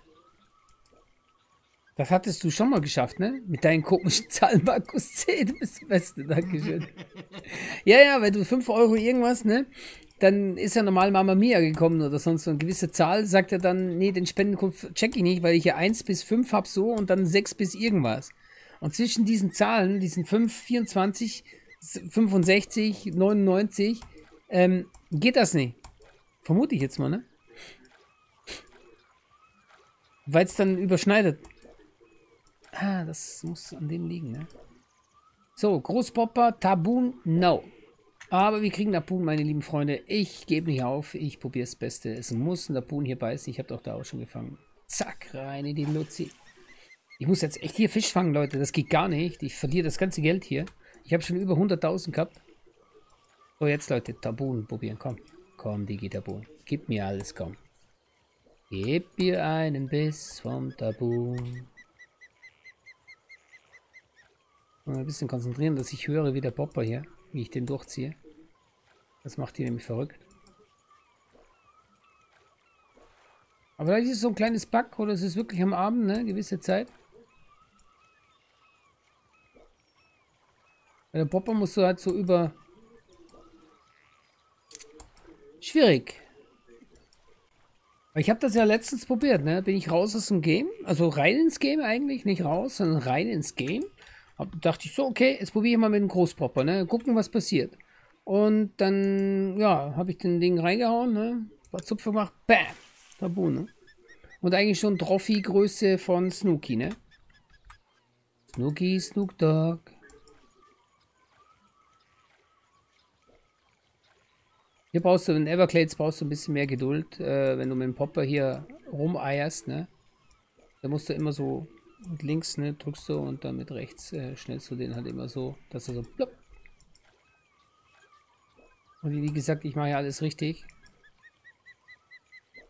Das hattest du schon mal geschafft, ne? Mit deinen komischen Zahlen, Markus C. Du bist der Beste, Dankeschön. ja, ja, wenn du 5 Euro irgendwas, ne? Dann ist ja normal Mama Mia gekommen oder sonst so eine gewisse Zahl, sagt er dann, nee, den Spendenkopf check ich nicht, weil ich ja 1 bis 5 habe so und dann 6 bis irgendwas. Und zwischen diesen Zahlen, diesen 5, 24, 65, 99, ähm, geht das nicht. Vermute ich jetzt mal, ne? Weil es dann überschneidet. Ah, das muss an dem liegen, ne? So, Großpopper, Tabun, no. Aber wir kriegen Tabun, meine lieben Freunde. Ich gebe nicht auf. Ich probiere das Beste. Es muss ein Tabun hier beißen. Ich habe doch da auch schon gefangen. Zack, rein in die Luzi. Ich muss jetzt echt hier Fisch fangen, Leute. Das geht gar nicht. Ich verliere das ganze Geld hier. Ich habe schon über 100.000 gehabt. So, jetzt, Leute, Tabun probieren. Komm. Komm, Digi Tabun. Gib mir alles, komm. Gib mir einen Biss vom Tabun. Mal ein bisschen konzentrieren, dass ich höre wie der Popper hier, wie ich den durchziehe. Das macht die nämlich verrückt. Aber vielleicht ist es so ein kleines Bug oder es ist wirklich am Abend, ne? Gewisse Zeit. Der Popper musst du halt so über... Schwierig. Ich habe das ja letztens probiert, ne? Bin ich raus aus dem Game. Also rein ins Game eigentlich, nicht raus, sondern rein ins Game. Hab, dachte ich so, okay, jetzt probiere ich mal mit dem Großpopper, ne? Gucken, was passiert. Und dann, ja, habe ich den Ding reingehauen, ne? Paar Zupfer gemacht, bam, Tabu, ne? Und eigentlich schon Trophy-Größe von Snooki, ne? Snooki, Snook Dogg. Hier brauchst du, in Everglades brauchst du ein bisschen mehr Geduld, äh, wenn du mit dem Popper hier rumeierst, ne? Da musst du immer so mit links, ne, drückst du und dann mit rechts äh, schnellst du den halt immer so, dass er so plopp. Und wie gesagt, ich mache ja alles richtig.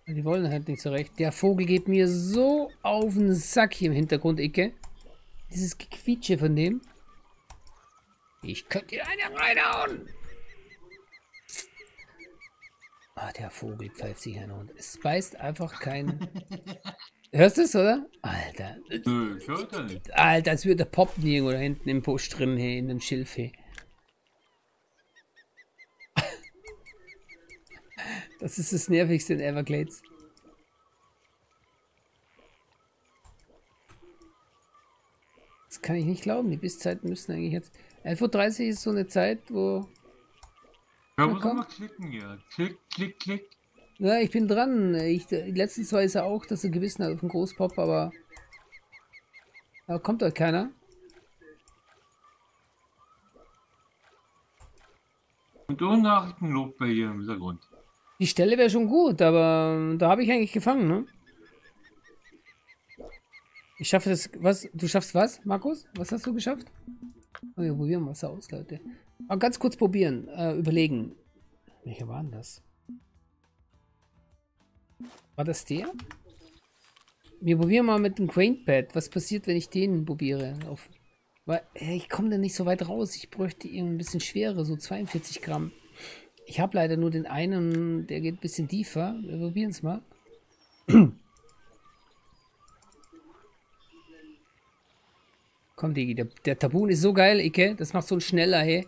Die wollen halt nicht so recht. Der Vogel geht mir so auf den Sack hier im Hintergrund, Icke. Dieses Gequietsche von dem. Ich könnte dir eine reinhauen. Ah, der Vogel pfeift sich ein und es beißt einfach kein... Hörst du es, oder? Alter. Nö, ich höre da nicht. Alter, als würde der poppen irgendwo da hinten im Busch drin, hey, in dem Schilf, hey. Das ist das Nervigste in Everglades. Das kann ich nicht glauben. Die Bisszeiten müssen eigentlich jetzt... 11.30 Uhr ist so eine Zeit, wo... Ja, muss mal klicken hier. Klick, klick, klick. Ja, ich bin dran. Ich, letztens weiß er auch, dass er gewissen hat auf dem Großpop, aber... Da kommt doch keiner. Und du Nachrichtenlob bei hier im Hintergrund. Die Stelle wäre schon gut, aber da habe ich eigentlich gefangen, ne? Ich schaffe das. Was? Du schaffst was, Markus? Was hast du geschafft? Oh, ja, probieren wir es aus, Leute. Aber ganz kurz probieren, äh, überlegen. Welcher war denn das? War das der? Wir probieren mal mit dem Quaintpad. Was passiert, wenn ich den probiere? Auf, weil, äh, ich komme da nicht so weit raus. Ich bräuchte ihn ein bisschen schwerer, so 42 Gramm. Ich habe leider nur den einen, der geht ein bisschen tiefer. Wir probieren es mal. Komm, Digi, der, der Tabun ist so geil, Icke. Das macht so ein schneller, hey.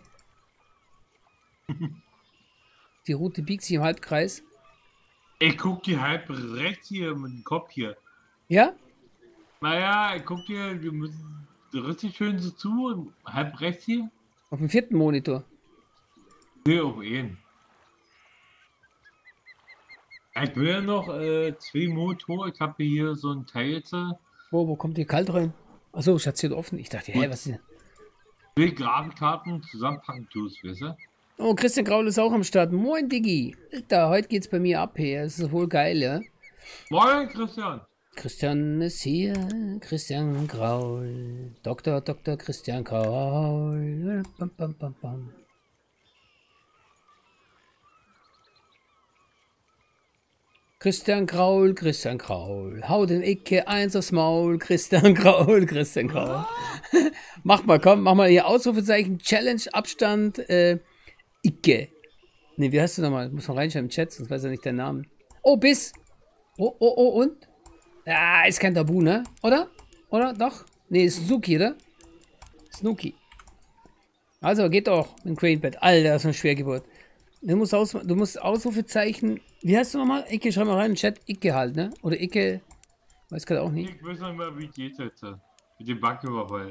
Die Route biegt sich im Halbkreis. Ich guck die halb rechts hier mit dem Kopf hier. Ja? Naja, ich guck dir die müssen richtig schön so zu und halb rechts hier. Auf dem vierten Monitor. Nee, auf ihn. Ich will ja noch äh, zwei Motor. Ich habe hier so ein Teil äh, Wo, wo kommt hier kalt rein? Achso, hier offen. Ich dachte, hä, was ist denn? Will Grafikkarten zusammenpacken tust, weißt du? Oh, Christian Graul ist auch am Start. Moin, Diggi. Alter, heute geht's bei mir ab hier. Es ist wohl geil, ja? Moin, Christian. Christian ist hier. Christian Graul. Dr. Dr. Christian Graul. Bam, bam, bam, bam. Christian Kraul, Christian Kraul. Hau den Icke eins aufs Maul. Christian Kraul, Christian Kraul. mach mal, komm, mach mal hier Ausrufezeichen, Challenge, Abstand, äh, Icke. Ne, wie heißt du nochmal? Muss man reinschreiben im Chat, sonst weiß er nicht deinen Namen. Oh, bis. Oh, oh, oh, und? Ja, ist kein Tabu, ne? Oder? Oder? Doch? Ne, ist Suki, oder? Snooki. Also, geht doch mit dem Cranebett. Alter, das ist eine Schwergeburt. Du musst, aus, du musst Ausrufezeichen. Wie heißt du nochmal? Icke, schreib mal rein im Chat. Icke halt, ne? Oder Icke. Weiß gerade auch nicht. Ich weiß noch mal, wie geht jetzt. Mit dem Banküberfall.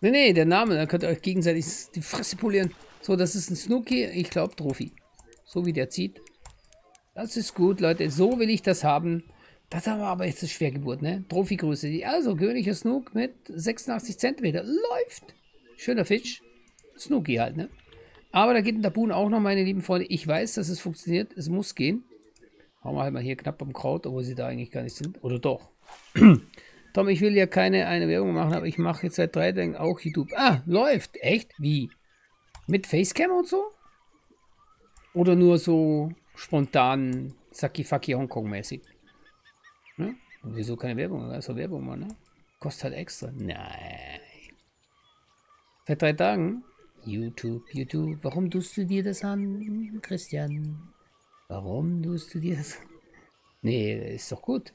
Nee, nee, der Name. Dann könnt ihr euch gegenseitig die Fresse polieren. So, das ist ein Snooki. Ich glaube, Trophy. So wie der zieht. Das ist gut, Leute. So will ich das haben. Das war aber jetzt eine Schwergeburt, ne? Trophy-Größe. Also, gewöhnlicher Snook mit 86 cm. Läuft. Schöner Fisch. Snooki halt, ne? Aber da geht ein Tabun auch noch, meine lieben Freunde. Ich weiß, dass es funktioniert. Es muss gehen. Hauen wir halt mal hier knapp am Kraut, obwohl sie da eigentlich gar nicht sind. Oder doch. Tom, ich will ja keine eine Werbung machen, aber ich mache jetzt seit drei Tagen auch YouTube. Ah, läuft. Echt? Wie? Mit Facecam und so? Oder nur so spontan Saki-Faki Hongkong-mäßig? Ne? Wieso keine Werbung? Also Werbung mal, ne? Kostet halt extra. Nein. Seit drei Tagen? YouTube, YouTube. Warum tust du dir das an, Christian? Warum tust du dir das an? Nee, ist doch gut.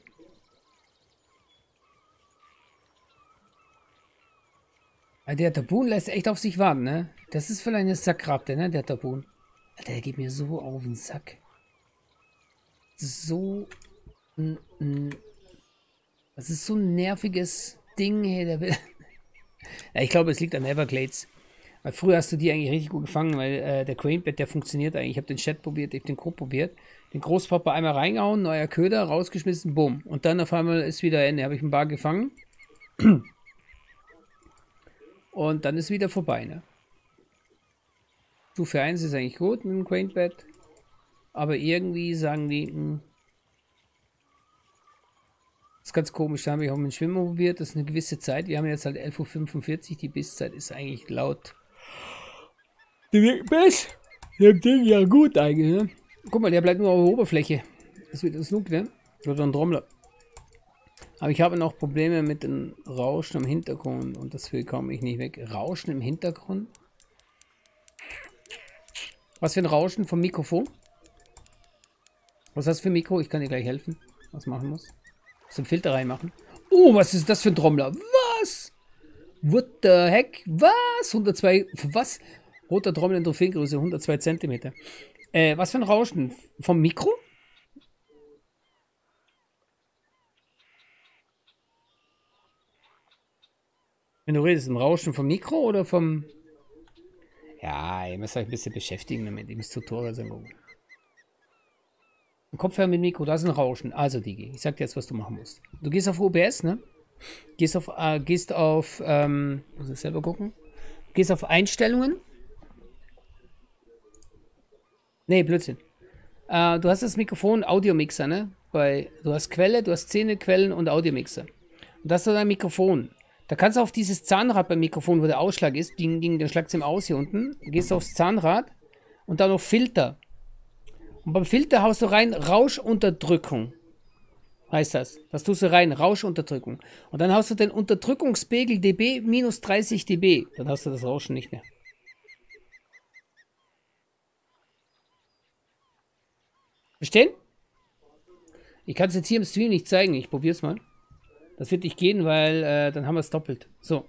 Der Tabun lässt echt auf sich warten, ne? Das ist vielleicht eine Sackratte, ne? Der Tabun. Alter, der geht mir so auf den Sack. So ein, ein das ist so ein nerviges Ding, hey, der will. ja, ich glaube, es liegt an Everglades. Weil früher hast du die eigentlich richtig gut gefangen, weil äh, der Cranebait, der funktioniert eigentlich. Ich habe den Chat probiert, ich habe den Code probiert. Den Großpapa einmal reingehauen, neuer Köder, rausgeschmissen, bumm. Und dann auf einmal ist wieder Ende. Habe ich ein paar gefangen. Und dann ist wieder vorbei, ne? Stufe 1 ist eigentlich gut mit dem Cranebait. Aber irgendwie sagen die, mh, das ist ganz komisch, da habe ich auch mit dem Schwimmen probiert, das ist eine gewisse Zeit. Wir haben jetzt halt 11.45 Uhr, die Bisszeit ist eigentlich laut. Der Biss, der Ding ja gut eigentlich, ne? Guck mal, der bleibt nur auf der Oberfläche. Das wird ein Snook, ne? Oder ein Trommler. Aber ich habe noch Probleme mit dem Rauschen im Hintergrund und das bekomme ich nicht weg. Rauschen im Hintergrund? Was für ein Rauschen vom Mikrofon? Was hast du für ein Mikro? Ich kann dir gleich helfen, was machen muss. Zum Filter reinmachen. Oh, was ist das für ein Trommler? Was? What the heck? Was? 102, was? Roter Trommel in Trophäengröße, 102 cm. Äh, was für ein Rauschen? Vom Mikro? Wenn du redest, ein Rauschen vom Mikro oder vom... Ja, ihr müsst euch ein bisschen beschäftigen damit. Ihr müsst Tutorials angucken. Ein Kopfhörer mit Mikro, da ist ein Rauschen. Also, Digi, ich sag dir jetzt, was du machen musst. Du gehst auf OBS, ne? Gehst auf, äh, gehst auf, ähm, muss ich selber gucken. Gehst auf Einstellungen. Nee, Blödsinn. Äh, du hast das Mikrofon Audiomixer, ne? Bei, du hast Quelle, du hast Szene, Quellen und Audiomixer. Und das ist dein Mikrofon. Da kannst du auf dieses Zahnrad beim Mikrofon, wo der Ausschlag ist, ding, ding, dann schlagst du im Aus hier unten. Gehst aufs Zahnrad und dann auf Filter. Und beim Filter haust du rein Rauschunterdrückung. Heißt das. Das tust du rein, Rauschunterdrückung. Und dann haust du den Unterdrückungspegel dB minus 30 dB. Dann hast du das Rauschen nicht mehr. Verstehen? Ich kann es jetzt hier im Stream nicht zeigen. Ich probiere es mal. Das wird nicht gehen, weil äh, dann haben wir es doppelt. So.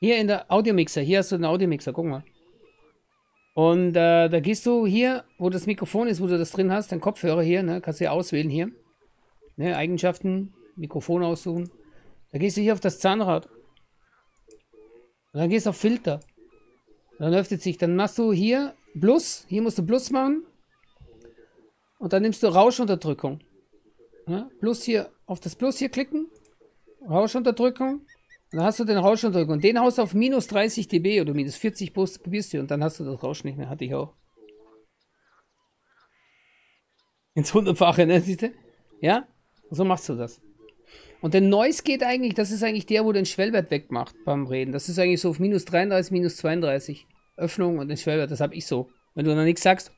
Hier in der Audiomixer. Hier hast du den Audiomixer. Guck mal. Und äh, da gehst du hier, wo das Mikrofon ist, wo du das drin hast, dein Kopfhörer hier, ne, kannst du hier auswählen hier. Ne, Eigenschaften, Mikrofon aussuchen. Da gehst du hier auf das Zahnrad. Und dann gehst du auf Filter. Dann öffnet sich, dann machst du hier Plus, hier musst du Plus machen. Und dann nimmst du Rauschunterdrückung. Ne? Plus hier, auf das Plus hier klicken. Rauschunterdrückung. Dann hast du den Rauschunterdrückung. Und den haust du auf minus 30 dB oder minus 40 Bus, probierst du und dann hast du das Rauschen nicht mehr. Hatte ich auch. Ins Hundertfache, ne? Siehst du? Ja? So machst du das. Und der Noise geht eigentlich, das ist eigentlich der, wo den Schwellwert wegmacht beim Reden. Das ist eigentlich so auf minus 33, minus 32. Öffnung und den Schwellwert, das habe ich so. Wenn du noch nichts sagst,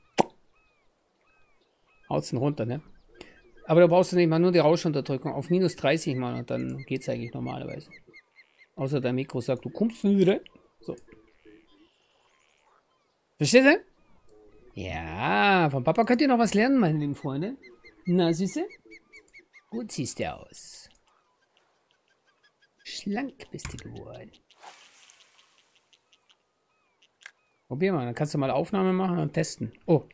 haut's ihn runter, ne? Aber da brauchst du nicht mal nur die Rauschunterdrückung auf minus 30 mal und dann geht's eigentlich normalerweise. Außer dein Mikro sagt, du kommst nicht wieder. So. Versteht ihr? Ja, von Papa könnt ihr noch was lernen, meine lieben Freunde. Na, Süße? Gut siehst du aus. Schlank bist du geworden. Probier mal, dann kannst du mal Aufnahme machen und testen. Oh,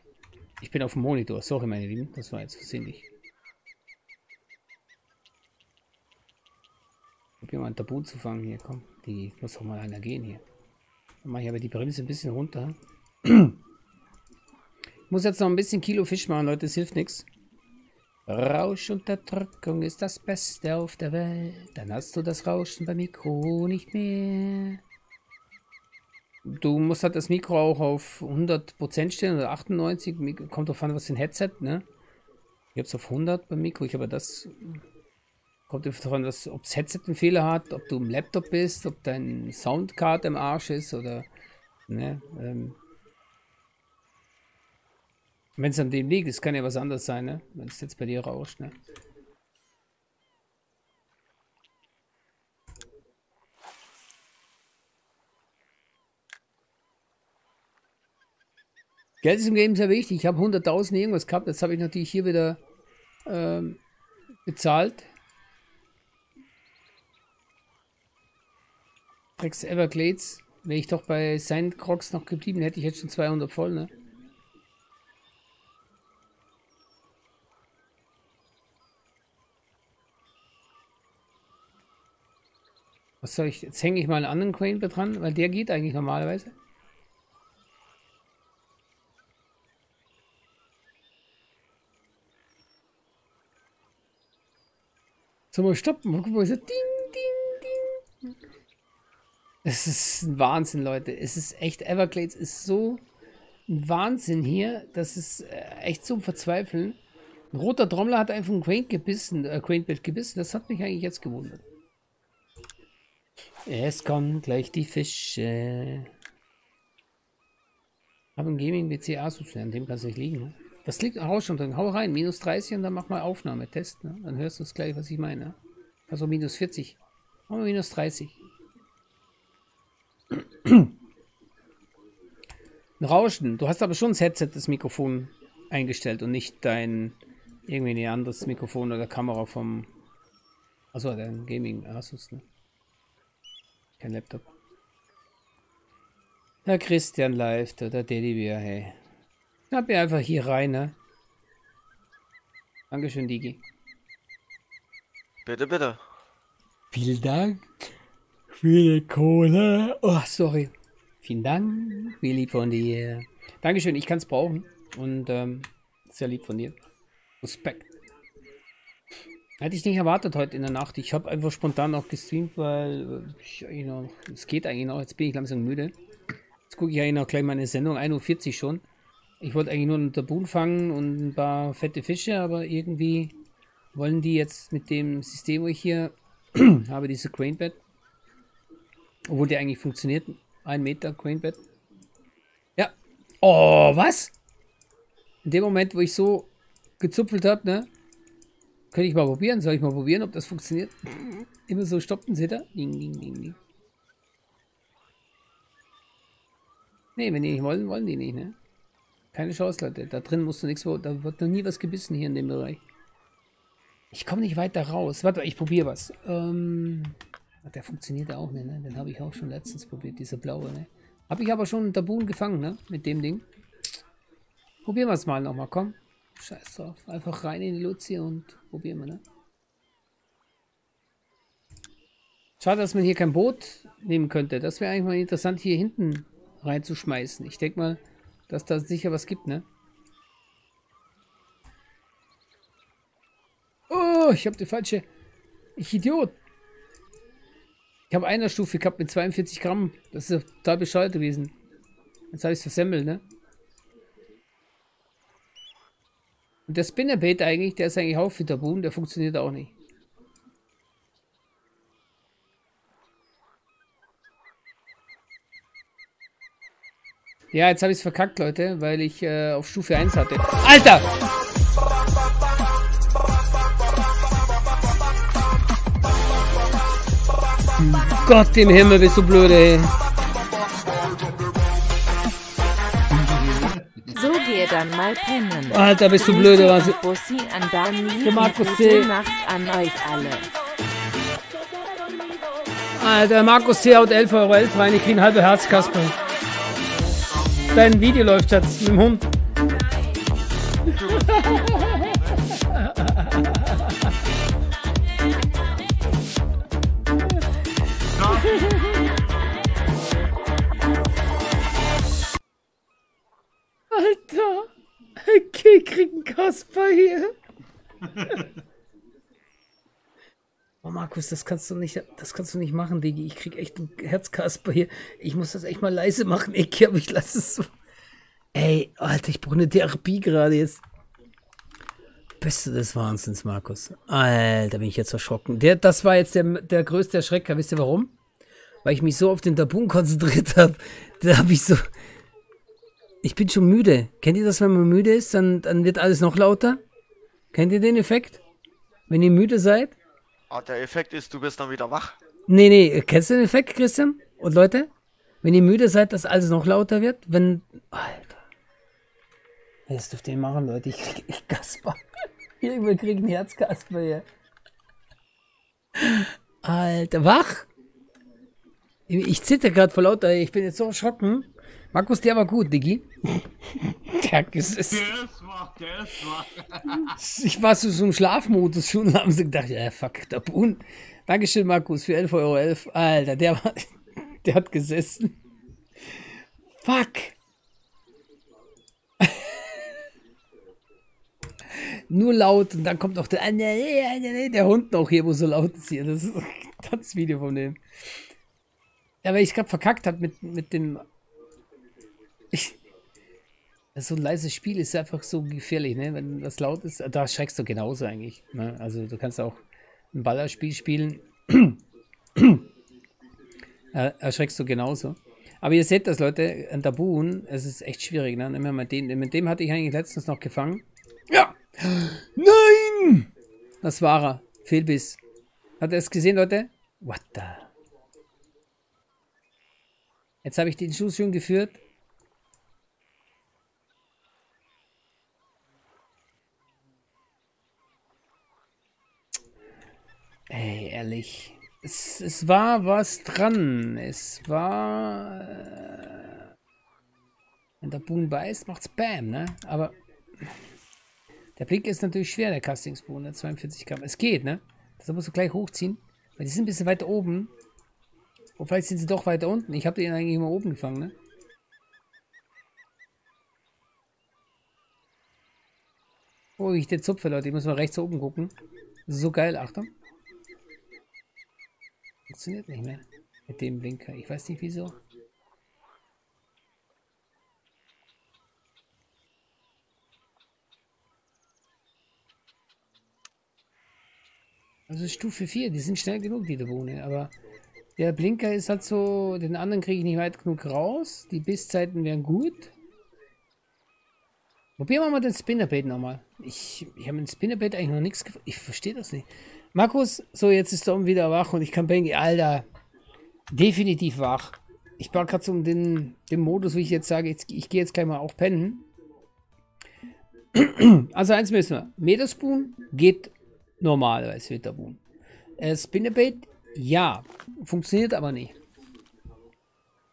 ich bin auf dem Monitor. Sorry, meine Lieben, das war jetzt versehentlich. Probier mal ein Tabu zu fangen hier, komm. Die muss doch mal einer gehen hier. Dann mache ich aber die Bremse ein bisschen runter. Ich muss jetzt noch ein bisschen Kilo Fisch machen, Leute, es hilft nichts. Rauschunterdrückung ist das Beste auf der Welt. Dann hast du das Rauschen beim Mikro nicht mehr. Du musst halt das Mikro auch auf 100% stellen oder 98. Kommt drauf an, was für ein Headset, ne? Ich hab's auf 100 beim Mikro. Ich habe das. Kommt an, dass, ob das Headset einen Fehler hat, ob du im Laptop bist, ob dein Soundcard im Arsch ist oder. Ne? Ähm, wenn es an dem liegt, es kann ja was anderes sein, ne? Wenn es jetzt bei dir rauscht, ne? Geld ist im Game sehr wichtig. Ich habe 100.000 irgendwas gehabt. Jetzt habe ich natürlich hier wieder ähm, bezahlt. Drecks Everglades. Wäre ich doch bei Sandcrocs noch geblieben, hätte ich jetzt schon 200 voll, ne? Was soll ich? Jetzt hänge ich mal einen anderen Crane dran, weil der geht eigentlich normalerweise. Soll mal stoppen? Mal, so ding, ding, ding. Es ist ein Wahnsinn, Leute. Es ist echt, Everglades ist so ein Wahnsinn hier. Das ist äh, echt zum Verzweifeln. Ein roter Trommler hat einfach ein Crane gebissen, äh, Cranebett gebissen. Das hat mich eigentlich jetzt gewundert. Es kommen gleich die Fische. Habe ein Gaming PC Asus, an dem kann es nicht liegen. Ne? Das liegt auch schon drin. Hau rein, minus 30 und dann mach mal Aufnahme, Test. Ne? Dann hörst du es gleich, was ich meine. Also minus 40. Machen wir minus 30. Ein Rauschen. Du hast aber schon das Headset, das Mikrofon eingestellt und nicht dein irgendwie ein anderes Mikrofon oder Kamera vom. Also dein Gaming Asus, ne? Kein Laptop. Der Christian live, der Teddybär, hey. Schnapp mir einfach hier rein, ne? Dankeschön, Digi. Bitte, bitte. Vielen Dank die Kohle. Oh, sorry. Vielen Dank, wie lieb von dir. Dankeschön, ich kann es brauchen. Und ähm, sehr lieb von dir. Respekt. Hätte ich nicht erwartet heute in der Nacht. Ich habe einfach spontan noch gestreamt, weil ich noch, es geht eigentlich noch. Jetzt bin ich langsam müde. Jetzt gucke ich eigentlich noch gleich meine Sendung, 1.40 Uhr schon. Ich wollte eigentlich nur einen Tabun fangen und ein paar fette Fische, aber irgendwie wollen die jetzt mit dem System, wo ich hier habe, diese Cranebed, obwohl der eigentlich funktioniert, ein Meter Cranebed. Ja. Oh, was? In dem Moment, wo ich so gezupfelt habe, ne, könnte ich mal probieren. Soll ich mal probieren, ob das funktioniert? Immer so ding, ding, ding. Nee, wenn die nicht wollen, wollen die nicht, ne? Keine Chance, Leute. Da drin musst du nichts, da wird noch nie was gebissen hier in dem Bereich. Ich komme nicht weiter raus. Warte, ich probiere was. Ähm, der funktioniert auch nicht, ne? Den habe ich auch schon letztens probiert, dieser blaue, ne? Habe ich aber schon einen Tabun gefangen, ne? Mit dem Ding. Probieren wir es mal nochmal, komm. Scheiß drauf. Einfach rein in die Luzi und probieren wir, ne? Schade, dass man hier kein Boot nehmen könnte. Das wäre eigentlich mal interessant, hier hinten reinzuschmeißen. Ich denke mal, dass da sicher was gibt, ne? Oh, ich habe die falsche... Ich Idiot. Ich habe einer Stufe gehabt mit 42 Gramm. Das ist total bescheuert gewesen. Jetzt habe ich es versemmelt, ne? Und der Spinnerbait eigentlich, der ist eigentlich auch für Tabun, der funktioniert auch nicht. Ja, jetzt habe ich es verkackt, Leute, weil ich äh, auf Stufe 1 hatte. Alter! Gott im Himmel, bist du blöde, ey. So gehe dann mal pennen. Alter, bist du blöde, was? Bussi an Dani. Markus C. Nacht an euch alle. Alter, Markus T. haut 11,11 Euro rein, ich krieg ein halber Herz, Kasper. Dein Video läuft, Schatz, mit dem Hund. Kasper hier. Oh Markus, das kannst du nicht, das kannst du nicht machen, Digi. Ich krieg echt einen Herzkasper hier. Ich muss das echt mal leise machen, Ecke, aber ich lasse es so. Ey, Alter, ich brauche eine Therapie gerade jetzt. Beste des Wahnsinns, Markus. Alter, bin ich jetzt erschrocken. Der, das war jetzt der, der größte Erschrecker. Wisst ihr warum? Weil ich mich so auf den Tabun konzentriert habe. Da habe ich so. Ich bin schon müde. Kennt ihr das, wenn man müde ist? Dann, dann wird alles noch lauter. Kennt ihr den Effekt? Wenn ihr müde seid? Ah, der Effekt ist, du bist dann wieder wach. Nee, nee, kennst du den Effekt, Christian? Und Leute, wenn ihr müde seid, dass alles noch lauter wird, wenn. Alter. Das dürft ihr machen, Leute. Ich krieg ich Kasper. Irgendwer kriegt ein Herzkasper hier. Alter, wach? Ich ich zitter gerade vor lauter, ich bin jetzt so erschrocken. Markus, der war gut, Diggi. Der hat ges- Der ist wach, der ist wach. ich war so, so im Schlafmodus schon und haben sie gedacht, ja, fuck, der Boon. Dankeschön, Markus, für 11,11 Euro. Alter, der war, der hat gesessen. Fuck. Nur laut und dann kommt noch der, der Hund noch hier, wo so laut ist hier. Das ist das Video von dem. Ja, weil ich gerade verkackt habe mit, mit dem. So ein leises Spiel ist einfach so gefährlich, ne? Wenn das laut ist, da schreckst du genauso eigentlich. Ne? Also du kannst auch ein Ballerspiel spielen. äh, erschreckst du genauso. Aber ihr seht das, Leute, ein Tabun, es ist echt schwierig, ne? Immer mit, dem, mit dem hatte ich eigentlich letztens noch gefangen. Ja! Nein! Das war er. Fehlbiss. Hat er es gesehen, Leute? What the? Jetzt habe ich den Schuss schon geführt. Ey, ehrlich. Es, es war was dran. Es war. Äh, wenn der Boon beißt, macht's Bam, ne? Aber. Der Blick ist natürlich schwer, der Castingsboon, ne? 42 Gramm. Es geht, ne? Das musst du gleich hochziehen. Weil die sind ein bisschen weiter oben. Und vielleicht sind sie doch weiter unten. Ich habe den eigentlich immer oben gefangen, ne? Oh, ich den Zupfe, Leute. Ich muss mal rechts oben gucken. So geil, Achtung. Funktioniert nicht mehr. Mit dem Blinker. Ich weiß nicht wieso. Also Stufe 4, die sind schnell genug, die Bohne, aber der Blinker ist halt so, den anderen kriege ich nicht weit genug raus. Die Bisszeiten wären gut. Probieren wir mal den Spinnerbait nochmal. Ich, ich habe mit Spinnerbait eigentlich noch nichts gefunden. Ich verstehe das nicht. Markus, so jetzt ist Dom wieder wach und ich kann Bengi, Alter, definitiv wach. Ich war gerade so um den, den Modus, wie ich jetzt sage, jetzt, ich gehe jetzt gleich mal auch pennen. Also eins müssen wir. Meterspoon geht normal bei Switterboon. Äh, Spinnerbait, ja. Funktioniert aber nicht.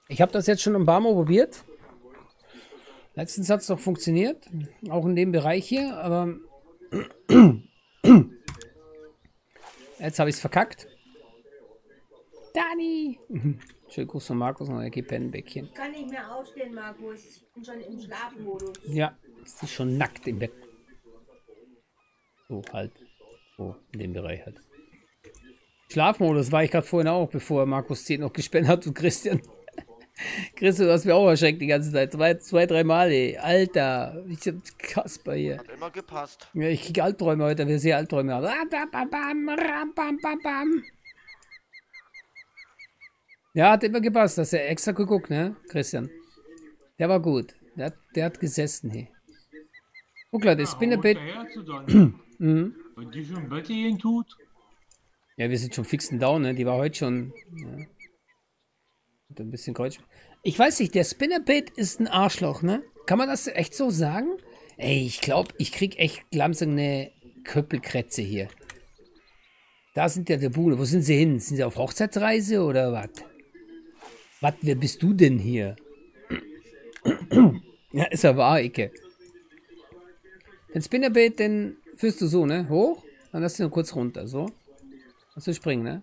Ich habe das jetzt schon ein paar Mal probiert. Letztens hat es doch funktioniert. Auch in dem Bereich hier, aber jetzt habe ich es verkackt. Dani! Schönen Gruß von Markus und er Pennenbäckchen. Ich kann nicht mehr aufstehen, Markus. Ich bin schon im Schlafmodus. Ja, sie ist schon nackt im Bett. So halt. So, in dem Bereich halt. Schlafmodus war ich gerade vorhin auch, bevor Markus 10 noch gespendet hat und Christian. Christian, du hast mir auch erschreckt die ganze Zeit. Zwei, zwei drei Mal, ey. Alter, ich hab Kasper hier. Hat immer gepasst. Ja, ich krieg Albträume heute, wir sehen Albträume. Bam. Ja, hat immer gepasst. Hast du extra geguckt, ne, Christian? Der war gut. Der, hat- der hat gesessen, hey. Guck, Leute, Spinnerbait. Hinterher zu Donny. Mhm. Wenn die schon Bett gehen tut. Ja, wir sind schon fix and down, ne? Die war heute schon. Ja. Hat ein bisschen Kreuz. Ich weiß nicht, der Spinnerbait ist ein Arschloch, ne? Kann man das echt so sagen? Ey, ich glaube, ich krieg echt langsam eine Köppelkrätze hier. Da sind ja der Bude. Wo sind sie hin? Sind sie auf Hochzeitsreise oder was? Was, wer bist du denn hier? ja, ist ja wahr, Icke. Den Spinnerbait, den führst du so, ne? Hoch, dann lass du ihn kurz runter, so. Also springen, ne?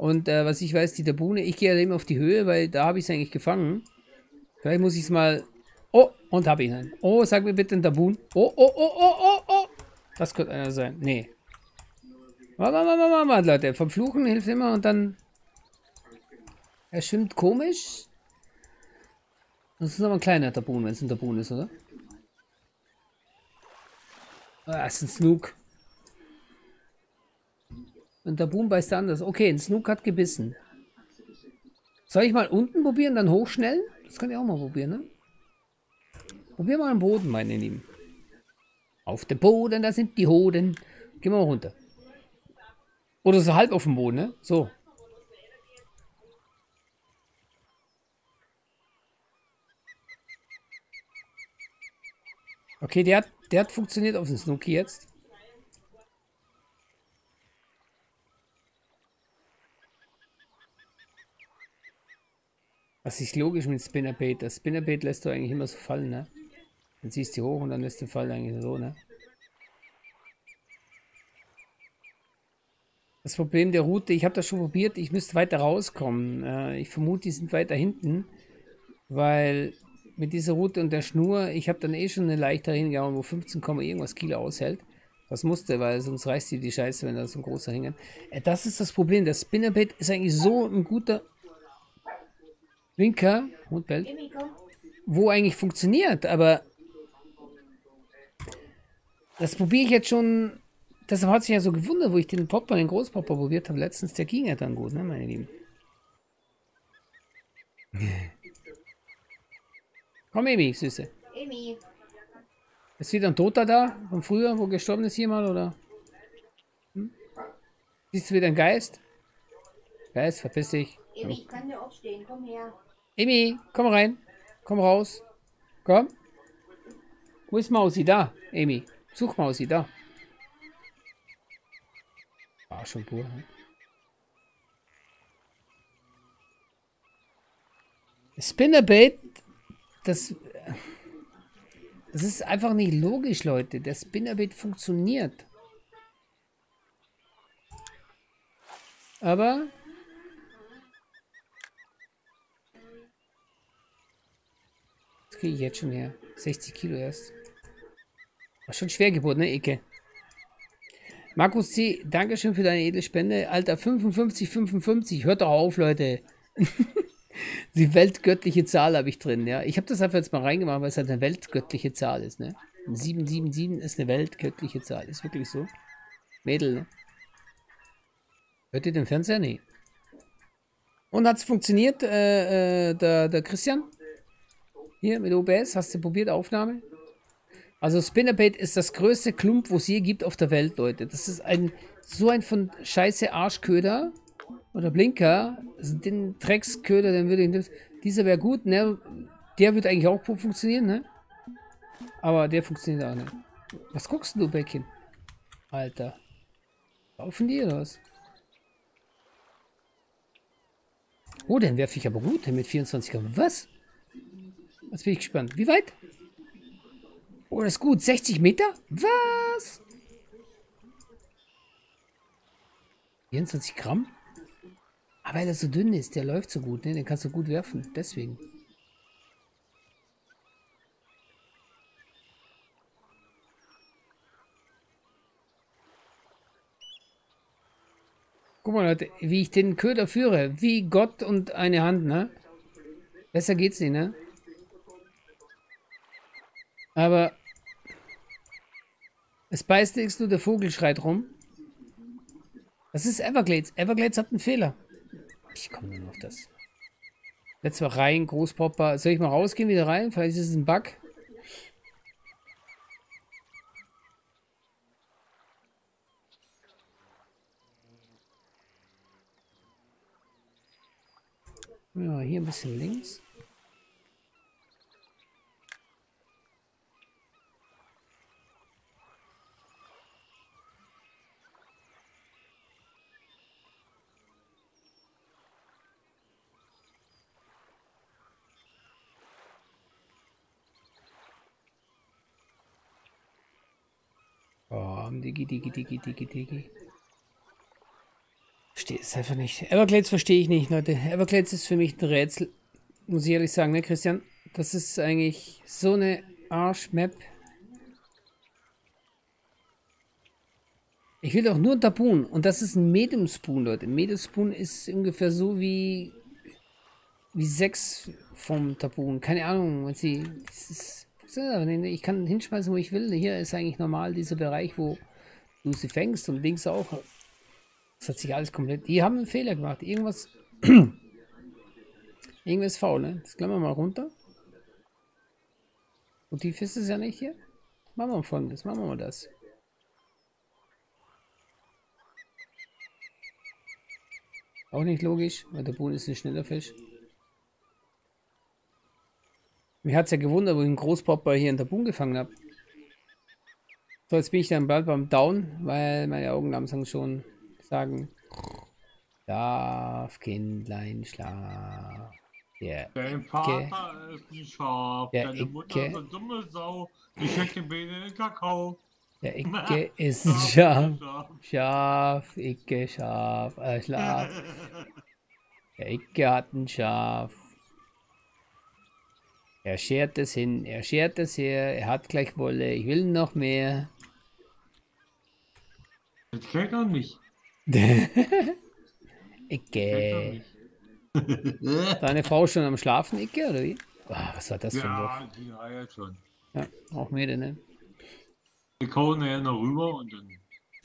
Und äh, was ich weiß, die Tabune, ich gehe ja immer auf die Höhe, weil da habe ich es eigentlich gefangen. Vielleicht muss ich es mal... Oh, und habe ich ihn. Oh, sag mir bitte ein Tabun. Oh, oh, oh, oh, oh, oh. Das könnte einer sein. Nee. Warte, warte, warte, warte, Leute. Vom Fluchen hilft immer und dann... Er schwimmt komisch. Das ist aber ein kleiner Tabun, wenn es ein Tabun ist, oder? Ah, ist ein Snook. Und der Boom beißt anders. Okay, ein Snook hat gebissen. Soll ich mal unten probieren, dann hochschnellen? Das kann ich auch mal probieren, ne? Probier mal am Boden, meine Lieben. Auf dem Boden, da sind die Hoden. Gehen wir mal runter. Oder so halb auf dem Boden, ne? So. Okay, der hat, der hat funktioniert auf dem Snooki jetzt. Was ist logisch mit Spinnerbait? Das Spinnerbait lässt du eigentlich immer so fallen, ne? Dann ziehst du hoch und dann lässt du fallen eigentlich so, ne? Das Problem der Route, ich habe das schon probiert, ich müsste weiter rauskommen. Äh, ich vermute, die sind weiter hinten, weil mit dieser Route und der Schnur, ich habe dann eh schon eine leichtere hingehauen, wo 15, irgendwas Kilo aushält. Das musste, weil sonst reißt die die Scheiße, wenn da so ein großer hängt. Äh, das ist das Problem. Das Spinnerbait ist eigentlich so ein guter Winker, Hund bellt, wo eigentlich funktioniert, aber das probiere ich jetzt schon. Deshalb hat sich ja so gewundert, wo ich den Popper, den Großpopper probiert habe letztens. Der ging ja dann gut, ne, meine Lieben. Komm, Emi, Süße. Emi. Ist wieder ein Toter da? Von früher, wo gestorben ist jemand, oder? Hm? Siehst du wieder einen Geist? Geist, verpiss dich. Emi, ich kann dir aufstehen. Komm her. Emi, komm rein. Komm raus. Komm. Wo ist Mausi? Da, Emi. Such Mausi, da. War schon pur. Ne? Spinnerbait, das, das ist einfach nicht logisch, Leute. Der Spinnerbait funktioniert. Aber kriege jetzt schon her. 60 Kilo erst. War schon schwer geboten, ne, Ecke? Markus C., Dankeschön für deine edle Spende. Alter, 55, 55. Hört doch auf, Leute. Die weltgöttliche Zahl habe ich drin, ja. Ich habe das einfach jetzt mal reingemacht, weil es halt eine weltgöttliche Zahl ist, ne? 777 ist eine weltgöttliche Zahl. Ist wirklich so. Mädel, ne? Hört ihr den Fernseher? Nee. Und hat es funktioniert, äh, äh, der, der Christian? Hier mit OBS, hast du probiert, Aufnahme? Also Spinnerbait ist das größte Klump, wo es je gibt auf der Welt, Leute. Das ist ein so ein von scheiße Arschköder. Oder Blinker. Den Drecksköder, den würde ich... Dieser wäre gut, ne? Der wird eigentlich auch funktionieren, ne? Aber der funktioniert auch nicht. Was guckst du, Bäckchen? Alter. Laufen die oder was? Oh, den werfe ich aber gut mit 24 Gramm. Was? Jetzt bin ich gespannt. Wie weit? Oh, das ist gut. 60 Meter? Was? 24 Gramm? Aber weil er so dünn ist, der läuft so gut, ne? Den kannst du gut werfen. Deswegen. Guck mal, Leute, wie ich den Köder führe. Wie Gott und eine Hand, ne? Besser geht's nicht, ne? Aber es beißt nichts, nur der Vogel schreit rum. Das ist Everglades. Everglades hat einen Fehler. Ich komme nur auf das. Jetzt Mal rein, Großpopper. Soll ich mal rausgehen, wieder rein? Vielleicht ist es ein Bug. Ja, hier ein bisschen links. Digi, digi, digi, digi, digi. Verstehe es einfach nicht. Everglades verstehe ich nicht, Leute. Everglades ist für mich ein Rätsel. Muss ich ehrlich sagen, ne, Christian? Das ist eigentlich so eine Arsch-Map. Ich will doch nur ein Tabun. Und das ist ein Medium Spoon, Leute. Medium Spoon ist ungefähr so wie wie 6 vom Tabun. Keine Ahnung, wenn sie. Ich kann hinschmeißen, wo ich will. Hier ist eigentlich normal dieser Bereich, wo du sie fängst und links auch. Das hat sich alles komplett. Die haben einen Fehler gemacht. Irgendwas. Irgendwas faul, ne? Das klammern wir mal runter. Und tief ist es ja nicht hier. Machen wir folgendes. Machen wir mal das. Auch nicht logisch, weil der Boden ist ein schneller Fisch. Mir hat es ja gewundert, wo ich einen Großpopper hier in der Boon gefangen habe. So, jetzt bin ich dann bald beim Down, weil meine Augen langsam schon sagen. Schlaf, Kindlein, schlaf. Der Dein Icke, Vater ist ein Schaf, Der deine Mutter Icke. ist eine dumme Sau, die schenkt den Bene in Kakao. der Icke ist ein Schaf. Schaf. Schaf, Icke, Schaf, äh, Schlaf. Der Icke hat ein Schaf. Er schert es hin, er schert es her, er hat gleich Wolle, ich will noch mehr. Das kennt er nicht. Icke. Deine Frau schon am Schlafen, Icke, oder wie? Ah, was war das für ein Wurf? Ja, die eiert schon. Ja, auch mir denn, ne? Wir kauen nachher noch rüber und dann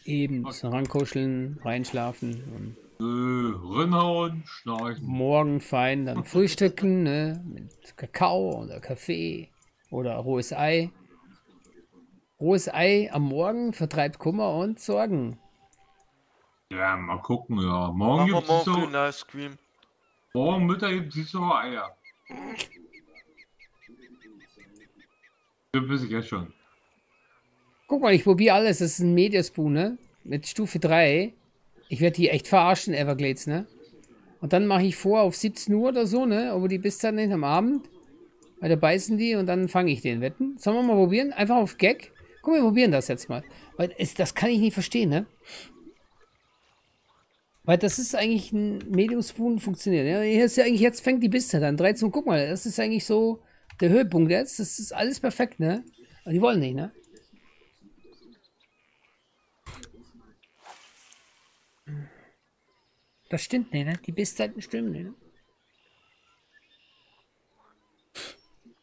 Eben, so rankuscheln, reinschlafen und äh, rinhauen, schnarchen. morgen fein dann frühstücken, ne? Mit Kakao oder Kaffee oder rohes Ei. Rohes Ei am Morgen vertreibt Kummer und Sorgen. Ja, mal gucken, ja. Morgen gibt es so, einen Livestream. morgen Mittag gibt es so Eier. Das weiß ich jetzt schon. Guck mal, ich probiere alles. Das ist ein Mediaspoon, ne? Mit Stufe 3. Ich werde die echt verarschen, Everglades, ne? Und dann mache ich vor auf 17 Uhr oder so, ne? Aber die bis dann nicht am Abend. Weil da beißen die und dann fange ich den Wetten. Sollen wir mal probieren? Einfach auf Gag. Guck, wir probieren das jetzt mal. Weil es, das kann ich nicht verstehen, ne? Weil das ist eigentlich ein Medium Spoon funktioniert. Ja, ist ja eigentlich, jetzt fängt die Biste dann. 13, guck mal, das ist eigentlich so der Höhepunkt jetzt. Das ist alles perfekt, ne? Aber die wollen nicht, ne? Das stimmt nicht, ne? Die Bisszeiten stimmen nicht, ne?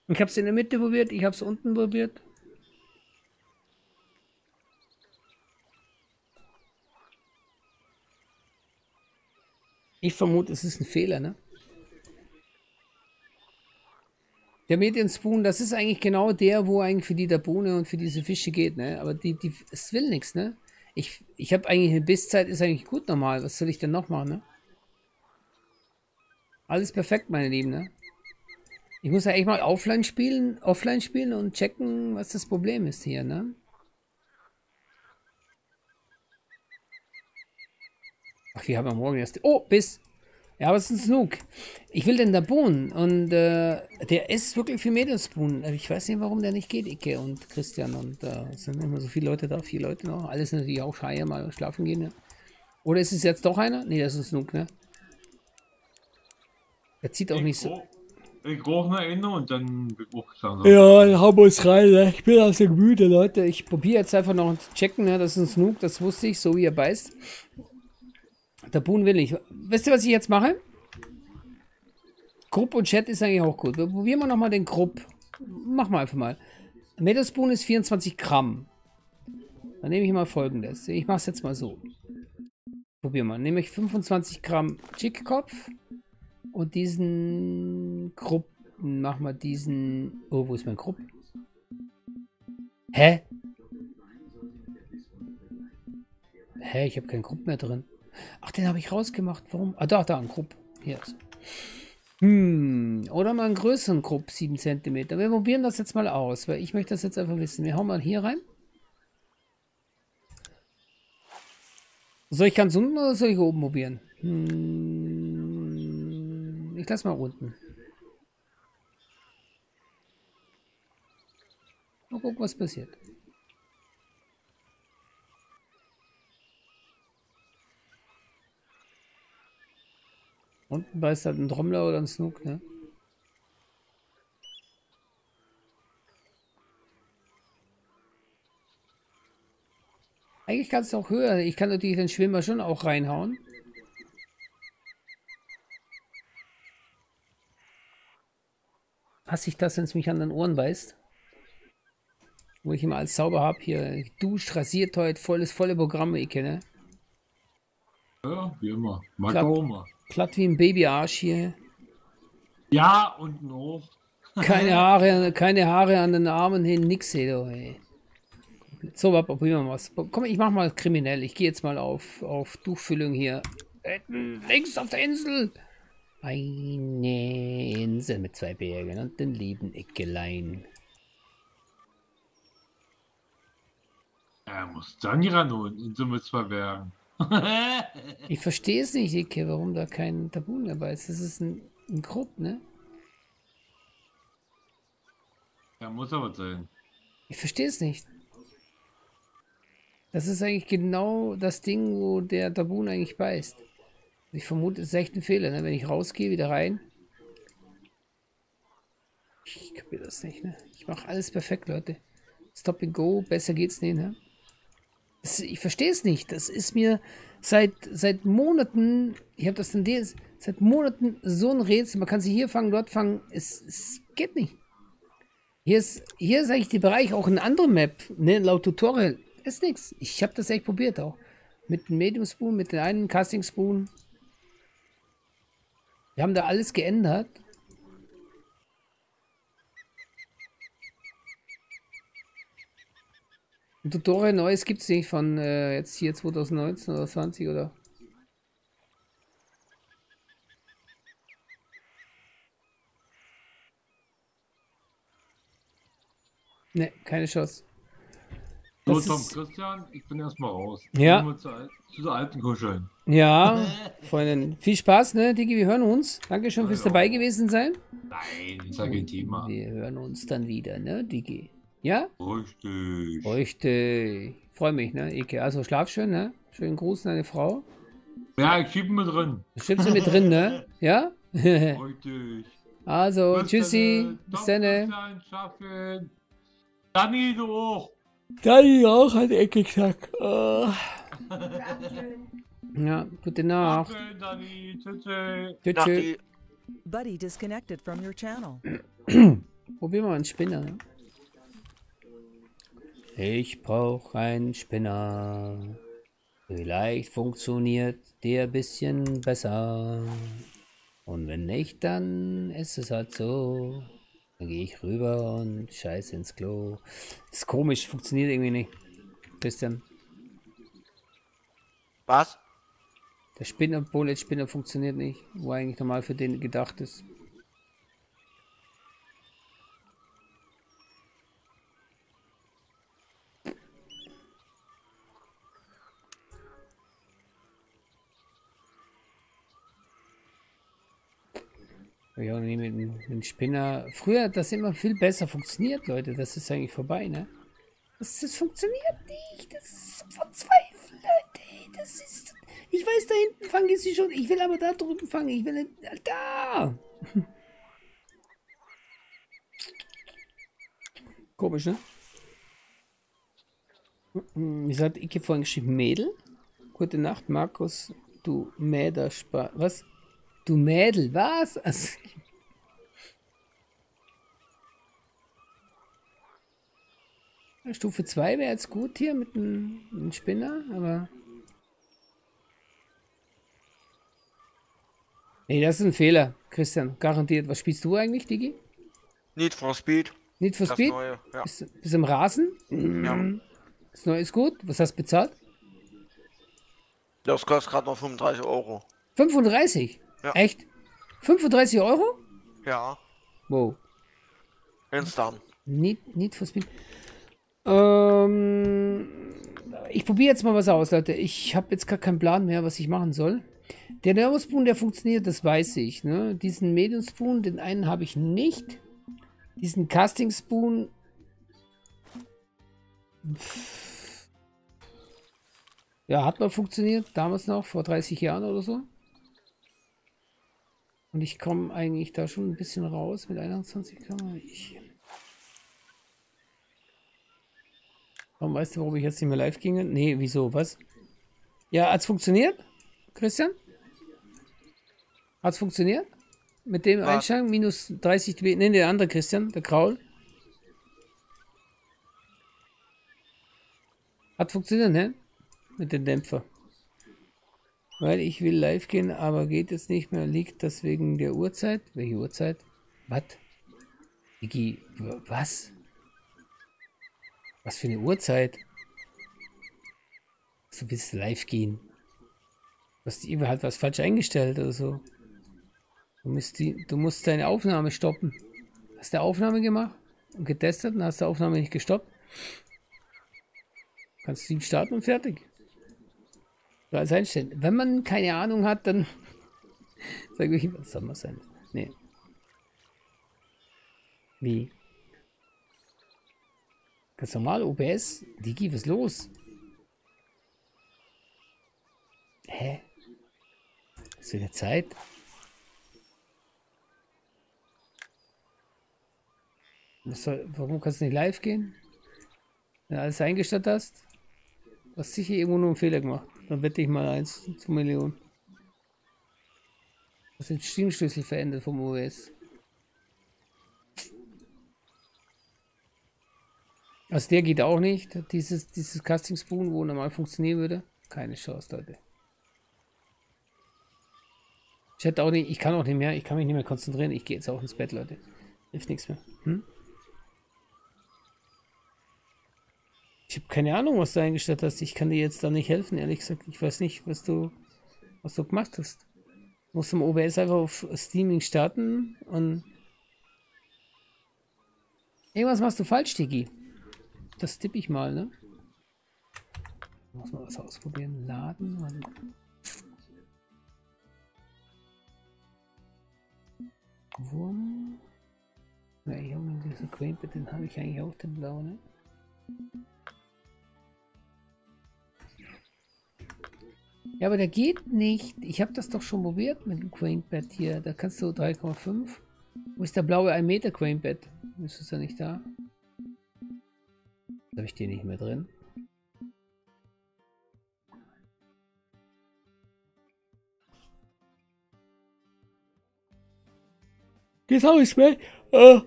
Ich hab's in der Mitte probiert, ich hab's unten probiert. Ich vermute, es ist ein Fehler, ne? Der Medienspoon, das ist eigentlich genau der, wo eigentlich für die Tabune und für diese Fische geht, ne? Aber die, die, es will nichts, ne? Ich, ich habe eigentlich eine Bisszeit, ist eigentlich gut normal. Was soll ich denn noch machen, ne? Alles perfekt, meine Lieben, ne? Ich muss ja echt mal offline spielen, offline spielen und checken, was das Problem ist hier, ne? Ach, wir haben ja morgen erst. Oh, bis. Ja, aber es ist ein Snook. Ich will den Dabon und äh, der ist wirklich für Medienspoon. Ich weiß nicht, warum der nicht geht, Icke und Christian. Und äh, es sind immer so viele Leute da, vier Leute noch. Alles natürlich auch Scheiße, mal schlafen gehen. Ne? Oder ist es jetzt doch einer? Nee, das ist ein Snook, ne? Der zieht auch nicht so. Ich rauche noch eine und dann langsam. Ja, dann hauen wir uns rein, ne? Ich bin also müde, Leute. Ich probiere jetzt einfach noch zu checken, ne? Das ist ein Snook, das wusste ich, so wie er beißt. Der Boon will nicht. Wisst ihr, was ich jetzt mache? Grupp und Chat ist eigentlich auch gut. Wir probieren wir nochmal den Grupp. Machen wir einfach mal. Metaspoon ist 24 Gramm. Dann nehme ich mal folgendes. Ich mache es jetzt mal so. Probieren wir. Nehme ich 25 Gramm Chickkopf und diesen Grupp. Machen wir diesen. Oh, wo ist mein Grupp? Hä? Hä, ich habe keinen Grupp mehr drin. Ach, den habe ich rausgemacht. Warum? Ah, da, da, ein Grupp. Hier ist. Hm, oder mal einen größeren Grupp, 7 cm. Wir probieren das jetzt mal aus, weil ich möchte das jetzt einfach wissen. Wir hauen mal hier rein. Soll ich ganz unten oder soll ich oben probieren? Hm, ich lass mal unten. Mal gucken, was passiert. Unten beißt halt ein Trommler oder ein Snook, ne? Eigentlich kannst du auch höher. Ich kann natürlich den Schwimmer schon auch reinhauen. Hasse ich das, wenn es mich an den Ohren beißt? Wo ich immer alles sauber habe hier. Duscht, rasiert heute, volles, volle Programme, ich kenne. Ja, wie immer. Mag Klappt. auch Platt wie ein Babyarsch hier. Ja, und noch. Keine Haare, keine Haare an den Armen hin, nix, du, ey. So, warte, probieren wir mal was. Komm, ich mach mal kriminell. Ich gehe jetzt mal auf, auf Tuchfüllung hier. Links auf der Insel. Eine Insel mit zwei Bergen und den lieben Eckelein. Er muss dann ran und in Summe zwei Bergen. Ich verstehe es nicht, Icke, warum da kein Tabun dabei ist. Das ist ein, ein Grupp, ne? Ja, muss aber sein. Ich verstehe es nicht. Das ist eigentlich genau das Ding, wo der Tabun eigentlich beißt. Ich vermute, es ist echt ein Fehler, ne? Wenn ich rausgehe, wieder rein. Ich kapiere das nicht, ne? Ich mache alles perfekt, Leute. Stop and go, besser geht's nicht, ne? Ich verstehe es nicht. Das ist mir seit, seit Monaten, ich habe das dann seit Monaten so ein Rätsel. Man kann sie hier fangen, dort fangen. Es, es geht nicht. Hier ist, hier ist eigentlich der Bereich auch eine andere Map, ne, laut Tutorial. Ist nix. Ich habe das echt probiert auch. Mit dem Medium Spoon, mit dem einen Casting Spoon. Wir haben da alles geändert. Ein Tutorial Neues gibt es nicht von äh, jetzt hier 2019 oder 20 oder. Ne, keine Chance. So, Tom, ist- Christian, ich bin erstmal raus. Ja. Zu, zu der alten Kuscheln. Ja, Freundin, viel Spaß, ne, Digi, wir hören uns. Dankeschön fürs Ja. dabei gewesen sein. Nein, ja kein Thema. Wir hören uns dann wieder, ne, Digi. Ja? Richtig. Richtig. Freue mich, ne, Ike. Also schlaf schön, ne? Schönen Gruß an deine Frau. Ja, ich schieb mit drin. Schiebst du mit drin, ne? Ja? Richtig. also, Bis tschüssi. dann, Bis dann. ne? Christian, schaffen. Dani, du auch. Dani auch hat Ecke gesagt. Ja, gute Nacht. Schaffen, Dani. Tschüss. Tschüss. Nach tschüss. die Buddy disconnected from your channel. Probieren wir mal einen Spinner. ne? Ich brauche einen Spinner. Vielleicht funktioniert der bisschen besser. Und wenn nicht, dann ist es halt so. Dann gehe ich rüber und scheiße ins Klo. Ist komisch, funktioniert irgendwie nicht. Christian, Was? der Spinner, Bullet Spinner funktioniert nicht, wo eigentlich normal für den gedacht ist. Ja, nee, mit, dem- mit dem Spinner. Früher hat das immer viel besser funktioniert, Leute. Das ist eigentlich vorbei, ne? Das, das funktioniert nicht. Das ist zum Verzweifeln, Leute. Das ist. Ich weiß, da hinten fangen sie schon. Ich will aber da drüben fangen. Ich will nicht. Da! Komisch, ne? Wie sagt Ike vorhin geschrieben? Mädel? Gute Nacht, Markus. Du Mäderspa. Was? Du Mädel, was? Also, Stufe 2 wäre jetzt gut hier mit einem Spinner, aber. Nee, das ist ein Fehler, Christian. Garantiert. Was spielst du eigentlich, Digi? Need for Speed. Need for Das Speed? neue. Ja. Bist, bist im Rasen? ja. Das neue ist gut. Was hast du bezahlt? Das kostet gerade noch 35 Euro. 35? Ja. Echt? 35 Euro? Ja, Wow. instant. Need, need for Speed. Ähm, ich probiere jetzt mal was aus, Leute. Ich habe jetzt gar keinen Plan mehr, was ich machen soll. Der Nervo Spoon, der funktioniert, das weiß ich. Ne? Diesen Medium Spoon, den einen habe ich nicht. Diesen Casting Spoon. pff, Ja, hat mal funktioniert. Damals noch, vor 30 Jahren oder so. Und ich komme eigentlich da schon ein bisschen raus mit 21 Kamera. Ich. Warum weißt du, warum ich jetzt nicht mehr live ginge? Nee, wieso? Was? Ja, hat's funktioniert? Christian? Hat's funktioniert? Mit dem Was? Einstellung? Minus 30 dB. Nee, der andere Christian, der Kraul. Hat funktioniert, ne? Mit dem Dämpfer. Weil ich will live gehen, aber geht jetzt nicht mehr. Liegt das wegen der Uhrzeit? Welche Uhrzeit? Was? W- was? Was für eine Uhrzeit? Du willst live gehen. Du hast irgendwie halt was falsch eingestellt oder so. Du musst, die, du musst deine Aufnahme stoppen. Hast du Aufnahme gemacht und getestet und hast die Aufnahme nicht gestoppt? Kannst du ihn starten und fertig. Als einstellen. Wenn man keine Ahnung hat, dann sage ich, was soll man sein? Nee. Wie? Ganz normal, OBS? Digi, was los? Hä? Ist eine Zeit? Soll, warum kannst du nicht live gehen? Wenn du alles eingestellt hast? Du hast sicher irgendwo nur einen Fehler gemacht. Dann wette ich mal 1 zu Millionen. Du hast den Steam-Schlüssel verändert vom OS. Also der geht auch nicht. Dieses, dieses Casting Spoon, wo normal funktionieren würde. Keine Chance, Leute. Ich hätte auch nicht, ich kann auch nicht mehr, ich kann mich nicht mehr konzentrieren. Ich gehe jetzt auch ins Bett, Leute. Hilft nichts mehr. Hm? Ich habe keine Ahnung, was du eingestellt hast. Ich kann dir jetzt da nicht helfen, ehrlich gesagt. Ich weiß nicht, was du, was du gemacht hast. Du musst im OBS einfach auf Steaming starten und irgendwas machst du falsch, Digi. Das tippe ich mal, ne? Muss mal was ausprobieren. Laden. Warte. Wurm. Ja, habe diesen Quaintbit, den habe ich eigentlich auch, den blauen, ne? Ja, aber der geht nicht. Ich habe das doch schon probiert mit dem Quaintbed hier. Da kannst du 3,5. Wo ist der blaue 1 Meter Quaintbed? Ist es ja nicht da? Habe ich den nicht mehr drin? Jetzt habe ich es mehr. Oh.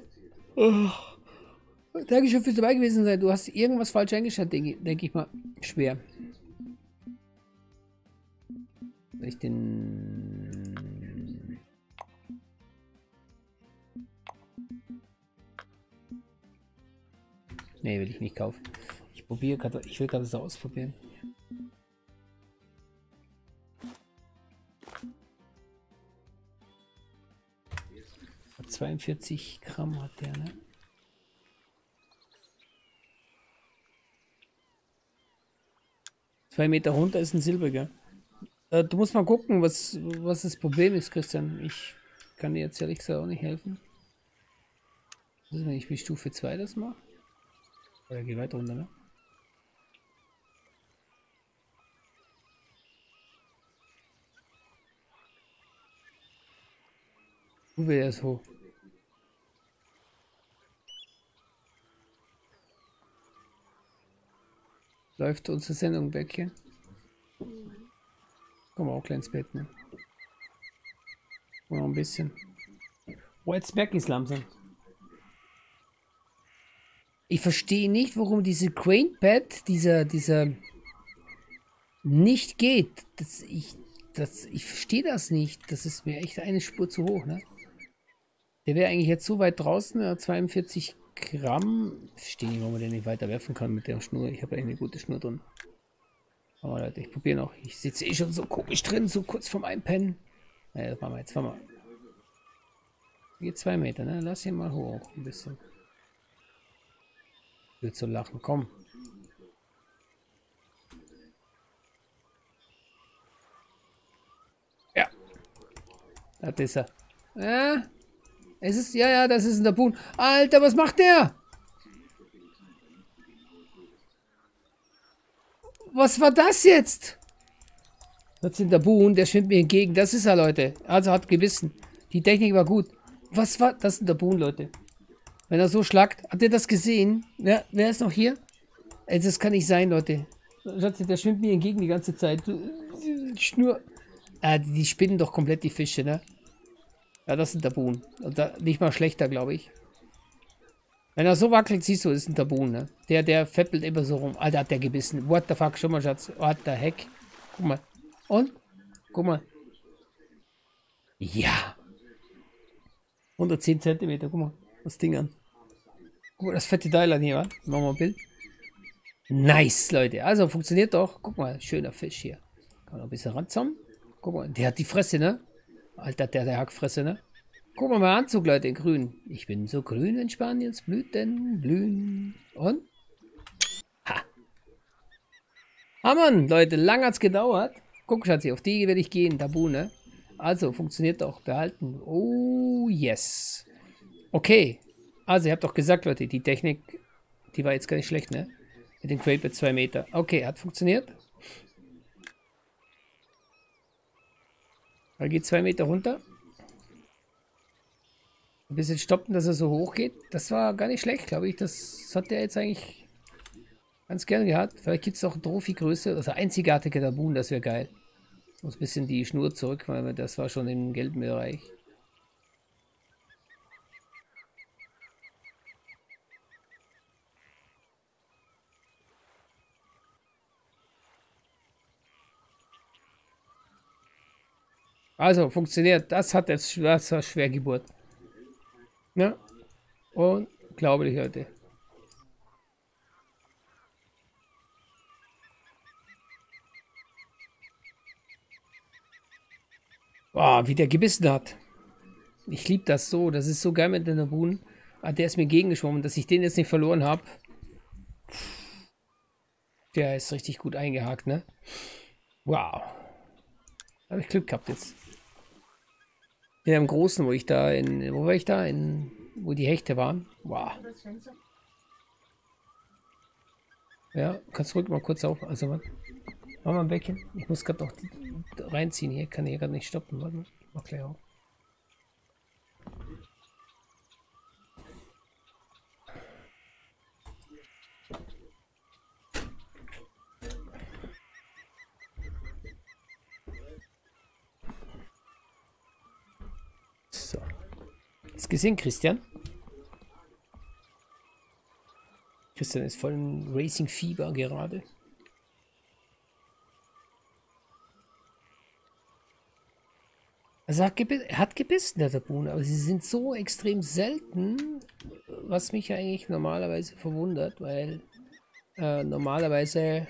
Oh. Dankeschön fürs dabei gewesen sein. Du hast irgendwas falsch eingestellt, denke denk ich mal. Schwer. Ich den... Nee, will ich nicht kaufen. Ich probiere gerade, ich will gerade so ausprobieren. Hat 42 Gramm hat der, ne? Zwei Meter runter ist ein Silber, Äh, du musst mal gucken, was, was das Problem ist, Christian. Ich kann dir jetzt ehrlich gesagt auch nicht helfen. Was ist, wenn ich mit Stufe 2 das mache? Oder geh weiter runter, ne? Stufe erst hoch. Läuft unsere Sendung weg hier? Komm auch klein ins Bett, ne? Noch ein bisschen. Oh, jetzt merke ich es langsam. Ich verstehe nicht, warum diese Quaintbed, dieser, dieser nicht geht. Das, ich, das, ich verstehe das nicht. Das ist mir echt eine Spur zu hoch, ne? Der wäre eigentlich jetzt so weit draußen, ja, 42 Gramm. Ich verstehe nicht, warum man den nicht weiter werfen kann mit der Schnur. Ich habe eigentlich eine gute Schnur drin. Aber Leute, ich probiere noch. Ich sitze eh schon so komisch drin, so kurz vorm Einpennen. Naja, das machen wir jetzt. Machen wir. Geht zwei Meter, ne? Lass ihn mal hoch. Ein bisschen. Willst du lachen? Komm. Ja. Das ist er. Ja. Es ist, ja, ja, das ist ein Tabun. Alter, was macht der? Was war das jetzt? Das ist ein Tabun, der schwimmt mir entgegen. Das ist er, Leute. Also hat gebissen. Die Technik war gut. Was war das? ist ein Tabun, Leute. Wenn er so schlagt. Habt ihr das gesehen? Wer, wer ist noch hier? Ey, das kann nicht sein, Leute. Schatz, der schwimmt mir entgegen die ganze Zeit. Schnur. Ah, die, spinnen doch komplett die Fische, ne? Ja, das ein Tabun. Und da, nicht mal schlechter, glaube ich. Wenn er so wackelt, siehst du, ist ein Tabun, ne? Der, der feppelt immer so rum. Alter, hat der gebissen. What the fuck, schon mal, Schatz. What the heck? Guck mal. Und? Guck mal. Ja. 110 Zentimeter, guck mal. Das Ding an. Guck mal, das fette Teil an hier, wa? Machen wir ein Bild. Nice, Leute. Also, funktioniert doch. Guck mal, schöner Fisch hier. Kann noch ein bisschen ranzommen. Guck mal, der hat die Fresse, ne? Alter, der, der Hackfresse, ne? Guck mal, mal Anzug, Leute, in grün. Ich bin so grün, wenn Spaniens Blüten blühen. Und? Ha. Ah, Leute, lang hat's gedauert. Guck, Schatzi, auf die werde ich gehen. Tabu, ne? Also, funktioniert doch. Behalten. Oh, yes. Okay. Also, ihr habt doch gesagt, Leute, die Technik, die war jetzt gar nicht schlecht, ne? Mit dem Crate mit 2 Meter. Okay, hat funktioniert. Er geht zwei Meter runter. Ein bisschen stoppen, dass er so hoch geht. Das war gar nicht schlecht, glaube ich. Das hat er jetzt eigentlich ganz gerne gehabt. Vielleicht gibt es auch Trophy-Größe. Also einzigartige Tabun, das wäre geil. Muss ein bisschen die Schnur zurück, weil das war schon im gelben Bereich. Also, funktioniert. Das hat jetzt das war Schwergeburt. Ja. Und glaube ich heute. Boah, wie der gebissen hat. Ich liebe das so. Das ist so geil mit der Nabun. Ah, der ist mir gegengeschwommen, dass ich den jetzt nicht verloren habe. Der ist richtig gut eingehakt, ne? Wow. Habe ich Glück gehabt jetzt. In einem großen, wo ich da in, wo war ich da? In, wo die Hechte waren. Wow. Ja, kannst du ruhig mal kurz auf. Also, warte. Mach mal ein Becken. Ich muss gerade noch reinziehen hier. Kann hier gerade nicht stoppen. Warte mal. Mach gleich auf. So. Hast gesehen, Christian? Christian ist voll im Racing-Fieber gerade. Also er hat, gebiss, er hat gebissen, der Tabun, aber sie sind so extrem selten, was mich eigentlich normalerweise verwundert, weil äh, normalerweise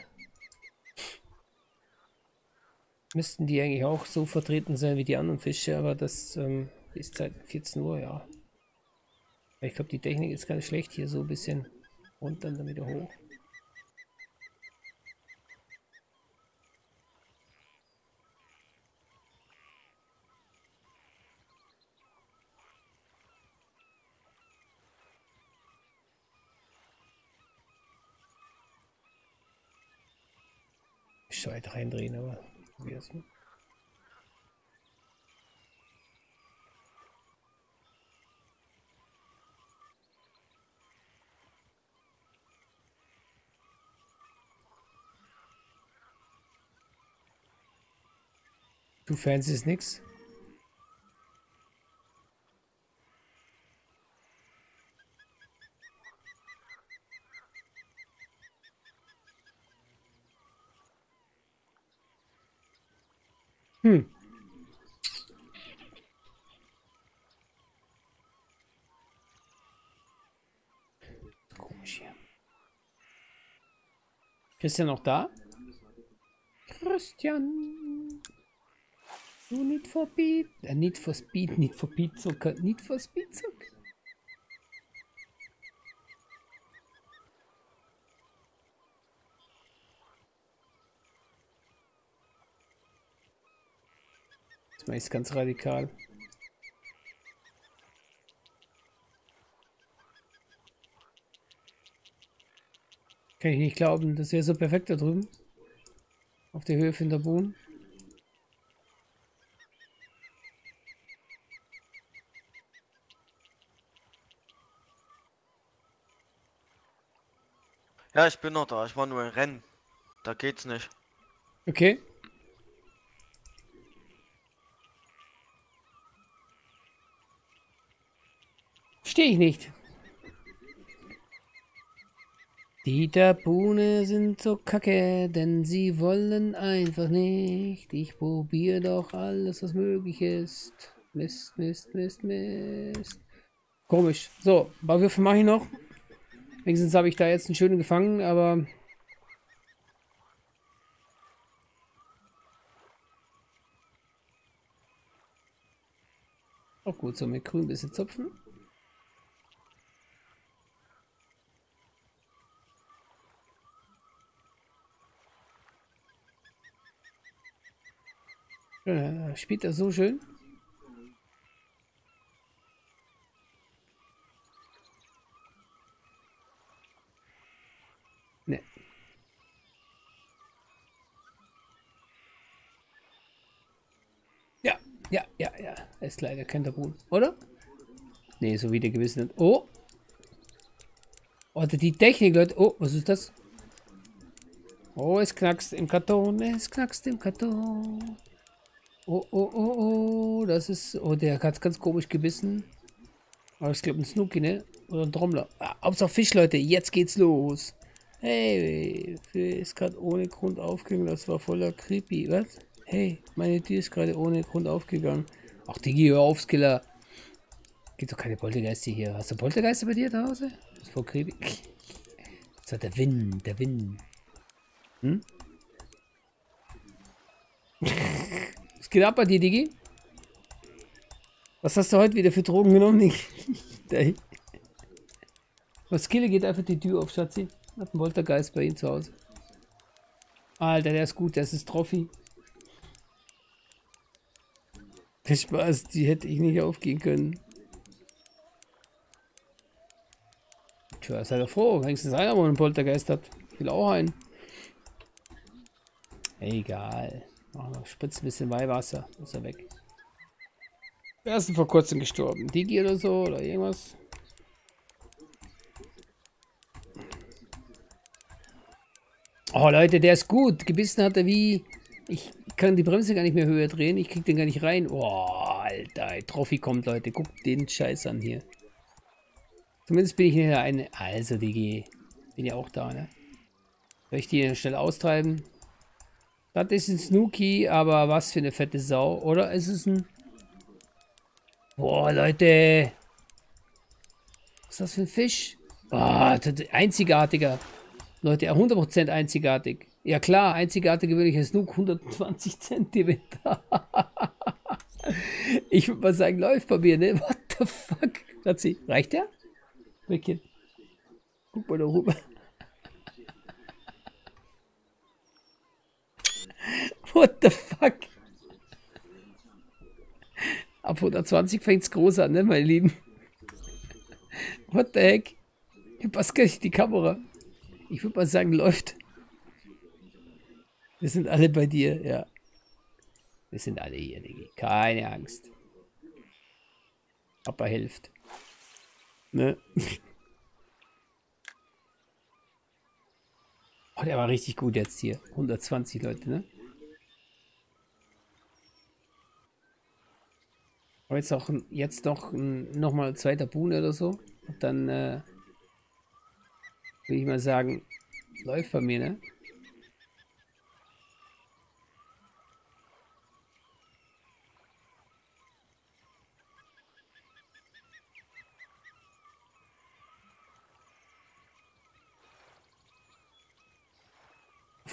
müssten die eigentlich auch so vertreten sein wie die anderen Fische, aber das ähm, ist seit 14 Uhr, ja. Ich glaube, die Technik ist ganz schlecht hier, so ein bisschen runter und dann wieder hoch. Weit reindrehen, aber wie es Du Fans ist nix. Hm. Komisch hier. Christian noch da? Christian. Du Need for Speed. Äh, Need for Speed, Need for Pizzucker. Need for Speed Zucker. Das ich ganz radikal. Kann ich nicht glauben, das wäre so perfekt da drüben. Auf der Höhe von der Bohnen. Ja, ich bin noch da. Ich war nur im Rennen. Da geht's nicht. Okay. Verstehe ich nicht. Die Tabune sind so kacke, denn sie wollen einfach nicht. Ich probiere doch alles, was möglich ist. Mist, Mist, Mist, Mist. Komisch. So, paar Würfe mache ich noch. Wenigstens habe ich da jetzt einen schönen gefangen, aber... Auch gut, so mit grün ein bisschen zupfen. Äh, spielt er so schön. Ne. Ja, ja, ja, ja. Ist leider kein Tabun, oder? Ne, so wie der gewissen. Oh! Oder die Technik, Leute. Oh, was ist das? Oh, es knackst im Karton, es knackst im Karton. Oh, oh, oh, oh, das ist... Oh, der hat ganz komisch gebissen. Aber ich glaube ein Snooki, ne? Oder ein Trommler. Ah, Hauptsache Fisch, Leute. Jetzt geht's los. Hey, ist gerade ohne Grund aufgegangen. Das war voller creepy. Was? Hey, meine Tür ist gerade ohne Grund aufgegangen. Ach, Digi, hör auf, Skiller. Gibt doch keine Poltergeister hier. Hast du Poltergeister bei dir zu Hause? Das ist voll creepy. War der Wind, der Wind. Hm? Was geht ab bei dir, Digi? Was hast du heute wieder für Drogen genommen, Digi? Was Kille geht einfach die Tür auf, Schatzi. Hat einen Poltergeist bei ihm zu Hause. Alter, der ist gut, das ist Trophy. Der Spaß, die hätte ich nicht aufgehen können. Tja, sei doch froh, wenigstens einer, wo einen Poltergeist hat. Ich will auch einen. Egal. Machen wir, spritzt ein bisschen Weihwasser. Ist er weg. Wer ist denn vor kurzem gestorben? Digi oder so? Oder irgendwas? Oh Leute, der ist gut. Gebissen hat er wie... Ich kann die Bremse gar nicht mehr höher drehen. Ich krieg den gar nicht rein. Oh, Alter. Trophy kommt, Leute. Guckt den Scheiß an hier. Zumindest bin ich der eine... Also, Digi. Bin ja auch da, ne? Soll ich die schnell austreiben? Das ist ein Snooki, aber was für eine fette Sau. Oder ist es ein... Boah, Leute. Was ist das für ein Fisch? Boah, einzigartiger. Leute, 100% einzigartig. Ja klar, einzigartig gewöhnlicher Snook, 120 Zentimeter. ich würde mal sagen, läuft bei mir, ne? What the fuck? Schatzi, reicht der? Mädchen. Guck mal da rüber. What the fuck? Ab 120 fängt es groß an, ne, meine Lieben? What the heck? Ich passe gar nicht die Kamera. Ich würde mal sagen, läuft. Wir sind alle bei dir, ja. Wir sind alle hier, Diggi. Keine Angst. Papa hilft. Ne? Oh, der war richtig gut jetzt hier. 120 Leute, ne? Aber jetzt auch jetzt noch noch mal zweiter Boon oder so. Und dann äh, will ich mal sagen, läuft bei mir, ne?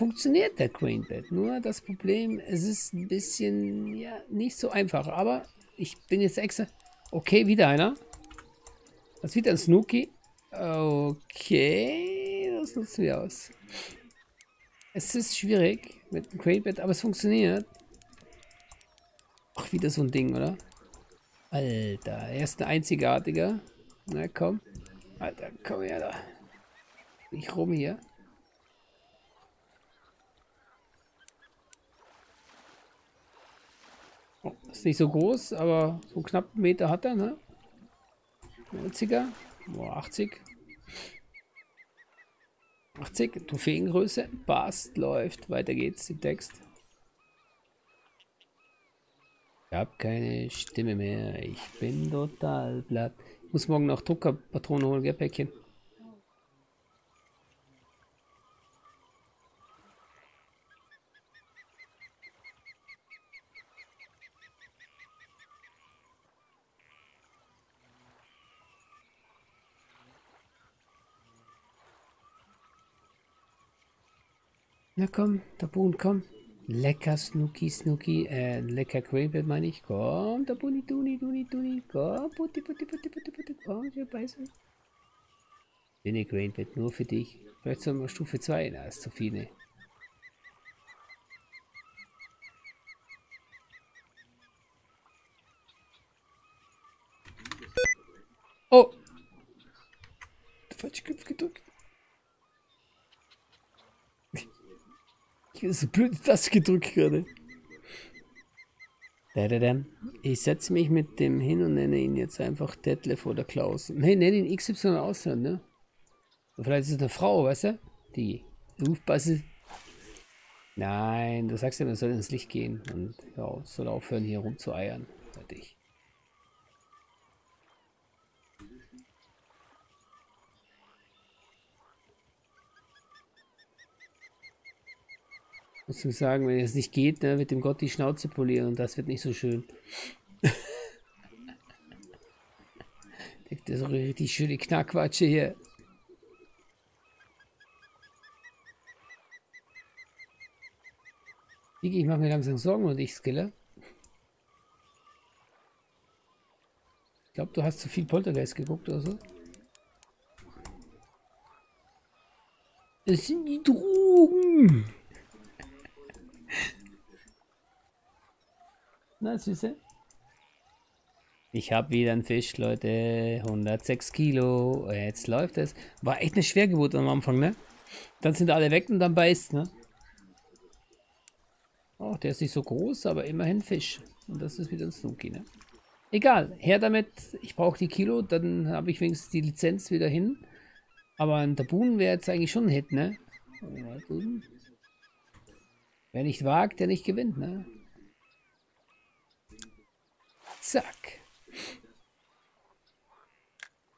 Funktioniert der Queenbed. Nur das Problem, es ist ein bisschen, ja, nicht so einfach. Aber ich bin jetzt extra... Okay, wieder einer. Das wieder ein Snooki. Okay, das nutzen wir aus. Es ist schwierig mit dem Queenbed, aber es funktioniert. Ach, wieder so ein Ding, oder? Alter, er ist ein einzigartiger. Na komm. Alter, komm her da. Nicht rum hier. Ist nicht so groß, aber so knapp einen Meter hat er, ne? 90er. Boah, 80. 80, Trophäengröße. Passt, läuft. Weiter geht's im Text. Ich habe keine Stimme mehr. Ich bin total platt. Ich muss morgen noch Druckerpatronen holen, gell, Päckchen? Na komm, Boon, komm. Lecker Snooki, Snooki, äh, lecker Quavel meine ich. Komm, der Buni, Duni, Duni, Duni. Komm, Putti, Putti, Putti, Putti, Putti. Komm, hier beißen. Dünne Quavel, nur für dich. Vielleicht sollen wir Stufe 2, na, ist zu viel, ne? Oh! Der falsche Knopf gedrückt. So blöd das gedrückt gerade. Ich setze mich mit dem hin und nenne ihn jetzt einfach Detlef oder Klaus. Nee, nenne ihn XY Ausland, ne? Vielleicht ist es eine Frau, weißt du? Die aufpasse. Nein, du sagst ja, man soll ins Licht gehen und ja, soll aufhören hier rumzueiern. Fertig. Muss ich sagen, wenn es nicht geht, ne, mit dem Gott die Schnauze polieren und das wird nicht so schön. das ist eine richtig schöne Knackwatsche hier. Ich mache mir langsam Sorgen um dich, Skiller. Ich glaube, du hast zu viel Poltergeist geguckt oder so. Es sind die Drogen. Na, Süße? Ich habe wieder einen Fisch, Leute. 106 Kilo. Jetzt läuft es. War echt eine Schwergeburt am Anfang, ne? Dann sind alle weg und dann beißt, ne? Oh, der ist nicht so groß, aber immerhin Fisch. Und das ist wieder ein Snooki, ne? Egal, her damit. Ich brauche die Kilo, dann habe ich wenigstens die Lizenz wieder hin. Aber ein Tabun wäre jetzt eigentlich schon ein Hit, ne? Wer nicht wagt, der nicht gewinnt, ne? Zack.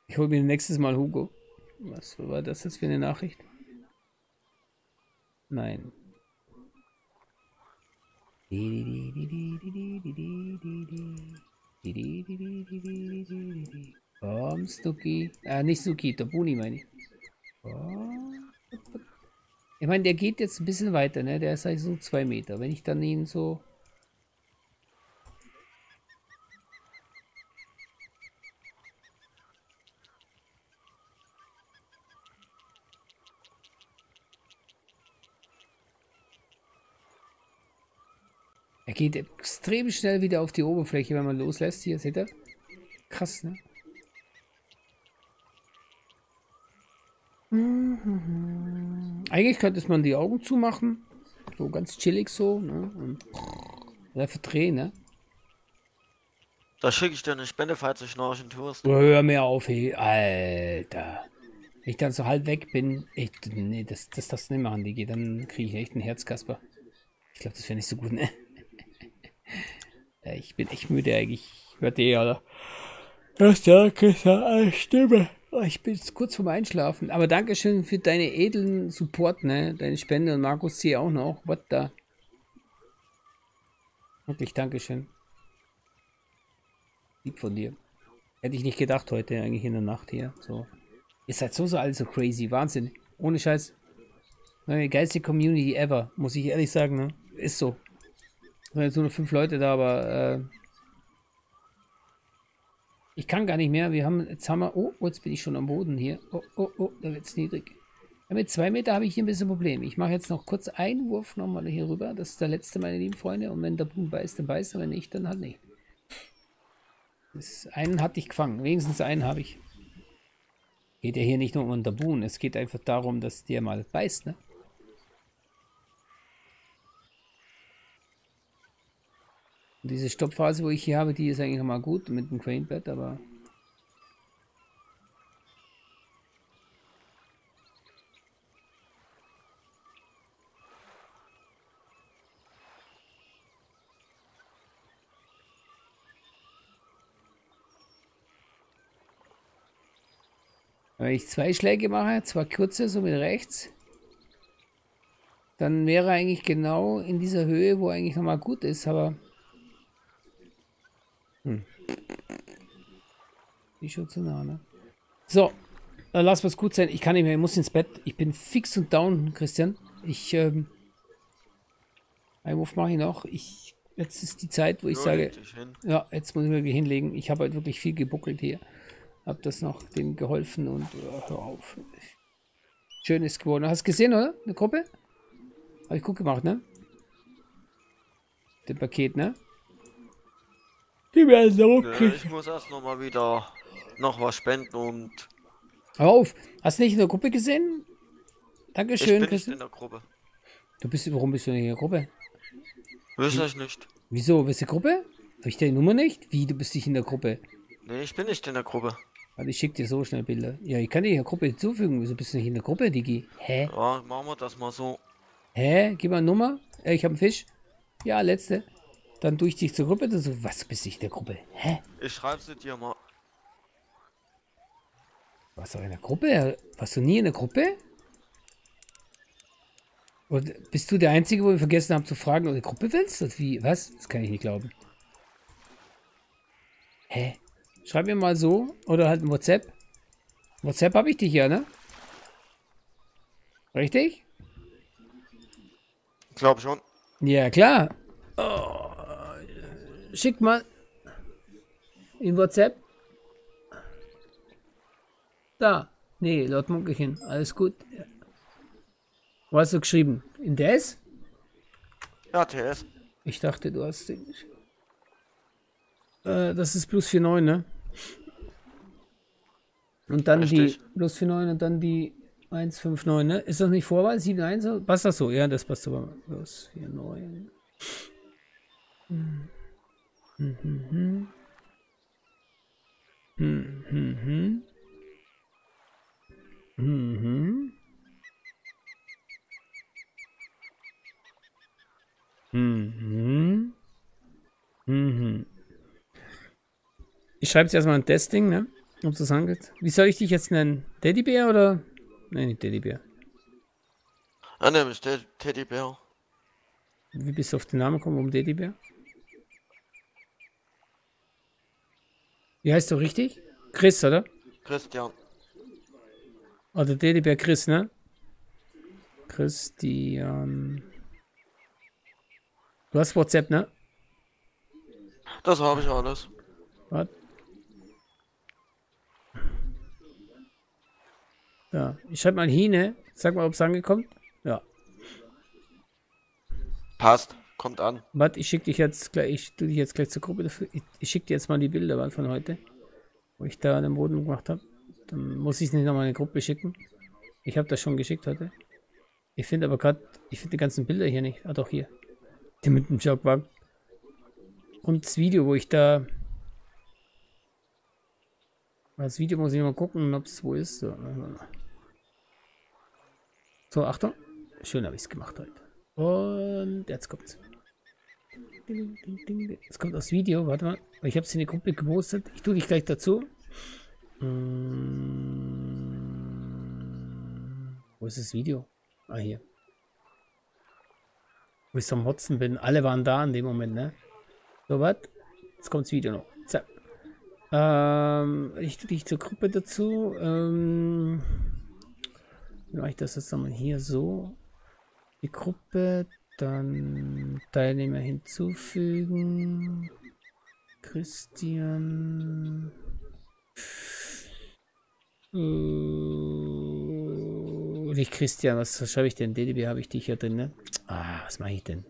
Ich hole mir nächstes Mal Hugo. Was war das jetzt für eine Nachricht? Nein. Komm, Stuki. Ah, nicht Stuki, Tabuni meine ich. Ich meine, der geht jetzt ein bisschen weiter, ne? Der ist eigentlich so zwei Meter. Wenn ich dann ihn so geht extrem schnell wieder auf die Oberfläche, wenn man loslässt. Hier, seht ihr? Krass, ne? Eigentlich könnte man die Augen zumachen. So ganz chillig so, ne? Und oder verdrehen, ne? Da schicke ich dir eine Spende, falls du schnorchen tust. Hör mir auf, hey. Alter. Wenn ich dann so halb weg bin, ich, nee, das, das darfst du nicht machen, Digi. Dann kriege ich echt einen Herzkasper. Ich glaube, das wäre nicht so gut, ne? Ich bin echt müde eigentlich. Ich hörte ja das eine Stimme. Oh, ich bin jetzt kurz vorm Einschlafen. Aber Dankeschön für deine edlen Support, ne? Deine Spende und Markus C. auch noch. What the? Wirklich Dankeschön. Lieb von dir. Hätte ich nicht gedacht heute, eigentlich in der Nacht hier. So. Ihr seid so, so alle so crazy. Wahnsinn. Ohne Scheiß. Meine geilste Community ever, muss ich ehrlich sagen, ne? Ist so. Es jetzt nur fünf Leute da, aber äh, ich kann gar nicht mehr. Wir haben, jetzt haben wir, oh, jetzt bin ich schon am Boden hier. Oh, oh, oh, da wird es niedrig. Ja, mit zwei Meter habe ich hier ein bisschen Problem. Ich mache jetzt noch kurz einen Wurf nochmal hier rüber. Das ist der letzte, meine lieben Freunde. Und wenn der Boom beißt, dann beißt er. Wenn nicht, dann halt nicht. Das einen hatte ich gefangen. Wenigstens einen habe ich. Geht ja hier nicht nur um den Boon. Es geht einfach darum, dass der mal beißt, ne? Und diese Stoppphase, wo ich hier habe, die ist eigentlich nochmal gut mit dem Cranebed, aber Wenn ich zwei Schläge mache, zwei kurze, so mit rechts, dann wäre eigentlich genau in dieser Höhe, wo eigentlich nochmal gut ist, aber... Hm. Ist schon zu nah, ne? So, dann lass was gut sein. Ich kann nicht mehr, ich muss ins Bett. Ich bin fix und down, Christian. Ich, ähm... Einen Wurf mache ich noch. Ich, jetzt ist die Zeit, wo ich Ja, sage... Ja, jetzt muss ich mir wieder hinlegen. Ich habe halt wirklich viel gebuckelt hier. Hab das noch dem geholfen und ja, hör auf. Schön ist geworden. Hast du gesehen, oder? Eine Gruppe? Habe ich gut gemacht, ne? Den Paket, ne? Die werden so Nö, ich muss erst noch mal wieder noch was spenden und Hör auf. Hast du nicht in der Gruppe gesehen? ich Dankeschön, bin nicht in der Gruppe. Du bist, warum bist du nicht in der Gruppe? Wüsste ich nicht. Wieso? Bist du Gruppe? Habe ich deine Nummer nicht? Wie, du bist nicht in der Gruppe? Nee, ich bin nicht in der Gruppe. Warte, ich schick dir so schnell Bilder. Ja, ich kann dich in der Gruppe hinzufügen. Wieso bist du nicht in der Gruppe, Digi? Hä? Ja, machen wir das mal so. Hä? Gib mal eine Nummer. Äh, ich habe einen Fisch. Ja, letzte. Dann tue ich dich zur Gruppe. So, was bist in der Gruppe? Hä? Ich schreibe sie dir mal. Warst du in der Gruppe? Warst du nie in der Gruppe? Oder bist du der Einzige, wo ich vergessen habe zu fragen, ob du eine Gruppe willst? Und wie? Was? Das kann ich nicht glauben. Hä? Schreib mir mal so. Oder halt ein WhatsApp. WhatsApp habe ich dich ja, ne? Richtig? Glaub schon. Ja, klar. Oh, schick mal. In WhatsApp. Da. Nee, laut Munkelchen. Alles gut. Wo hast du geschrieben? In DS? Ja, TS. Ich dachte, du hast den. Äh, das ist plus 49, ne? Und dann Richtig. die plus 49 und dann die 159, ne? Ist das nicht Vorwahl? 71? Passt das so? Ja, das passt aber. Plus 49. Hm. Hm, hm, hm. Hm, hm, hm. Hm, hm. Mhm. Mhm. Ich schreibe jetzt erstmal ein Testing, ne? Ob es das angeht. Wie soll ich dich jetzt nennen? Teddybär oder? Nein, nicht Teddybär. Ah, der Teddybär. Wie bist du auf den Namen gekommen? Warum Teddybär? Wie heißt du richtig? Chris, oder? Christian. Oder Teddybär Chris, ne? Christian. Du hast WhatsApp, ne? Das habe ich alles. Warte. Ja, ich schreibe mal Hine. Sag mal, ob es angekommen. Ja. Passt. Kommt an. Warte, ich schicke dich jetzt gleich, ich tue dich jetzt gleich zur Gruppe dafür. Ich, ich schicke dir jetzt mal die Bilder von heute, wo ich da den Boden gemacht habe. Dann muss ich es nicht nochmal in die Gruppe schicken. Ich habe das schon geschickt heute. Ich finde aber gerade, ich finde die ganzen Bilder hier nicht. Ah, doch hier. Die mit dem Jogwagen. Und das Video, wo ich da. Das Video muss ich mal gucken, ob es wo ist. So, so Achtung. Schön habe ich es gemacht heute. Und jetzt kommt's. Jetzt kommt das Video. Warte mal. Ich habe es in die Gruppe gepostet. Ich tue dich gleich dazu. Mm, Wo ist das Video? Ah, hier. Wo ich so am Hotzen bin. Alle waren da in dem Moment, ne? So, was? Jetzt kommt das Video noch. Zack. Ähm, ich tue dich zur Gruppe dazu. Ähm, mache ich das jetzt nochmal hier so? Die Gruppe, dann Teilnehmer hinzufügen. Christian. Äh, nicht Christian, was schreibe ich denn? DDB habe ich dich hier drin, ne? Ah, was mache ich denn?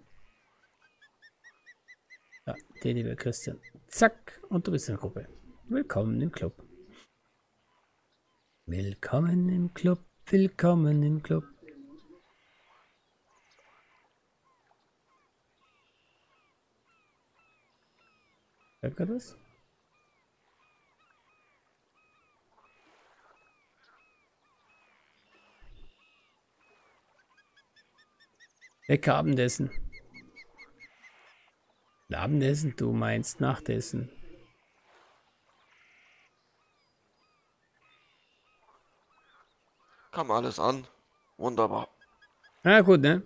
Ja, DDB Christian. Zack, und du bist in der Gruppe. Willkommen im Club. Willkommen im Club, willkommen im Club. Hört ihr das? Lecker Abendessen. Abendessen, du meinst Nachtessen. Kam alles an. Wunderbar. Na gut, ne?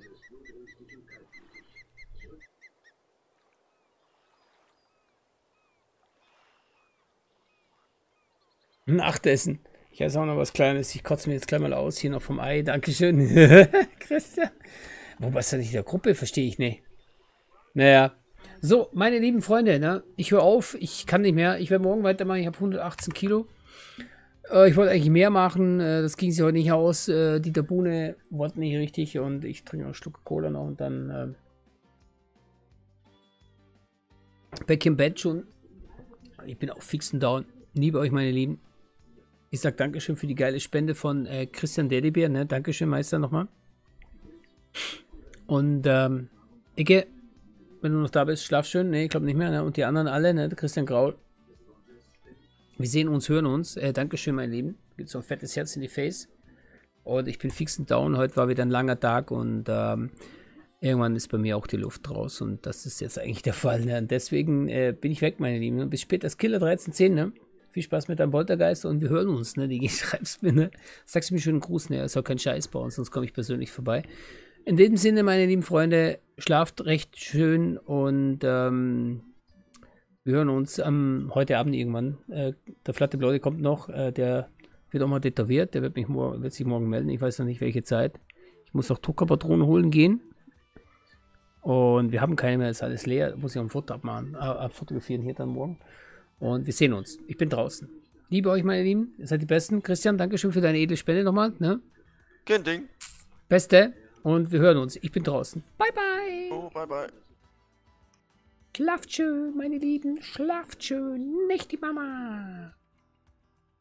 Nachtessen. Ich esse auch noch was Kleines. Ich kotze mir jetzt gleich mal aus. Hier noch vom Ei. Dankeschön. Christian. Wo bist du nicht in der Gruppe? Verstehe ich nicht. Naja. So, meine lieben Freunde, ne? ich höre auf. Ich kann nicht mehr. Ich werde morgen weitermachen. Ich habe 118 Kilo. Äh, ich wollte eigentlich mehr machen. Äh, das ging sich heute nicht aus. Äh, Dieter Buhne wollte nicht richtig. Und ich trinke noch einen Schluck Cola noch. Und dann äh, back im Bett schon. Ich bin auch fix und down. Liebe euch, meine Lieben. Ich sag Dankeschön für die geile Spende von äh, Christian Dedibär. Ne? Dankeschön, Meister, nochmal. Und ähm, Icke, wenn du noch da bist, schlaf schön. Ne, ich glaube nicht mehr. Ne? Und die anderen alle, ne? Christian Graul. Wir sehen uns, hören uns. Äh, Dankeschön, mein Lieben. Gibt so ein fettes Herz in die Face. Und ich bin fix und down. Heute war wieder ein langer Tag und ähm, irgendwann ist bei mir auch die Luft raus. Und das ist jetzt eigentlich der Fall. Ne? Und deswegen äh, bin ich weg, meine Lieben. Bis später. Das Killer 1310, ne? Viel Spaß mit deinem Poltergeist und wir hören uns, ne? Die schreibst mir, ne? Sagst mir schönen Gruß, ne? Ist auch kein Scheiß bei uns, sonst komme ich persönlich vorbei. In dem Sinne, meine lieben Freunde, schlaft recht schön und ähm, wir hören uns ähm, heute Abend irgendwann. Äh, der Flatte Blaue kommt noch, äh, der wird auch mal tätowiert, der wird, mich wird sich morgen melden, ich weiß noch nicht welche Zeit. Ich muss auch Druckerpatronen holen gehen. Und wir haben keine mehr, ist alles leer. Muss ich auch ein Foto abmachen, äh, abfotografieren hier dann morgen. Und wir sehen uns. Ich bin draußen. Liebe euch, meine Lieben. Ihr seid die Besten. Christian, danke schön für deine edle Spende nochmal. Ne? Kein Ding. Beste. Und wir hören uns. Ich bin draußen. Bye, bye. Oh, bye, bye. Schlaft schön, meine Lieben. Schlaft schön. Nicht die Mama.